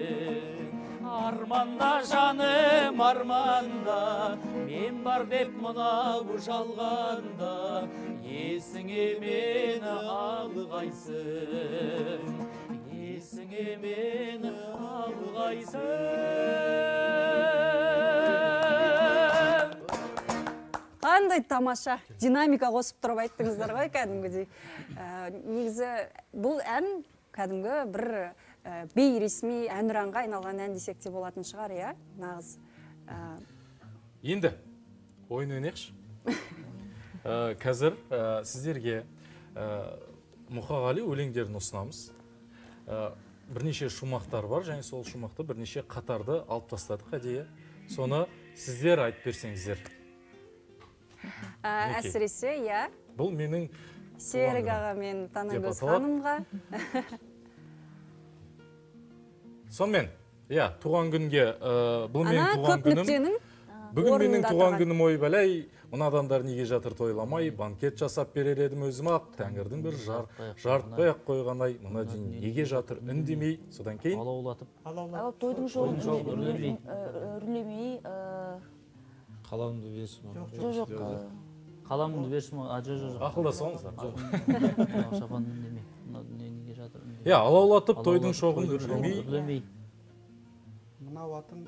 арманда жаным арманда. Мен бар деп мынау жалғанда есіңе мені алғайсың. Есіңе мені алғайсың. Қандай тамаша динамика қосып тұрып айттыңыздар ғой кәдімгідей. Ә, негізі бұл ән кәдімгі бір бейресми әнұранға айналған ән десек те болатын шығар иә нағыз. Ә, енді ойын ойнайықшы. Ә, (laughs) қазір ә, сіздерге ә, мұқағали өлеңдерін ұсынамыз. Бірнеше шумақтар бар және сол шумақты бірнеше қатарды алып тастадық әдейі. Соны сіздер айтып берсеңіздер. Әсіресе иә. Бұл менің серік аға мен танагөз ханымға. (laughs) сонымен иә туған күнге ә, бұл менің туған күнім. бүгін менің туған күнім ой бәләй мына адамдар неге жатыр тойламай банкет жасап берер едім өзім ақ тәңірдің бір жар, жарытпай ақ қойған ай. мына неге жатыр үндемей содан кейін алаулатып ал тойдың шоғын үрлемей. қаламды берсін жоқ жоқ қаламыңды берсін а жоқ жоқ жоқ. Ақылдасыңыздар. мынау шапан үндемей. Иә, алаулатып, тойдың шоғын үрлемей. мынау атын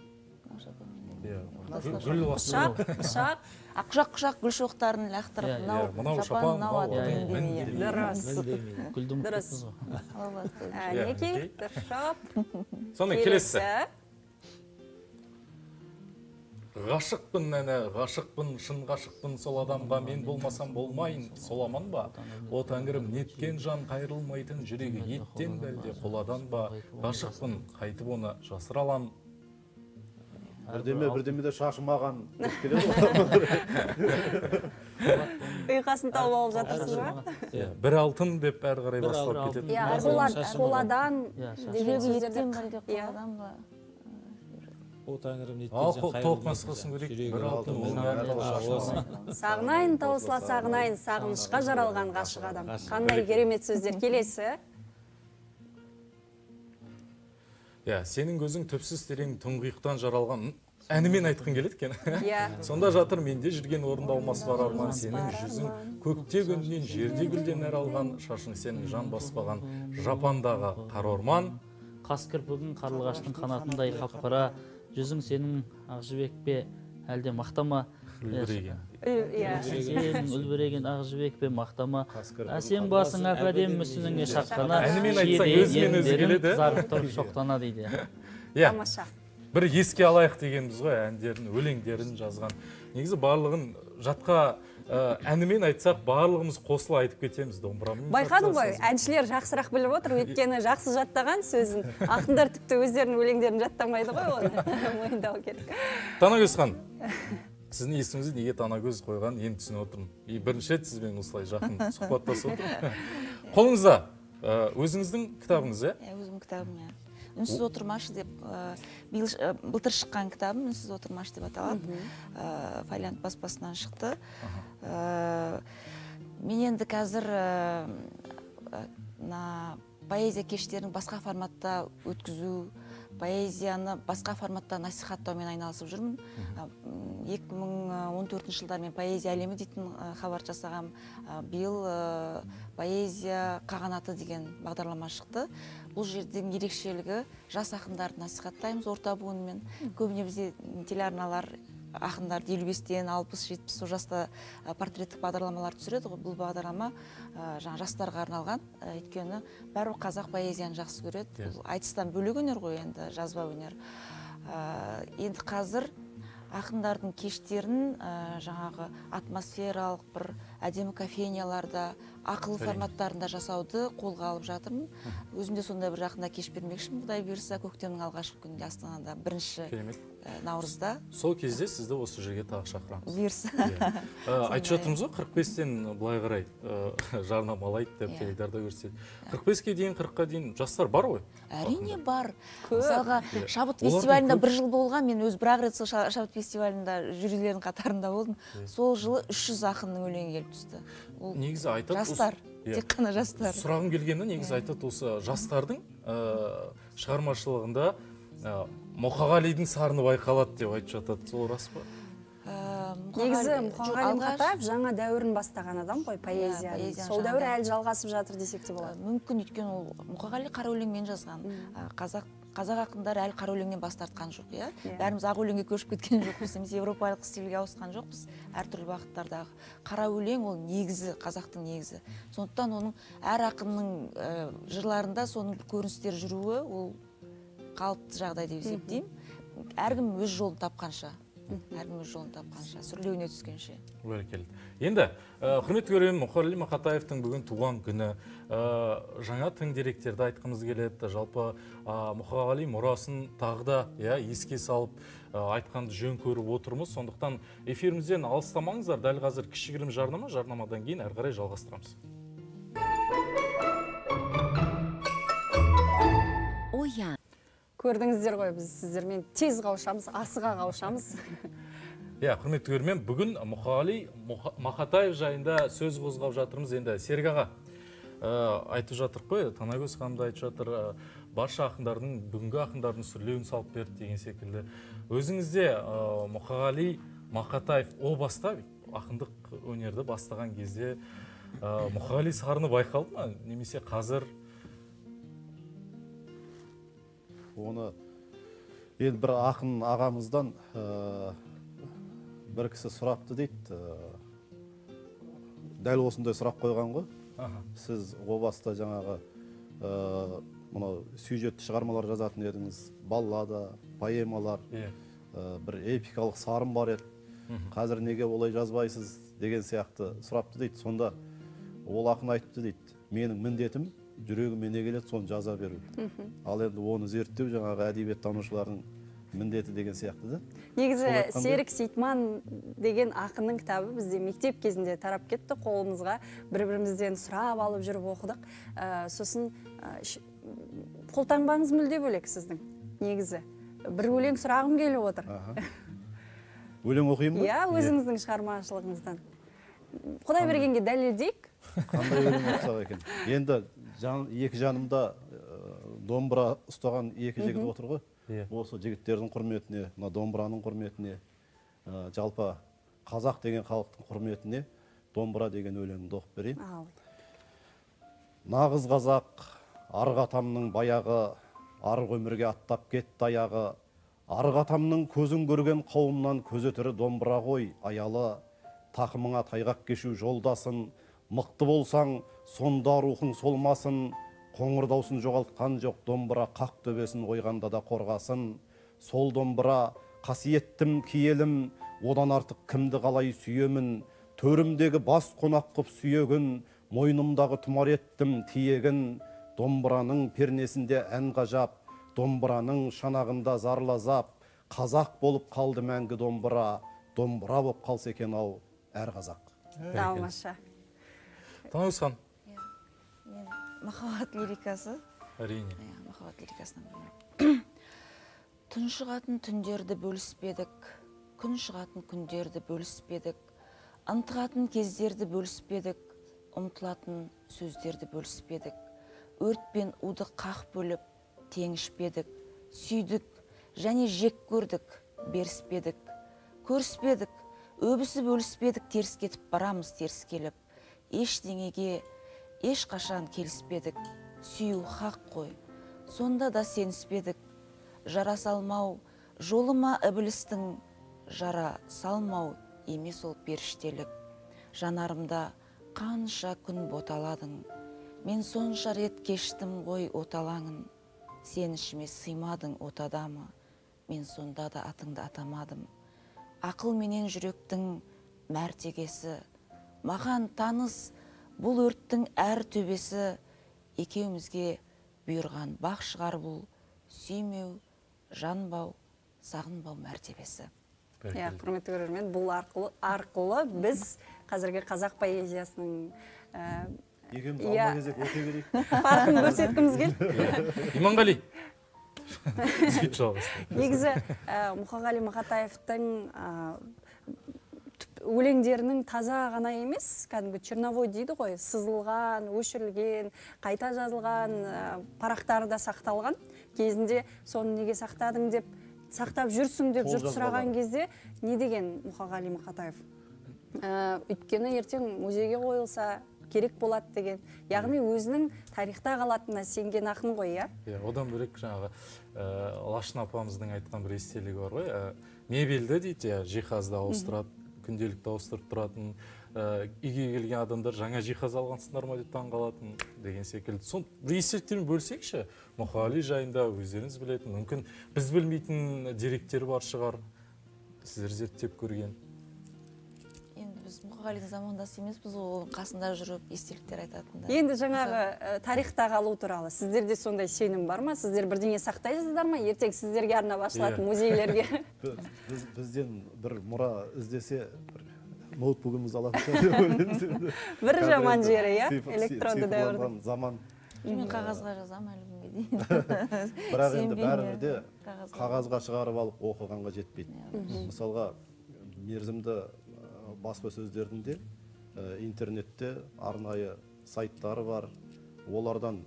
Иә, Гүл- гүл құшақ құшақ а құшақ құшақ гүл шоқтарын лақтырып мынау мынау шапан мынау дұрыс дұрыс Иә, дұрыстап сонымен келесі ғашықпын әні ғашықпын шын ғашықпын сол адамға мен болмасам болмайын сол аман ба? о тәңірім неткен жан қайрылмайтын жүрегі еттен бәлде қоладан ба? ғашықпын қайтып оны жасыра алам бірдеме бірдемеде шашымаған (laughs) деп келеді (laughs) ұйқасын тауып алып жатырсыз ба? Иә, бір алтын деп әрі қарай алтын. кетеді иә қола- қоладан Иә, жүрегі сөздерді еттен бәлде иә. қоладан ба? О тәңірім көрейік. Сағынайын таусыла сағынайын сағынышқа жаралған ғашық адам. қандай керемет сөздер келесі? (laughs) Иә сенің көзің түпсіз терең тұңғиықтан жаралған әнімен айтқың келеді екен. Иә. (laughs) сонда жатыр менде жүрген орындалмас бар арман. Сенің жүзің көкте күннен жерде гүлден нәр алған шашың сенің жан баспаған жапандағы қара орман. Қас кірпігің қарлығаштың қанатындай қап қара жүзің сенің ақ жібек пе? Әлде мақтама үлбіреген. Иә. Үлбіреген ақ жібекпен мақтама әсем басың әп әдемі мүсініңе шаққана Әнімен айтсаң өзімен өзі келеді, қызарып тұр шоқтана дейді. Иә. Тамаша. Бір еске алайық дегенбіз ғой әндерін өлеңдерін жазған. Негізі барлығын жатқа әнімен айтсақ барлығымыз қосыла айтып кетеміз домбырамен байқадың ғой? әншілер жақсырақ біліп отыр өйткені жақсы жаттаған сөзін. Ақындар тіпті өздерінің өлеңдерін жаттамайды ғой оны. (laughs) Мойындау керек. Танагөз ханым сіздің есіміңізге неге танагөз қойған енді түсініп отырмын. И бірінші рет сізбен осылай жақын (laughs) сұхбаттасып отырмын. Қолыңызда ә, өзіңіздің кітабыңыз иә? Иә өзімнің кітабым иә. Үнсіз отырмашы деп ш- ә, былтыр шыққан кітабым үнсіз отырмашы деп аталады. Ә, фолиант баспасынан шықты. Мен енді қазір мына поэзия кештерін басқа форматта өткізу поэзияны басқа форматта насихаттаумен айналысып жүрмін. Ә, м, 2014 жылда мен поэзия әлемі дейтін хабар жасағам. Ә, биыл поэзия қағанаты деген бағдарлама шықты. Бұл жердің ерекшелігі жас ақындарды насихаттаймыз орта буынмен. Көбіне бізде телеарналар ақындарды елу бестен алпыс жетпіс сол жаста портреттік бағдарламалар түсіреді ғой. Бұл бағдарлама ә, жаңа жастарға арналған. Өйткені бәрібір қазақ поэзияны жақсы көреді. Бұл айтыстан бөлек өнер ғой енді жазба өнер. Ә, енді қазір ақындардың кештерін ә, жаңағы атмосфералық бір әдемі кофейняларда ақылы форматтарында жасауды қолға алып жатырмын. Өзім де сондай бір жақында кеш бермекшімін. Құдай бұйырса көктемнің алғашқы күнінде астанада бірінші керемет. ә, наурызда. Сол кезде сізді осы жерге тағы шақырамыз. Бұйырса. Иә. (laughs) Ә, айтып жатырмыз ғой қырық бестен былай қарай (laughs) ә, жарнамалайды деп Иә. теледидарда көрсетеді қырық беске дейін қырыққа дейін жастар бар ғой әрине бар. Көп. мысалға Иә. шабыт фестивалінде бір жыл болған мен өзі бір ақ рет сол ша- шабыт фестивалінде жюрилердің қатарында болдым. Иә. сол жылы 300 ақынның өлеңі келіп түсті. Ол негізі айтады осы- жастар Иә. тек қана жастар. Сұрағым келгені негізі айтады осы жастардың ә, шығармашылығында ә, мұқағалидың сарыны байқалады деп айтып жатады. Сол рас па? Негізі Мұқағали- мұқатаев жаңа дәуірін бастаған адам ғой Иә, поэзияның поэзияның сол дәуір әлі жалғасып жатыр десек те болады. мүмкін өйткені ол мұқағали қара өлеңмен жазған қазақ қазақ ақындары әлі қара өлеңнен бас тартқан жоқ иә? Иә. бәріміз ақ өлеңге көшіп кеткен жоқпыз немесе европалық стильге ауысқан жоқпыз әртүрлі бағыттардағы. Қара өлең ол негізі қазақтың негізі. Сондықтан оның әр ақынның ә, жырларында соның көріністері жүруі ол қалыпты жағдай деп есептеймін. Әркім өз жолын тапқанша. Әркім өз жолын тапқанша сүрлеуіне түскенше. Бәрекелді. Енді ә, құрметті көрермен мұқағали мақатаевтың бүгін туған күні ә, жаңа тың деректерді айтқымыз келеді. Жалпы ә, мұқағали мұрасын тағы да иә еске салып ә, айтқанды жөн көріп отырмыз. Сондықтан эфирімізден алыстамаңыздар. Дәл қазір кішігірім жарнама. Жарнамадан кейін әрі қарай жалғастырамыз. Оян. Көрдіңіздер ғой біз сіздермен. Тез қауышамыз асыға қауышамыз. (laughs) иә құрметті көрермен бүгін мұқағали Мұқа- мақатаев жайында сөз қозғап жатырмыз енді. Серік аға ә, айтып жатырмық қой танагөз ханым да айтып жатыр ә, барша ақындардың бүгінгі ақындардың сүрлеуін салып берді деген секілді. Өзіңізде ә, мұқағали мақатаев о баста ақындық өнерді бастаған кезде ә, мұқағали сарыны байқалды ма? Немесе қазір? Оны енді бір ақын ағамыздан бір кісі сұрапты дейді ә, дәл осындай сұрақ қойған ғой. Аха. сіз о баста жаңағы ә, мынау сюжетті шығармалар жазатын едіңіз баллада поэмалар ә, бір эпикалық сарын бар еді. Қазір неге олай жазбайсыз деген сияқты сұрапты дейді. Сонда ол ақын айтыпты дейді менің міндетім жүрегіме не келеді соны жаза беру ал енді оны зерттеу жаңағы әдебиеттанушылардың міндеті деген сияқты да? Негізі серік сейтман деген ақынның кітабы бізде мектеп кезінде тарап кетті. Қолымызға бір бірімізден сұрап алып жүріп оқыдық. Ә, сосын ә, қолтаңбаңыз мүлде бөлек сіздің негізі. Бір өлең сұрағым келіп отыр. Өлең оқимын ба? (laughs) Иә өзіңіздің шығармашылығыңыздан. Құдай бергенге дәлелдейік? Қандай өлең (laughs) оқысақ екен? Енді жан, екі жанымда ә, домбыра ұстаған екі жігіт отыр ғой. Иә. осы жігіттердің құрметіне мына домбыраның құрметіне ә, жалпы қазақ деген халықтың құрметіне домбыра деген өлеңімді оқып берейін. Нағыз қазақ арғы атамның баяғы арғы өмірге аттап кетті аяғы арғы атамның көзін көрген қауымнан көзетірі домбыра ғой аялы. Тақымыңа тайғақ кешу жолдасын. Мықты болсаң сонда рухың солмасын. Қоңыр даусын жоғалтқан жоқ домбыра қақ төбесін ойғанда да қорғасын. Сол домбыра қасиеттім киелім одан артық кімді қалай сүйемін? Төрімдегі бас қонақ қып сүйегін мойнымдағы тұмар еттім тиегін. Домбыраның пернесінде ән ғажап домбыраның шанағында зарлы азап қазақ болып қалды мәңгі домбыра домбыра болып қалса екен ау әр қазақ. Тамаша махаббат лирикасы. Әрине. Иә махаббат лирикасынан білемін (clears throat) тұншығатын түндерді бөліспедік күн шығатын күндерді бөліспедік ынтығатын кездерді бөліспедік ұмтылатын сөздерді бөліспедік өрт пен уды қақ бөліп теңішпедік сүйдік және жек көрдік беріспедік көріспедік өбісіп өліспедік теріс кетіп барамыз теріс келіп. Ештеңеге ешқашан келіспедік. Сүю хақ қой. Сонда да сеніспедік. Жара салмау жолыма ібілістің жара салмау емес ол періштелік. Жанарымда қанша күн боталадың. Мен сонша рет кештім ғой оталаңын. Сен ішіме сыймадың отадамы мен сонда да атыңды атамадым. Ақыл менен жүректің мәртегесі. Маған таныс бұл өрттің әр төбесі екеумізге бұйырған. Бақ шығар бұл. Сүймеу жанбау сағынбау мәртебесі. Иә құрметті көрермен бұл арқылы, арқылы біз қазіргі қазақ поэзиясының ә, екеуміз иә, алма кезек өте берейік farқын (laughs) көрсеткіміз келді (laughs) иманғали. Сөйтіп негізі ә, мұқағали мақатаевтың түп- өлеңдерінің таза ғана емес кәдімгі черновой дейді ғой сызылған өшірілген қайта жазылған ә, парақтары да сақталған. Кезінде соны неге сақтадың деп сақтап жүрсің деп жұрт сұраған кезде не деген мұқағали мақатаев? Ә, өйткені ертең музейге қойылса керек болады деген. Яғни өзінің тарихта қалатынына сенген ақын ғой иә? Иә одан бөлек жаңағы ә, лашын апамыздың айтқан бір естелігі бар ғой ә, мебельді дейді иә жиһазды ауыстырады. Күнделікті ауыстырып тұратын ә, келген адамдар жаңа жиһаз алғансыңдар ма деп таңқалатын деген секілді. Сол естеліктермен бөлсекші мұқағали жайында өздеріңіз білетін мүмкін біз білмейтін деректер бар шығар сіздер зерттеп көрген. Біз мұқағалидың замандасы емеспіз ғой оның қасында жүріп естеліктер айтатындар енді жаңағы ә, тарихта қалу туралы сіздерде сондай сенім бар ма сіздер бірдеңе сақтайсыздар ма ертең сіздерге арнап ашылатын Иә. музейлерге (laughs) біз, бізден бір мұра іздесе бір ноутбугіміз алатын шығар деп ойлаймыз (laughs) енді. Бір жаман жері, иә? Электронды дәуірдің. заман мен қағазға жазамын әлі күнге дейін (laughs) бірақ енді бәрібір де қағазға. шығарып алып оқығанға жетпейді мысалға мерзімді ә, баспасөздердің де ә, интернетте арнайы сайттары бар. Олардан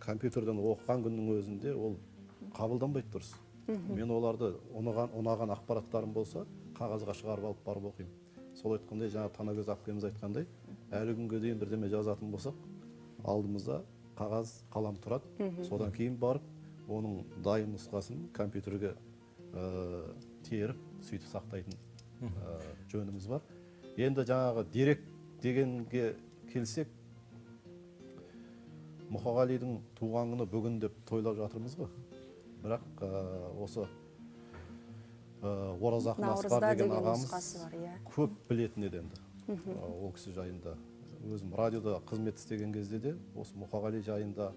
компьютерден оқыған күннің өзінде ол қабылданбайды дұрыс. Мен оларды ұнаған, ұнаған ақпараттарым болса қағазға шығарып алып барып оқимын. Сол айтқандай жаңа танагөз әпкеміз айтқандай әлі күнге дейін бірдеме жазатын болсақ алдымызда қағаз қалам тұрады. Содан кейін барып оның дайын нұсқасын компьютерге ә, теріп сөйтіп сақтайтын ә, жөніміз бар. Енді жаңағы дерек дегенге келсек мұқағалидың туған күні бүгін деп тойлап жатырмыз ғой бірақ ә, осы ә, ораз ақын Наурызда асқар деген ағамыз иә. көп білетін еді енді. Ә, ол кісі жайында өзім радиода қызмет істеген кезде де осы мұқағали жайында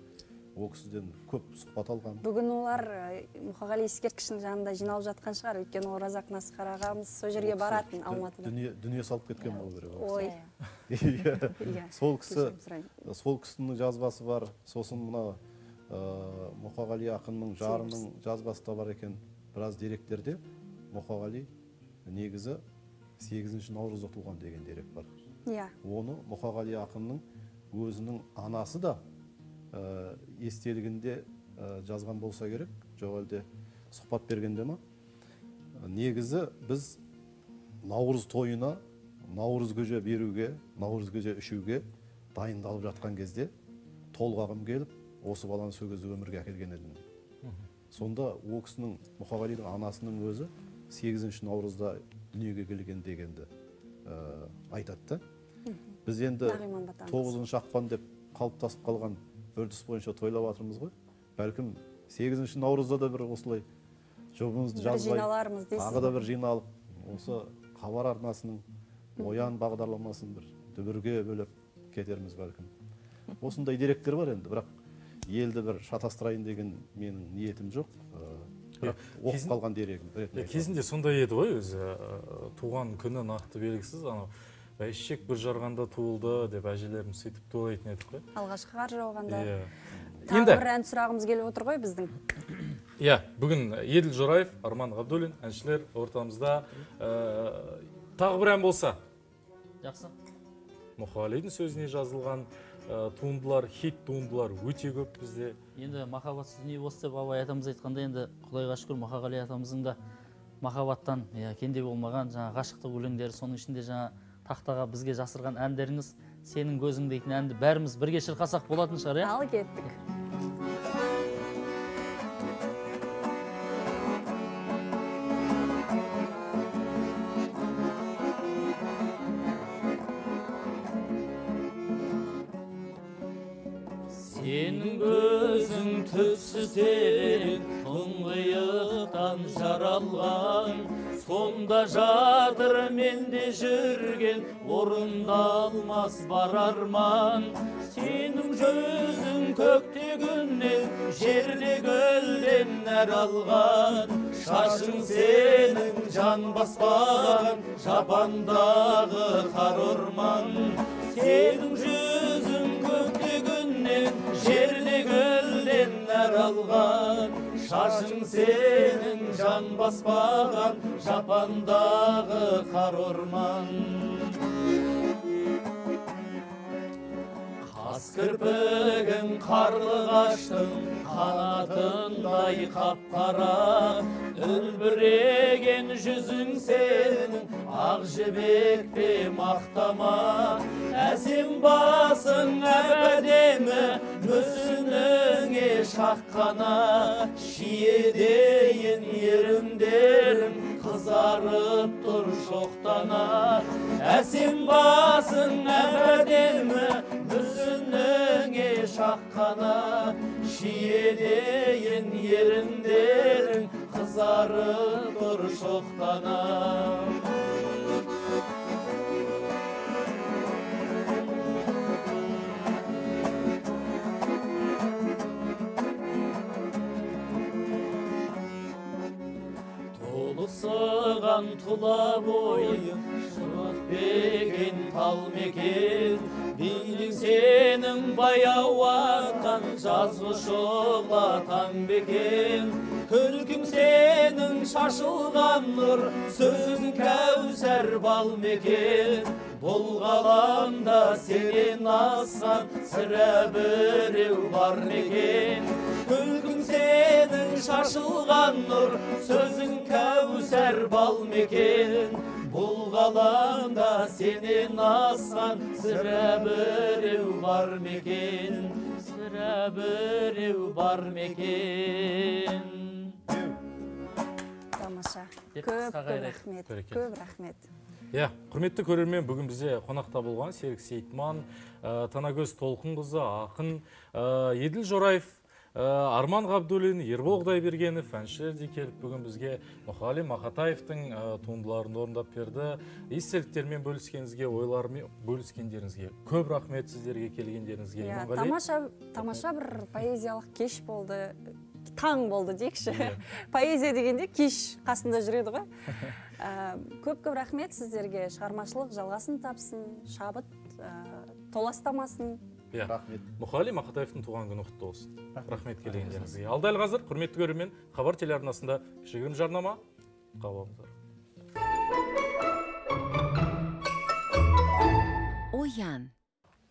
ол кісіден көп сұхбат алғам бүгін олар мұқағали ескерткішінің жанында жиналып жатқан шығар. Өйткені ораз ақын асқар ағамыз сол жерге баратын алматыда дүние, дүние салып кеткен болу керек ой. (laughs) Иә. Сол кісі сол кісінің жазбасы бар. Сосын мына мұқағали ақынның жарының жазбасы да бар екен. Біраз деректерде мұқағали негізі 8 наурызда туған деген дерек бар. Иә. Оны мұқағали ақынның өзінің анасы да естелігінде ә, жазған болса керек жоқ әлде сұхбат бергенде ма? Ә, негізі біз наурыз тойына наурыз көже беруге наурыз көже ішуге дайындалып жатқан кезде толғағым келіп осы баланы сол кезде өмірге әкелген едім. Сонда ол кісінің мұқағалидың анасының өзі сегізінші наурызда дүниеге келген дегенді ә, айтады да. Біз енді тоғызыншы ақпан деп қалыптасып қалған үрдіс бойынша тойлап жатырмыз ғой. Бәлкім сегізінші наурызда да бір осылай жұбымызды жазбай жиналармыз дейсіз тағы да бір жиналып осы хабар арнасының оян бағдарламасын бір дүбірге бөлеп кетерміз бәлкім. Осындай деректер бар енді бірақ елді бір шатастырайын деген менің ниетім жоқ. Э, бірақ оқып қалған дерегім кезінде сондай еді ғой өзі ә, туған күні нақты белгісіз анау. Бәйшешек бір жарғанда туылды деп әжелеріміз сөйтіп тойлайтын едік қой. Алғашқы қар жауғанда. Иә. Тағы енді бір ән сұрағымыз келіп отыр ғой біздің. (coughs) Иә бүгін еділ жораев арман ғабдуллин әншілер ортамызда. Ә, тағы бір ән болса. Жақсы. Мұқағалидың сөзіне жазылған ә, туындылар хит туындылар өте көп бізде. Енді махаббатсыз дүние осы деп абай атамыз айтқанда енді құдайға шүкір мұқағали атамыздың да махаббаттан иә кенде болмаған жаңа ғашықтық өлеңдері соның ішінде жаңа тақтаға бізге жасырған әндеріңіз сенің көзің дейтін әнді бәріміз бірге шырқасақ болатын шығар иә? Ал кеттік. Сенің көзің түпсіз терең тұңғиықтан жаралған сонда жатыр менде жүрген орындалмас бар арман. Сенің жүзің көкте күннен жерде гүлден нәр алған. Шашың сенің жан баспаған жапандағы қар орман. Сенің жүзің көкте күннен жерде гүлден нәр алған. Шашың сенің жан баспаған жапандағы қар орман. Қас кірпігің қарлығаштың қанатындай қап-қара үлбіреген жүзің сенің ақ жібекте мақтама. Әсем басың әп-әдемі мүсініңе шаққана. Шиедейін еріндерің қызарып тұр шоқтана әсем басың әп-әдемі мүсініңе шаққана шиедейін еріндерің қызарып тұр шоқтана толықсыған тұла бойың шық бекен тал мекен билік сенің баяу атқан жазғы шұғла таң бекен күлкің сенің шашылған нұр сөзің кәусәр бал мекен бұл ғаламда сенен асқан сірә біреу бар екен күлкің сенің шашылған нұр сөзің кәусәр бал мекен. Бұл ғаламда сенен асқан сірә біреу бар мекен. Сірә біреу бар мекен. Тамаша. Көп көп рахмет. Көп рахмет. Иә құрметті көрермен бүгін бізде қонақта болған серік сейітман ә, танагөз толқынқызы ақын ә, еділ жораев арман ғабдуллин ербол құдайбергенов әншілер де келіп бүгін бізге мұқағали мақатаевтың ә, туындыларын орындап берді. Естеліктермен бөліскеніңізге ойлармен бөліскендеріңізге көп рахмет сіздерге келгендеріңізге иә тамаша тамаша бір поэзиялық кеш болды. Таң болды дейікші Иә. (laughs) поэзия дегенде кеш қасында жүреді ғой. Ә, көп көп рахмет сіздерге. Шығармашылық жалғасын тапсын шабыт ә, толастамасын. Иә. Рахмет. Мұқағали мақатаевтың туған күні құтты болсын. Рахмет. Келгендеріңізге ал дәл қазір құрметті көрермен хабар телеарнасында кішігірім жарнама қабыл алыңыздар оян.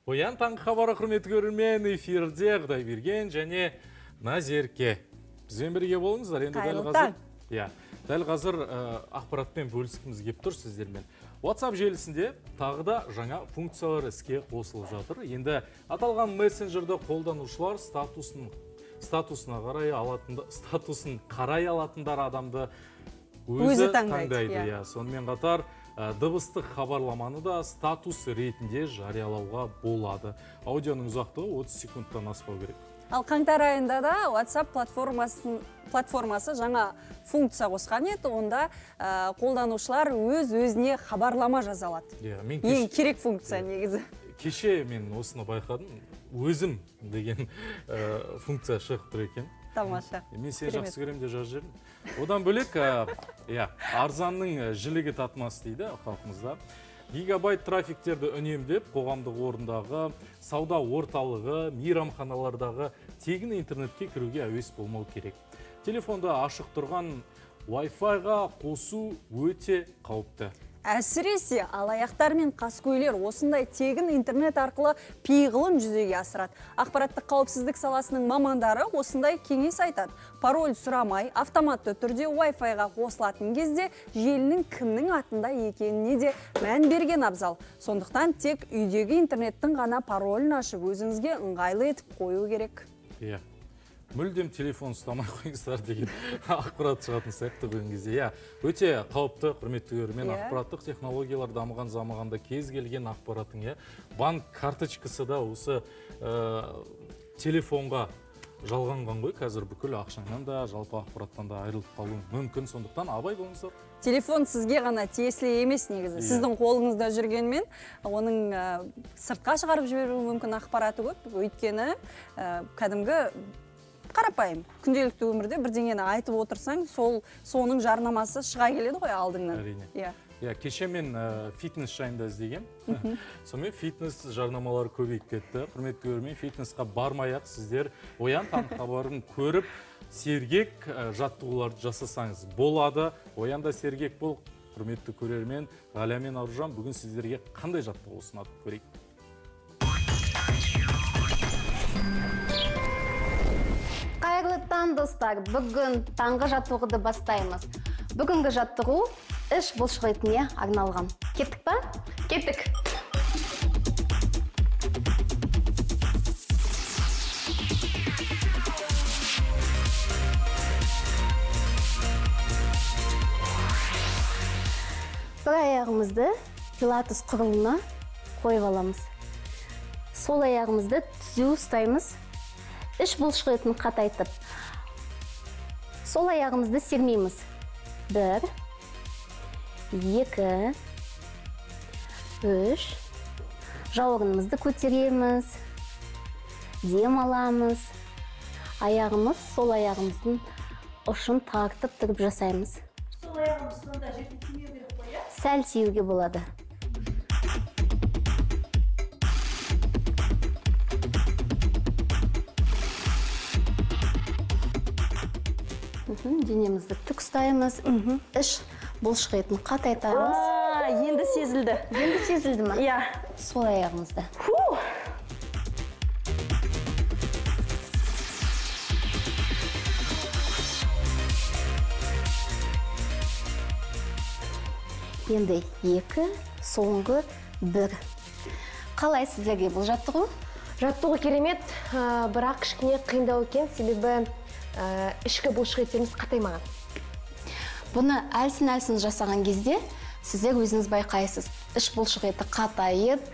Оян таңғы хабары құрметті көрермен эфирде құдайберген және назерке. Бізбен бірге болыңыздар. Енді дәл қазір иә. Дәл қазір ә, ақпаратпен бөліскіміз келіп тұр сіздермен. WhatsApp желісінде тағы да жаңа функциялар іске қосылып жатыр. Енді аталған мессенджерді қолданушылар статусын статусына қарай алатында статусын қарай алатындар адамды Өзі өзі таңдайды, иә. иә. Сонымен қатар ә, дыбыстық хабарламаны да статус ретінде жариялауға болады. Аудионың ұзақтығы 30 секундтан аспау керек. Ал қаңтар айында да WhatsApp платформасын платформасы жаңа функция қосқан еді. Онда ә, қолданушылар өз өзіне хабарлама жаза алады иә мен ең керек функция негізі. кеше мен осыны байқадым. Өзім деген ә, функция шығып тұр екен. Тамаша. Мен сені жақсы көремін деп жазып жібердім. Одан бөлек ә, иә арзанның жілігі татмас дейді халқымызда. Гигабайт трафиктерді үнемдеп қоғамдық орындағы сауда орталығы мейрамханалардағы тегін интернетке кіруге әуес болмау керек. Телефонда ашық тұрған Wi-Fi-ға қосу өте қауіпті. Әсіресе алаяқтар мен қаскөйлер осындай тегін интернет арқылы пиғылын жүзеге асырады. Ақпараттық қауіпсіздік саласының мамандары осындай кеңес айтады. Пароль сұрамай автоматты түрде Wi-Fi-ға қосылатын кезде желінің кімнің атында екеніне де мән берген абзал. Сондықтан тек үйдегі интернеттің ғана паролін ашып өзіңізге ыңғайлы етіп қою керек. Иә. Мүлдем телефон ұстамай қойыңыздар деген (laughs) ақпарат шығатын сияқты бүгінгі кезде. Иә өте қауіпті құрметті көрермен. Иә. ақпараттық технологиялар дамыған замағанда кез келген ақпараттың иә банк карточкасы да осы ә, телефонға жалғанған ғой қазір бүкіл ақшаңнан да жалпы ақпараттан да айырылып қалуың мүмкін. Сондықтан абай болыңыздар. Телефон сізге ғана тиесілі емес негізі. Иә. сіздің қолыңызда жүргенмен оның ә, сыртқа шығарып жіберуі мүмкін ақпараты көп. Өйткені ә, кәдімгі қарапайым күнделікті өмірде бірдеңені айтып отырсаң сол соның жарнамасы шыға келеді ғой алдыңнан. Әрине. иә. Иә кеше мен ә, фитнес жайында іздегем Мгм. сонымен фитнес жарнамалары көбейіп кетті құрметті көрермен фитнесқа бармай ақ сіздер оян таң хабарын көріп сергек ә, жаттығуларды жасасаңыз болады оян да сергек бол құрметті көрермен ғалия мен аружан бүгін сіздерге қандай жаттығу ұсынады көрейік қайырлы таң достар. Бүгін таңғы жаттығуды бастаймыз. Бүгінгі жаттығу іш бұлшық арналған? Кеттік па? Кеттік. Бір аяғымызды пилатес құрылына қойып аламыз. Сол аяғымызды түзу ұстаймыз. Іш бұлшық етін қатайтып сол аяғымызды сермейміз. Бір екі үш. Жауырынымызды көтереміз дем аламыз аяғымыз сол аяғымыздың ұшын тартып тұрып жасаймыз. Сол аяғымыз сонда жерге тимеу керек қой иә? Сәл тиюге болады. Денемізді тік ұстаймыз. Іш. Бұлшық етін қатайтамыз енді сезілді. Енді сезілді ма? Иә. Сол аяғымызды енді екі соңғы бір. Қалай сіздерге бұл жаттығу? Жаттығу керемет ә, бірақ кішкене қиындау екен. Себебі ә, ішкі бұлшық еттеріміз қатаймаған. Бұны әлсін әлсін жасаған кезде сіздер өзіңіз байқайсыз. Іш бұлшық еті қатайып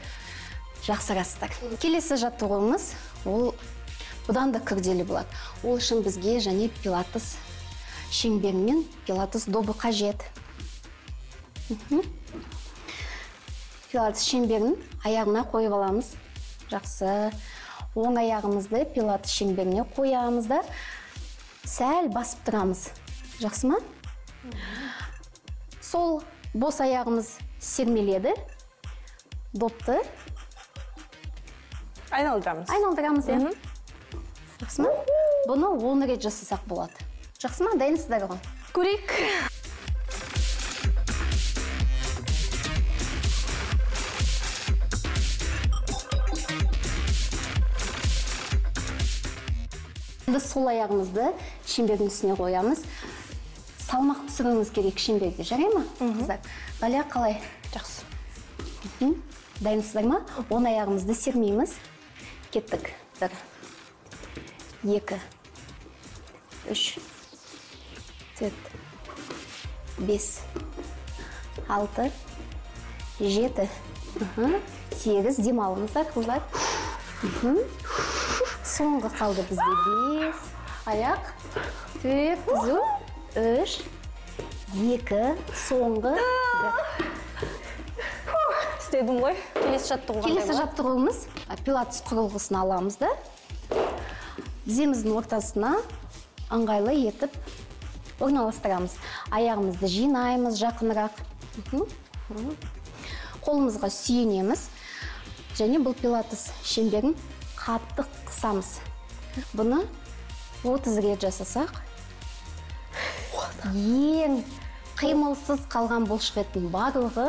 жақсарасыздар. Келесі жаттығуымыз ол бұдан да күрделі болады. Ол үшін бізге және пилатес шеңбері мен пилатес добы қажет. Пилатес шеңберін аяғына қойып аламыз. Жақсы. Оң аяғымызды пилатес шеңберіне қоямыз да сәл басып тұрамыз. Жақсы ма? Сол бос аяғымыз сермеледі. Допты айналдырамыз. Айналдырамыз иә. Жақсы ма? Бұны он рет жасасақ болады. Жақсы ма дайынсыздар ғой көрейік. Енді сол аяғымызды шеңбердің үстіне қоямыз. Салмақ түсіруіңіз керек шеңберге жарай ма? Қыздар. Ғалия қалай? Жақсы. Дайынсыздар ма? Оң аяғымызды сермейміз. Кеттік. Бір екі үш төрт бес алты жеті. Сегіз. Демалыңыздар қыздар. Соңғы қалды бізде. Бес. Аяқ. Төрт. Түзу үш екі соңғы бір. істедің ғой келесі жаттығу келесі жаттығуымыз пилатес құрылғысын аламыз да тіземіздің ортасына ыңғайлы етіп орналастырамыз аяғымызды жинаймыз жақынырақ қолымызға сүйенеміз және бұл пилатес шеңберін қатты қысамыз бұны 30 рет жасасақ ең қимылсыз қалған бұлшықеттің барлығы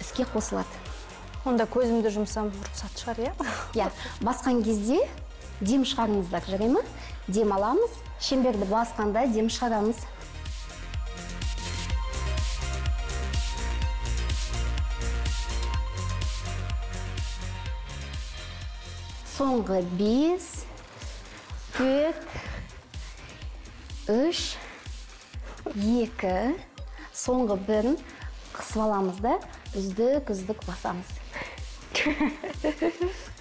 іске қосылады. Онда көзімді жұмсам рұқсат шығар иә? (laughs) Иә. Басқан кезде дем шығарыңыздар жарай ма? Дем аламыз. Шеңберді басқанда дем шығарамыз. Соңғы бес төрт үш екі. Соңғы бірін қысып аламыз да үздік үздік басамыз. (laughs)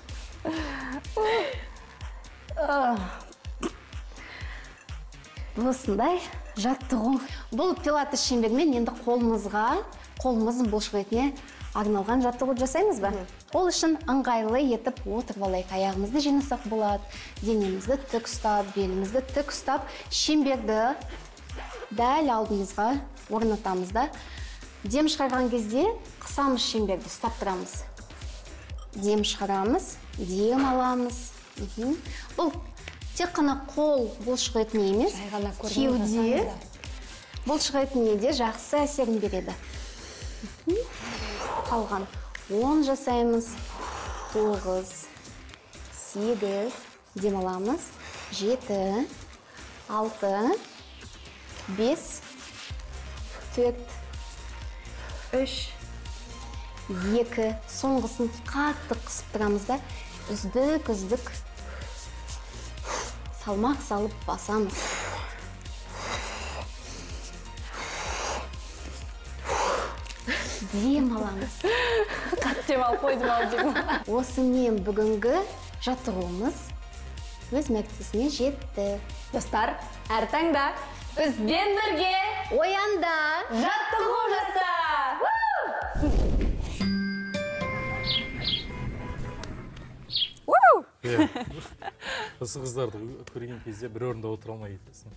Осындай жаттығу. Бұл пилатес шеңбермен енді қолымызға қолымыздың бұлшық етіне арналған жаттығу жасаймыз ба? Ол үшін ыңғайлы етіп отырып алайық. Аяғымызды жинасақ болады денемізді тік ұстап белімізді тік ұстап шеңберді дәл алдымызға орнатамыз да дем шығарған кезде қысамыз шеңберді ұстап тұрамыз. Дем шығарамыз дем аламыз. Бұл тек қана қол бұлшық етіне емес кеуде бұлшық етіне де жақсы әсерін береді. Қалған он жасаймыз. Тоғыз сегіз демаламыз жеті алты бес төрт үш екі соңғысын қатты қысып тұрамыз да үздік үздік салмақ салып басамыз дем аламыз қатты дем алып қойдым ау деймін осымен бүгінгі жаттығуымыз өз мәртесіне жетті достар әр таңда бізбен бірге оянда жаттығу жаса. Осы қыздарды көрген кезде бір орында отыра алмай кетесің.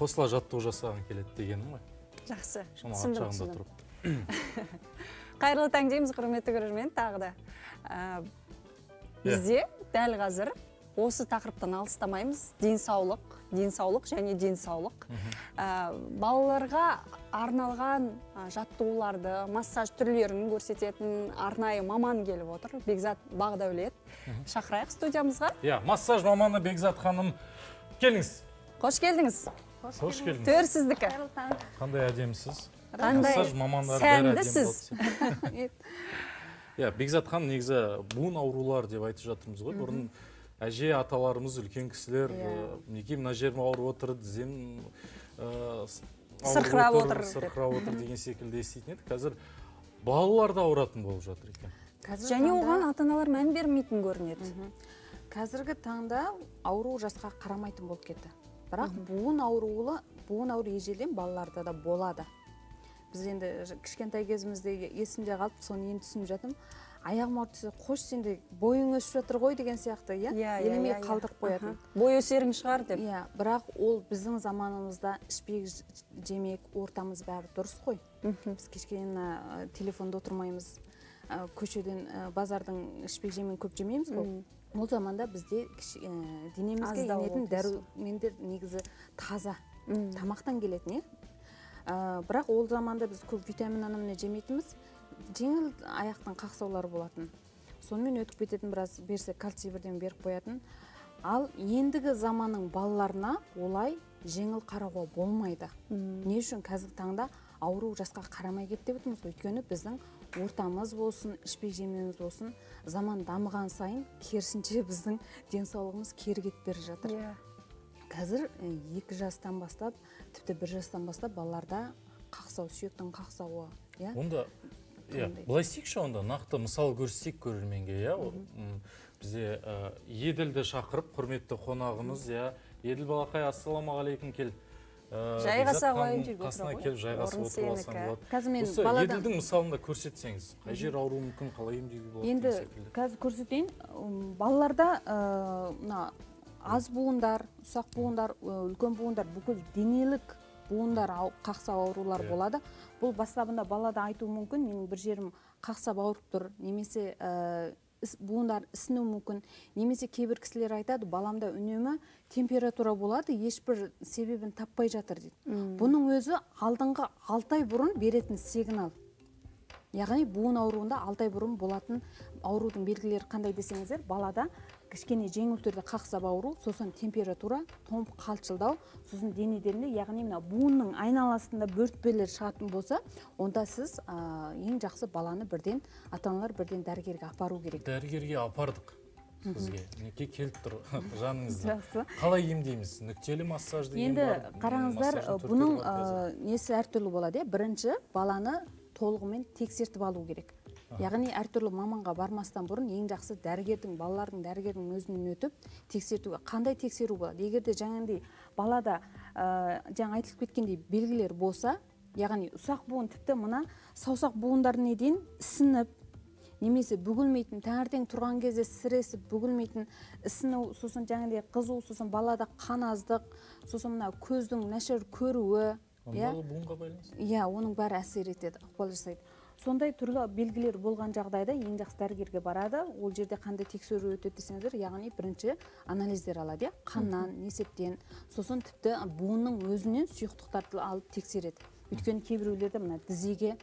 Қосыла жаттығу жасағың келеді дегенім ғой. Жақсы. Түсіндім. тұрып. (coughs) Қайырлы таң дейміз құрметті көрермен тағы да. Ә, бізде дәл қазір осы тақырыптан алыстамаймыз. Денсаулық денсаулық және денсаулық. Ә, балаларға арналған жаттығуларды массаж түрлерін көрсететін арнайы маман келіп отыр бекзат бағдәулет. Шақырайық студиямызға. Иә массаж маманы бекзат ханым. Келіңіз. Қош келдіңіз. Қош келдіңіз. төр сіздікі. Қандай әдемісіз. Қандай массаж мамандары сәндісіз. (laughs) иә бекзат ханым негізі буын аурулар деп айтып жатырмыз ғой. Бұрын әже аталарымыз үлкен кісілер Иә. ә, мінекей мына жерім ауырып отыр тізем ауырып Сырқырап отыр сырқырап отыр деген секілді еститін едік қазір балалар да ауыратын болып жатыр екен. Және оған ата аналар мән бермейтін көрінеді. Қазіргі таңда ауру жасқа қарамайтын болып кетті. Бірақ буын ауруы буын ауру ежелден балаларда да болады. Біз енді кішкентай кезімізде есімде қалып соны енді түсініп жатырмын. Аяғым ауырып тұрса қош сен де бойың өсіп жатыр ғой деген сияқты иә? Иә, иә, елемей иә, қалдырып қоятын. Бой өсерің шығар деп. Иә бірақ ол біздің заманымызда ішпек жемек ортамыз бәрі дұрыс қой. Біз кешкене ә, телефонда отырмаймыз. Ә, көшеден ә, базардың ішпек жемін көп жемейміз ғой ол заманда бізде ә, денемізге енетін дәрумендер негізі таза тамақтан келетін иә? Бірақ ол заманда біз көп витамин міне жемейтінбіз. Жеңіл аяқтың қақсаулары болатын. Сонымен өтіп кететін біраз берсе кальций бірден беріп қоятын. Ал ендігі заманның балаларына олай жеңіл қарауға болмайды. Не үшін? Қазіргі таңда ауру жасқа қарамай кетті деп отырмыз. Ғой өйткені біздің ортамыз болсын ішпек жеміміз болсын заман дамыған сайын керісінше біздің денсаулығымыз кері кетіп бара жатыр. Иә. қазір екі жастан бастап тіпті бір жастан бастап балаларда қақсау сүйектің қақсауы иә? Онда иә былай істейікші онда нақты мысал көрсетейік көрерменге иә бізде ә, еділді шақырып құрметті қонағымыз иә. Еділ балақай ассалаумағалейкум кел. Ә, Жайғаса қасына келіп жайғасып отырып алсаң сенікі. болады. Қазір мен баладан- еділдің мысалында көрсетсеңіз қай жер ауруы мүмкін қалай емдеуге болады енді қазір көрсетейін балаларда ә, мына аз буындар ұсақ буындар ә, үлкен буындар бүкіл денелік буындар ау- қақсау аурулар Иә. болады. Бұл бастабында балада айтуы мүмкін менің бір жерім қақсап ауырып тұр немесе ә, буындар ісінуі мүмкін. Немесе кейбір кісілер айтады баламда үнемі температура болады ешбір себебін таппай жатыр дейді. Бұның өзі алдыңғы алты ай бұрын беретін сигнал. Яғни буын ауруында алты ай бұрын болатын аурудың белгілері қандай десеңіздер балада кішкене жеңіл түрде қақсап ауру сосын температура томп қалшылдау сосын денелерінде яғни мына буынның айналасында бөртпелер шығатын болса онда сіз а, ең жақсы баланы бірден ата аналар бірден дәрігерге апару керек. Дәрігерге апардық сізге мінекей келіп тұр (laughs) жаныңызда. Жақсы. қалай емдейміз? Нүктелі массаж деген енді қараңыздар бұның ә, несі әртүрлі болады иә? Бірінші баланы толығымен тексертіп алу керек. Яғни әртүрлі маманға бармастан бұрын ең жақсы дәрігердің балалардың дәрігердің өзінен өтіп тексертуге қандай тексеру болады? Егер де балада ә, жаңа айтылып кеткендей белгілер болса яғни ұсақ буын тіпті мына саусақ буындарына дейін ісініп немесе бүгілмейтін таңертең тұрған кезде сіресіп бүгілмейтін ісіну сосын жаңағыдай қызу сосын балада қан аздық сосын мына көздің нашар көруі буынға байланысты. Иә оның бәрі әсер етеді ықпал жасайды. Сондай түрлі белгілер болған жағдайда ең жақсы дәрігерге барады. Ол жерде қандай тексеру өтеді десеңіздер яғни бірінші анализдер алады иә. Қаннан несептен сосын тіпті буынның өзінен сұйықтықтарды алып тексереді. Өйткені кейбіреулерде мына тізеге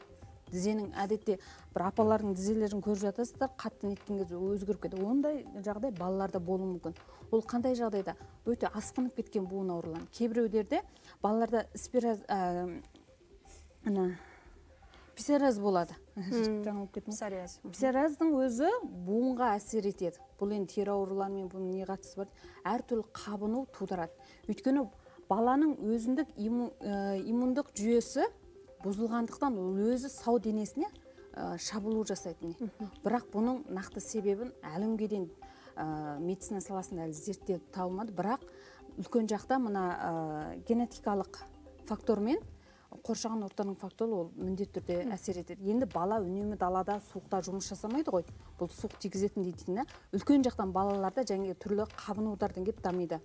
тізенің әдетте бір апалардың тізелерін көріп жатасыздар қатты неткен кезде өзгеріп кетеді. Ондай жағдай балаларда болуы мүмкін. Ол қандай жағдайда? Өте асқынып кеткен буын аурулары кейбіреулерде балаларда спираз ә, псориаз болады. Жаңылып кеттім псориаз псориаздың өзі буынға әсер етеді. Бұл енді тері ауруларымен бұның не қатысы бар? Әртүрлі қабыну тудырады. Өйткені баланың өзіндік имму- ә, иммундық жүйесі бұзылғандықтан ол өзі сау денесіне ә, шабуыл жасайды міне. Бірақ бұның нақты себебін әлі күнге дейін ә, медицина саласында әлі зерттеліп табылмады бірақ үлкен жақта мына ә, генетикалық фактормен қоршаған ортаның факторы ол міндетті түрде әсер етеді. Енді бала үнемі далада суықта жұмыс жасамайды ғой. Бұл суық тигізетін дейтін үлкен жақтан балаларда жаңағы түрлі қабынулардан келіп дамиды.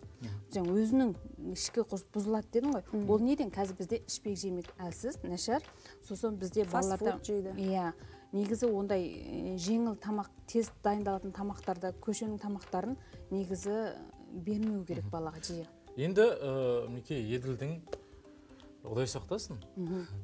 Жаңа өзінің ішкі қос бұзылады дедің ғой. Ол неден? Қазір бізде ішпек жемек әлсіз нашар. Сосын бізде балаларда иә негізі ондай жеңіл тамақ тез дайындалатын тамақтарды көшенің тамақтарын негізі бермеу керек балаға жиі. Енді ә, мінекей еділдің құдай сақтасын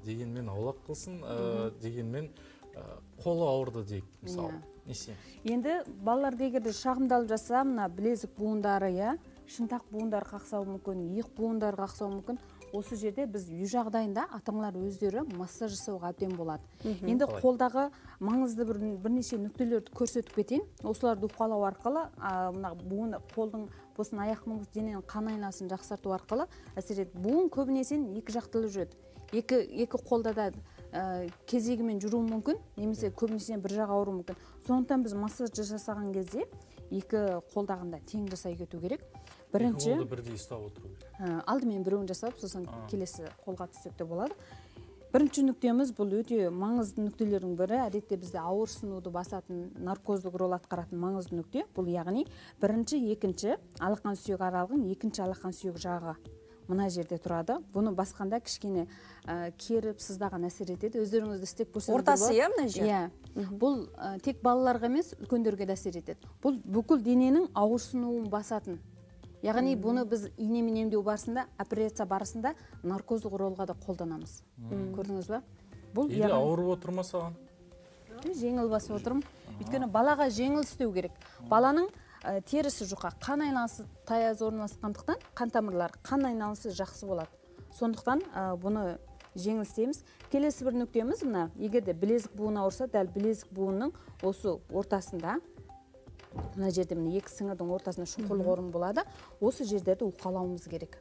дегенмен аулақ қылсын ә, дегенмен ә, қолы ауырды дейік мысалы. Иә. не істейміз енді балаларды егер де шағымдалып жатса мына білезік буындары иә шынтақ буындар қақсауы мүмкін иық буындары қақсауы мүмкін осы жерде біз үй жағдайында ата аналар өздері массаж жасауға әбден болады. Енді Қалай? қолдағы маңызды бір бірнеше нүктелерді көрсетіп кетейін. Осыларды уқалау арқылы мына буын қолдың болсын аяқтың болсын дененің қан айналысын жақсарту арқылы әсер етеді буын көбінесе екі жақтылы жүреді. Екі екі қолда да ә, кезегімен жүруі мүмкін немесе көбінесе бір жағы ауыруы мүмкін. Сондықтан біз массаж жасаған кезде екі қолдағында тең жасай кету керек. Бірінші қолды бірдей ұстап отыру керек. Ә, алдымен біреуін жасап сосын келесі қолға түссек те болады. Бірінші нүктеміз бұл өте маңызды нүктелердің бірі. Әдетте бізде ауырсынуды басатын наркоздық рөл атқаратын маңызды нүкте бұл яғни бірінші екінші алақан сүйек аралығының екінші алақан сүйек жағы мына жерде тұрады. Бұны басқанда кішкене ә, керіп сыздаған әсер етеді. Өздеріңіз істеп көрсеңіздер Ортасы, иә, мына жер? иә. Бұл ә, тек балаларға емес үлкендерге де әсер етеді. Бұл бүкіл дененің ауырсынуын басатын яғни бұны біз инемен емдеу барысында операция барысында наркоздық ролға да қолданамыз. Көрдіңіз ба? Бұл или ауырып отыр ма саған жеңіл басып отырмын. Өйткені балаға жеңіл істеу керек. Баланың ә, терісі жұқа қан айналысы таяз орналасқандықтан қан тамырлары қан айналысы жақсы болады. Сондықтан ә, бұны жеңіл істейміз. Келесі бір нүктеміз мына егер де білезік буын ауырса дәл білезік буынның осы ортасында мына жерде міне екі сіңірдің ортасында шұңқырлық орын болады. Осы жерлерді уқалауымыз керек.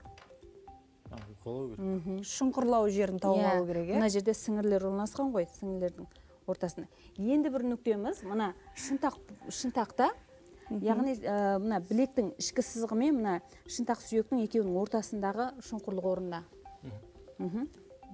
Уқалау керек. Шұңқырлау жерін тауып Иә, алу керек иә мына жерде сіңірлер орналасқан ғой сіңірлердің ортасында. Енді бір нүктеміз мына шынтақ шынтақта яғни ә, мына білектің ішкі сызығы мен мына шынтақ сүйектің екеуінің ортасындағы шұңқырлық орында.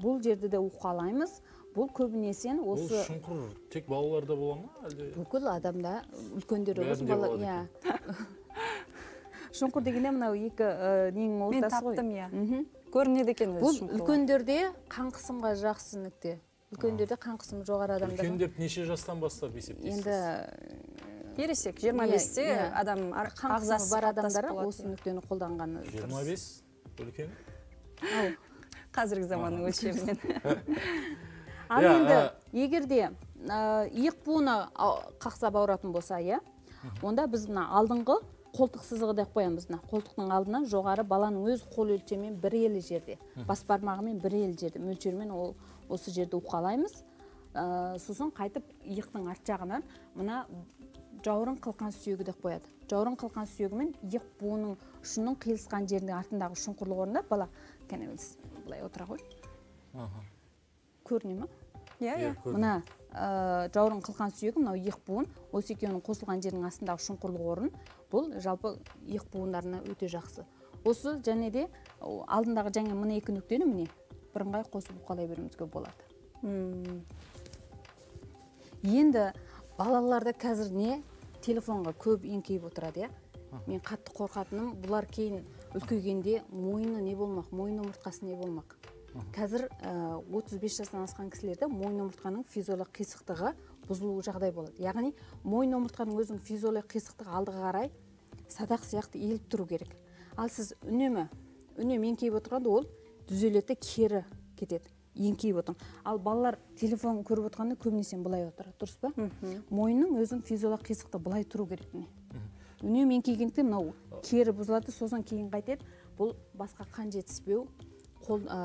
Бұл жерді де уқалаймыз. Бұл көбінесе осы шұңқыр тек балаларда бола ма әлде? бүкіл адамда үлкендер бала иә. (laughs) Шұңқыр дегенде мынау екі ә, ненің Мен ортасы ғой? таптым, иә. көрінеді екен өзі бұл үлкендерде қан қысымға жақсы нүкте. Үлкендерде қан қысымы жоғары адамдар үлкен деп неше жастан бастап есептейсіз? Енді ересек 25-те Иә, иә. адам қан қысымы бар адамдар осы нүктені қолданғаны дұрыс. 25 үлкен? Қазіргі заманның өлшемімен (laughs) ал Иә, енді ә, егер де ә, иық буыны қақсап ауыратын болса иә онда біз мына алдыңғы қолтық сызығы деп қоямыз. Мына қолтықтың алдына жоғары баланың өз қол өлшемімен бір елі жерде бас бармағымен бір елі жерде мөлшермен ол осы жерді уқалаймыз ә, сосын қайтып иықтың арт жағынан мына жауырын қылқан сүйегі деп қояды. Жауырын қылқан сүйегі мен иық буынының ұшының қиылысқан жерінің артындағы шұңқырлық орында бала кәне былай отыра ғой көріне ма иә иә мына ә, жауырын қылқан сүйегі мынау иық буын осы екеуінің қосылған жерінің астындағы шұңқырлық орын бұл жалпы иық буындарына өте жақсы. Осы және де алдындағы жаңа мына екі нүктені міне бірыңғай қосып уқалай беруімізге болады. Енді балаларда қазір не? Телефонға көп еңкейіп отырады иә. Мен қатты қорқатыным. Бұлар кейін үлкейгенде мойны не болмақ мойын омыртқасы не болмақ. Қазір ә, 35 жастан асқан кісілерде мойын омыртқаның физиолог қисықтығы бұзылу жағдай болады. Яғни мойын омыртқаның өзінің физиолог қисықтығы алдыға қарай садақ сияқты иіліп тұру керек. Ал сіз үнемі үнемі еңкейіп отырғанда ол түзеледі де кері кетеді еңкейіп отыр ал балалар телефон көріп отырғанда көбінесе былай отырады дұрыс па? Мойынның өзінің физиолог қисықты былай тұру керек міне. Үнемі еңкейгендіктен мынау кері бұзылады сосын кейін қайтеді. Бұл басқа қан жетіспеу қол ә,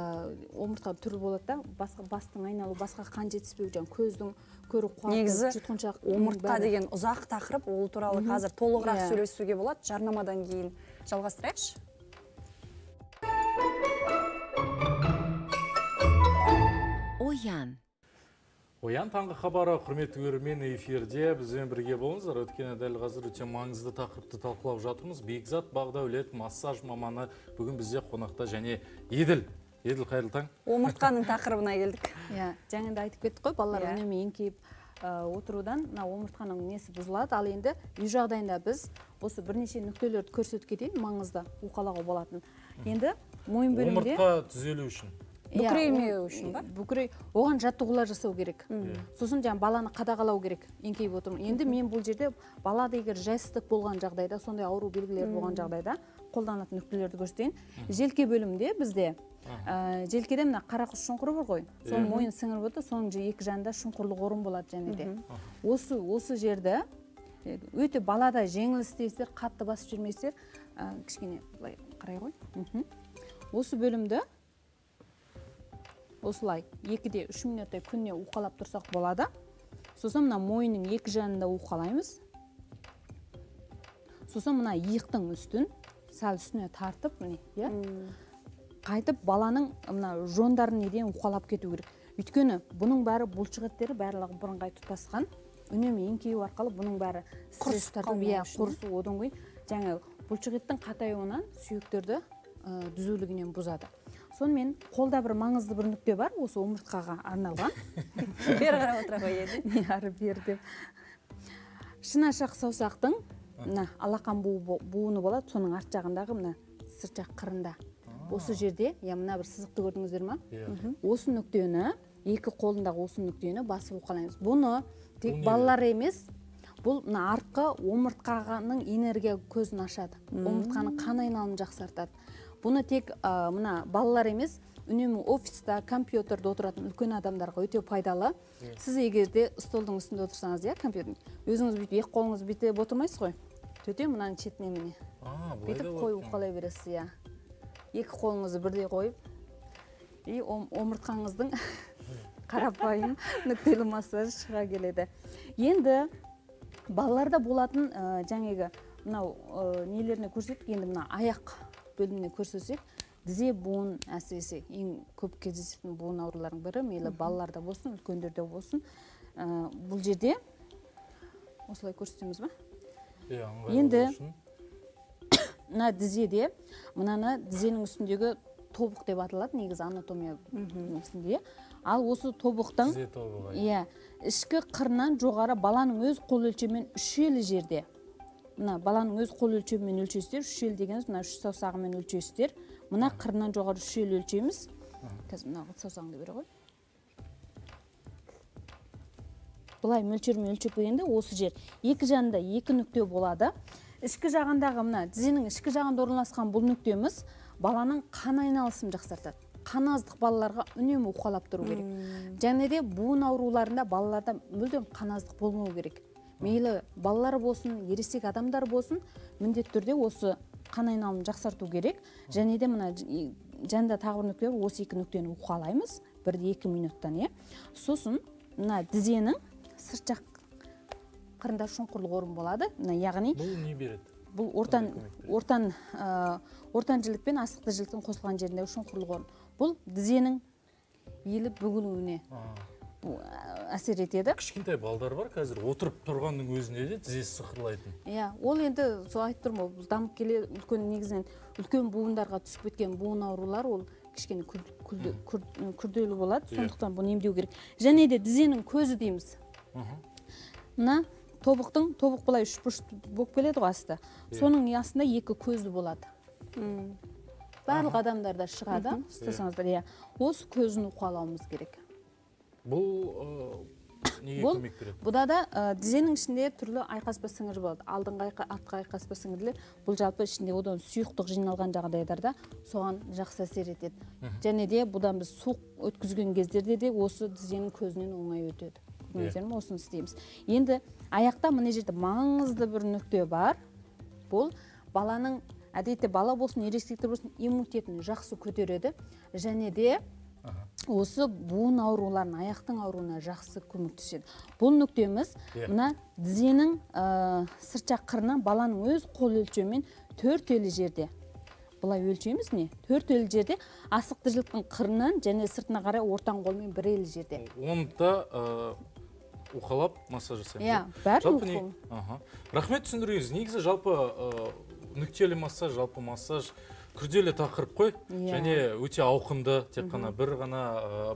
омыртқа түрі болады да басқа бастың айналу басқа қан жетіспеу жаңағы көздің көру қуаты негізі жұтқыншақ омыртқа деген ұзақ тақырып ол туралы қазір толығырақ Иә. сөйлесуге болады. Жарнамадан кейін жалғастырайықшы. Оян. Оян таңғы хабары құрметті көрермен эфирде бізбен бірге болыңыздар. Өйткені дәл қазір өте маңызды тақырыпты талқылап жатырмыз. Бекзат бағдәулет массаж маманы бүгін бізде қонақта және еділ. Еділ қайырлы таң. Омыртқаның тақырыбына келдік. (laughs) Иә жаңа да айтып кеттік қой балалар Иә. үнемі еңкейіп отырудан мына омыртқаның несі бұзылады. Ал енді үй жағдайында біз осы бірнеше нүктелерді көрсетіп кетейін маңызды уқалауға болатын. Енді мойын бөлімінде омыртқа түзелу үшін. Бүкіреймеу үшін ба? бүкірей оған жаттығулар жасау керек. Иә. сосын жаңағы баланы қадағалау керек. Еңкейіп отырмын. Енді мен бұл жерде балада егер жайсыздық болған жағдайда сондай ауру белгілері болған жағдайда қолданатын нүктелерді көрсетейін. Желке бөлімінде бізде ә, желкеде мына қарақұс шұңқыры бар ғой. Соның Иә. мойын сіңіріп отыр соның же екі жанында шұңқырлық орын болады және де осы осы жерді өте балада жеңіл істейсіздер қатты басып жүрмейсіздер. Ә, кішкене былай қарай ғой. Осы бөлімді осылай екіде үш минуттай күніне уқалап тұрсақ болады. Сосын мына мойынның екі жанында уқалаймыз. Сосын мына иықтың үстін сәл үстіне тартып міне иә қайтып баланың мына жондарын неден уқалап кету керек. Өйткені бұның бәрі бұлшық еттері барлығы бірыңғай тұтасқан. Үнемі еңкею арқылы бұның бәрі иә иә? құрысу одан кейін жаңағы бұлшық еттің қатаюынан сүйектерді ә, түзулігінен бұзады. Сонымен қолда бір маңызды бір нүкте бар осы омыртқаға арналған. (laughs) Бері қарап отыра ғой енді ары бері деп. Шынашақ саусақтың мына алақан буы буыны болады соның арт жағындағы мына сырт жақ қырында осы жерде иә мына бір сызықты көрдіңіздер ма? Иә. Осы нүктені екі қолындағы осы нүктені басып уқалаймыз бұны тек балалар емес бұл мына артқы омыртқаның энергия көзін ашады. Омыртқаның қан айналымын жақсартады. Бұны тек ә, мына балалар емес үнемі офиста компьютерде отыратын үлкен адамдарға өте пайдалы. Сіз егер де столдың үстінде отырсаңыз иә компьютер өзіңіз бүйтіп екі қолыңыз бүйтіп отырмайсыз ғой. Төте мынаның шетіне міне. Бүйтіп қойып уқалай бересіз иә. Екі қолыңызды бірдей қойып и ом- омыртқаңыздың (laughs) қарапайым нүктелі массажы шыға келеді. Енді балаларда болатын ә, жаңағы мынау ә, нелеріне көрсеттік енді мына аяқ бөліміне көрсетсек тізе буын әсіресе ең көп кездесетін буын ауруларының бірі мейлі балаларда болсын үлкендерде болсын. Ә, бұл жерде осылай көрсетеміз ба? Иә енді (coughs) мына тізеде мынаны тізенің үстіндегі тобық деп аталады негізі анатомия негізінде иә. ал осы тобықтың Тізе тобығы, иә. ішкі қырынан жоғары баланың өз қол өлшемімен үш елі жерде. Мына баланың өз қол өлшемімен өлшейсіздер үш ел дегеніміз мына үш саусағымен өлшейсіздер мына қырынан жоғары үш ел өлшейміз. Қазір мына саусағыңды бере ғой былай мөлшермен өлшеп келгенде осы жер. Екі жанында екі нүкте болады. Ішкі жағындағы мына тізенің ішкі жағында орналасқан бұл нүктеміз баланың қан айналысын жақсартады. Қан аздық балаларға үнемі уқалап тұру керек. Және де буын ауруларында балаларда мүлдем қан аздық болмау керек. Мейлі балалар болсын ересек адамдар болсын міндетті түрде осы қан айналымын жақсарту керек. Және де мына жанында тағы бір нүкте осы екі нүктені уқалаймыз бір екі минуттан иә. Сосын мына тізенің сырт жақ қырында шұңқырлық орын болады. Мына яғни бұл не береді? бұл ортан ортан ә, ортан жілік пен астықты жіліктің қосылған жеріндегі шұңқырлық орын. Бұл тізенің иіліп бүгілуіне әсер етеді. Кішкентай балдар бар қазір отырып тұрғанның өзінде де тізесі сықырлайтын. Иә ол енді сол айтып тұрмын ғой дамып келе үлкен негізінен үлкен буындарға түсіп кеткен буын аурулар ол кішкене күрд- күрд- күрд- күрделі болады. Иә. сондықтан бұны емдеу керек. Және де тізенің көзі дейміз. Мына тобықтың тобық былай үшбұрыш болып келеді ғой асты. Иә. соның астында екі көзі болады. Барлық адамдарда шығады. Ұстасаңыздар иә. Осы көзін уқалауымыз керек. Бұл неге бұл көмек береді? бұда да ә, тізенің ішінде түрлі айқаспа сіңір болады. Алдыңғы айқа, артқы айқаспа сіңірлер бұл жалпы ішінде одан сұйықтық жиналған жағдайларда соған жақсы әсер етеді. Және де бұдан біз суық өткізген кездерде де осы тізенің көзінен оңай өтеді. Көрдіңіздер ме осыны істейміз. Енді аяқта мына жерде маңызды бір нүкте бар. Бұл баланың әдетте бала болсын ересектер болсын иммунитетін жақсы көтереді. Және де осы буын ауруларын аяқтың ауруына жақсы көмектеседі бұл нүктеміз Иә. мына тізенің ә, сырт жақ қырынан баланың өз қол өлшемімен төрт елі жерде. Былай өлшейміз не? Төрт елі жерде асықты жіліктің қырынан және сыртына қарай ортан қолмен бір елі жерде. Оны да уқалап массаж жасаймыз Иә, бәрін жалпы не- рахмет түсіндіріңіз негізі жалпы нүктелі массаж жалпы массаж күрделі тақырып қой. Иә. және өте ауқымды тек қана бір ғана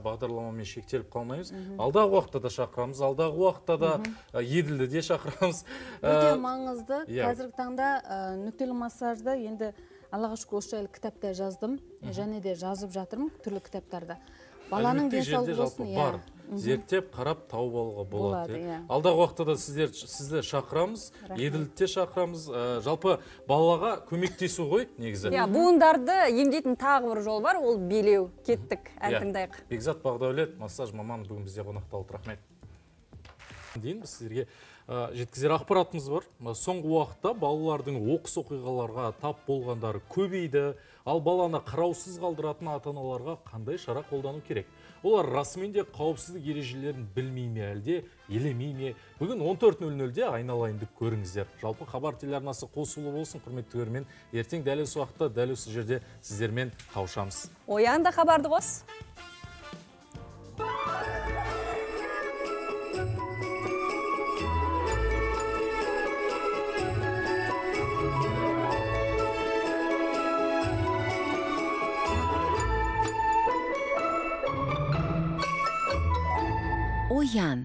бағдарламамен шектеліп қалмаймыз. Алдағы уақытта да шақырамыз алдағы уақытта да еділді де шақырамыз. Өте маңызды. иә. қазіргі таңда ә, нүктелі массажды енді аллаға шүкір осы жайлы кітапта жаздым. Және де жазып жатырмын түрлі кітаптарда. Баланың денсаулығы болсын иә. Зерттеп қарап тауып алуға болады иә. иә. алдағы уақытта да сіздер сізді шақырамыз еділді шақырамыз. Ы, жалпы балаға көмектесу ғой негізі. Иә буындарды емдейтін тағы бір жол бар ол билеу кеттік ән Иә. тыңдайық бекзат бағдәулет массаж маманы бүгін бізде қонақта болды рахмет. Дейін біз сіздерге ә, жеткізер ақпаратымыз бар. Соңғы уақытта балалардың оқыс оқиғаларға тап болғандары көбейді. Ал баланы қараусыз қалдыратын ата аналарға қандай шара қолдану керек? Олар расымен де қауіпсіздік ережелерін білмей ме әлде елемей ме? Бүгін 14.00-де айналайынды көріңіздер. Жалпы хабар телеарнасы қосулы болсын құрметті көрермен. Ертең дәл осы уақытта дәл осы жерде сіздермен қауышамыз. Оян да хабарды қос. Оян.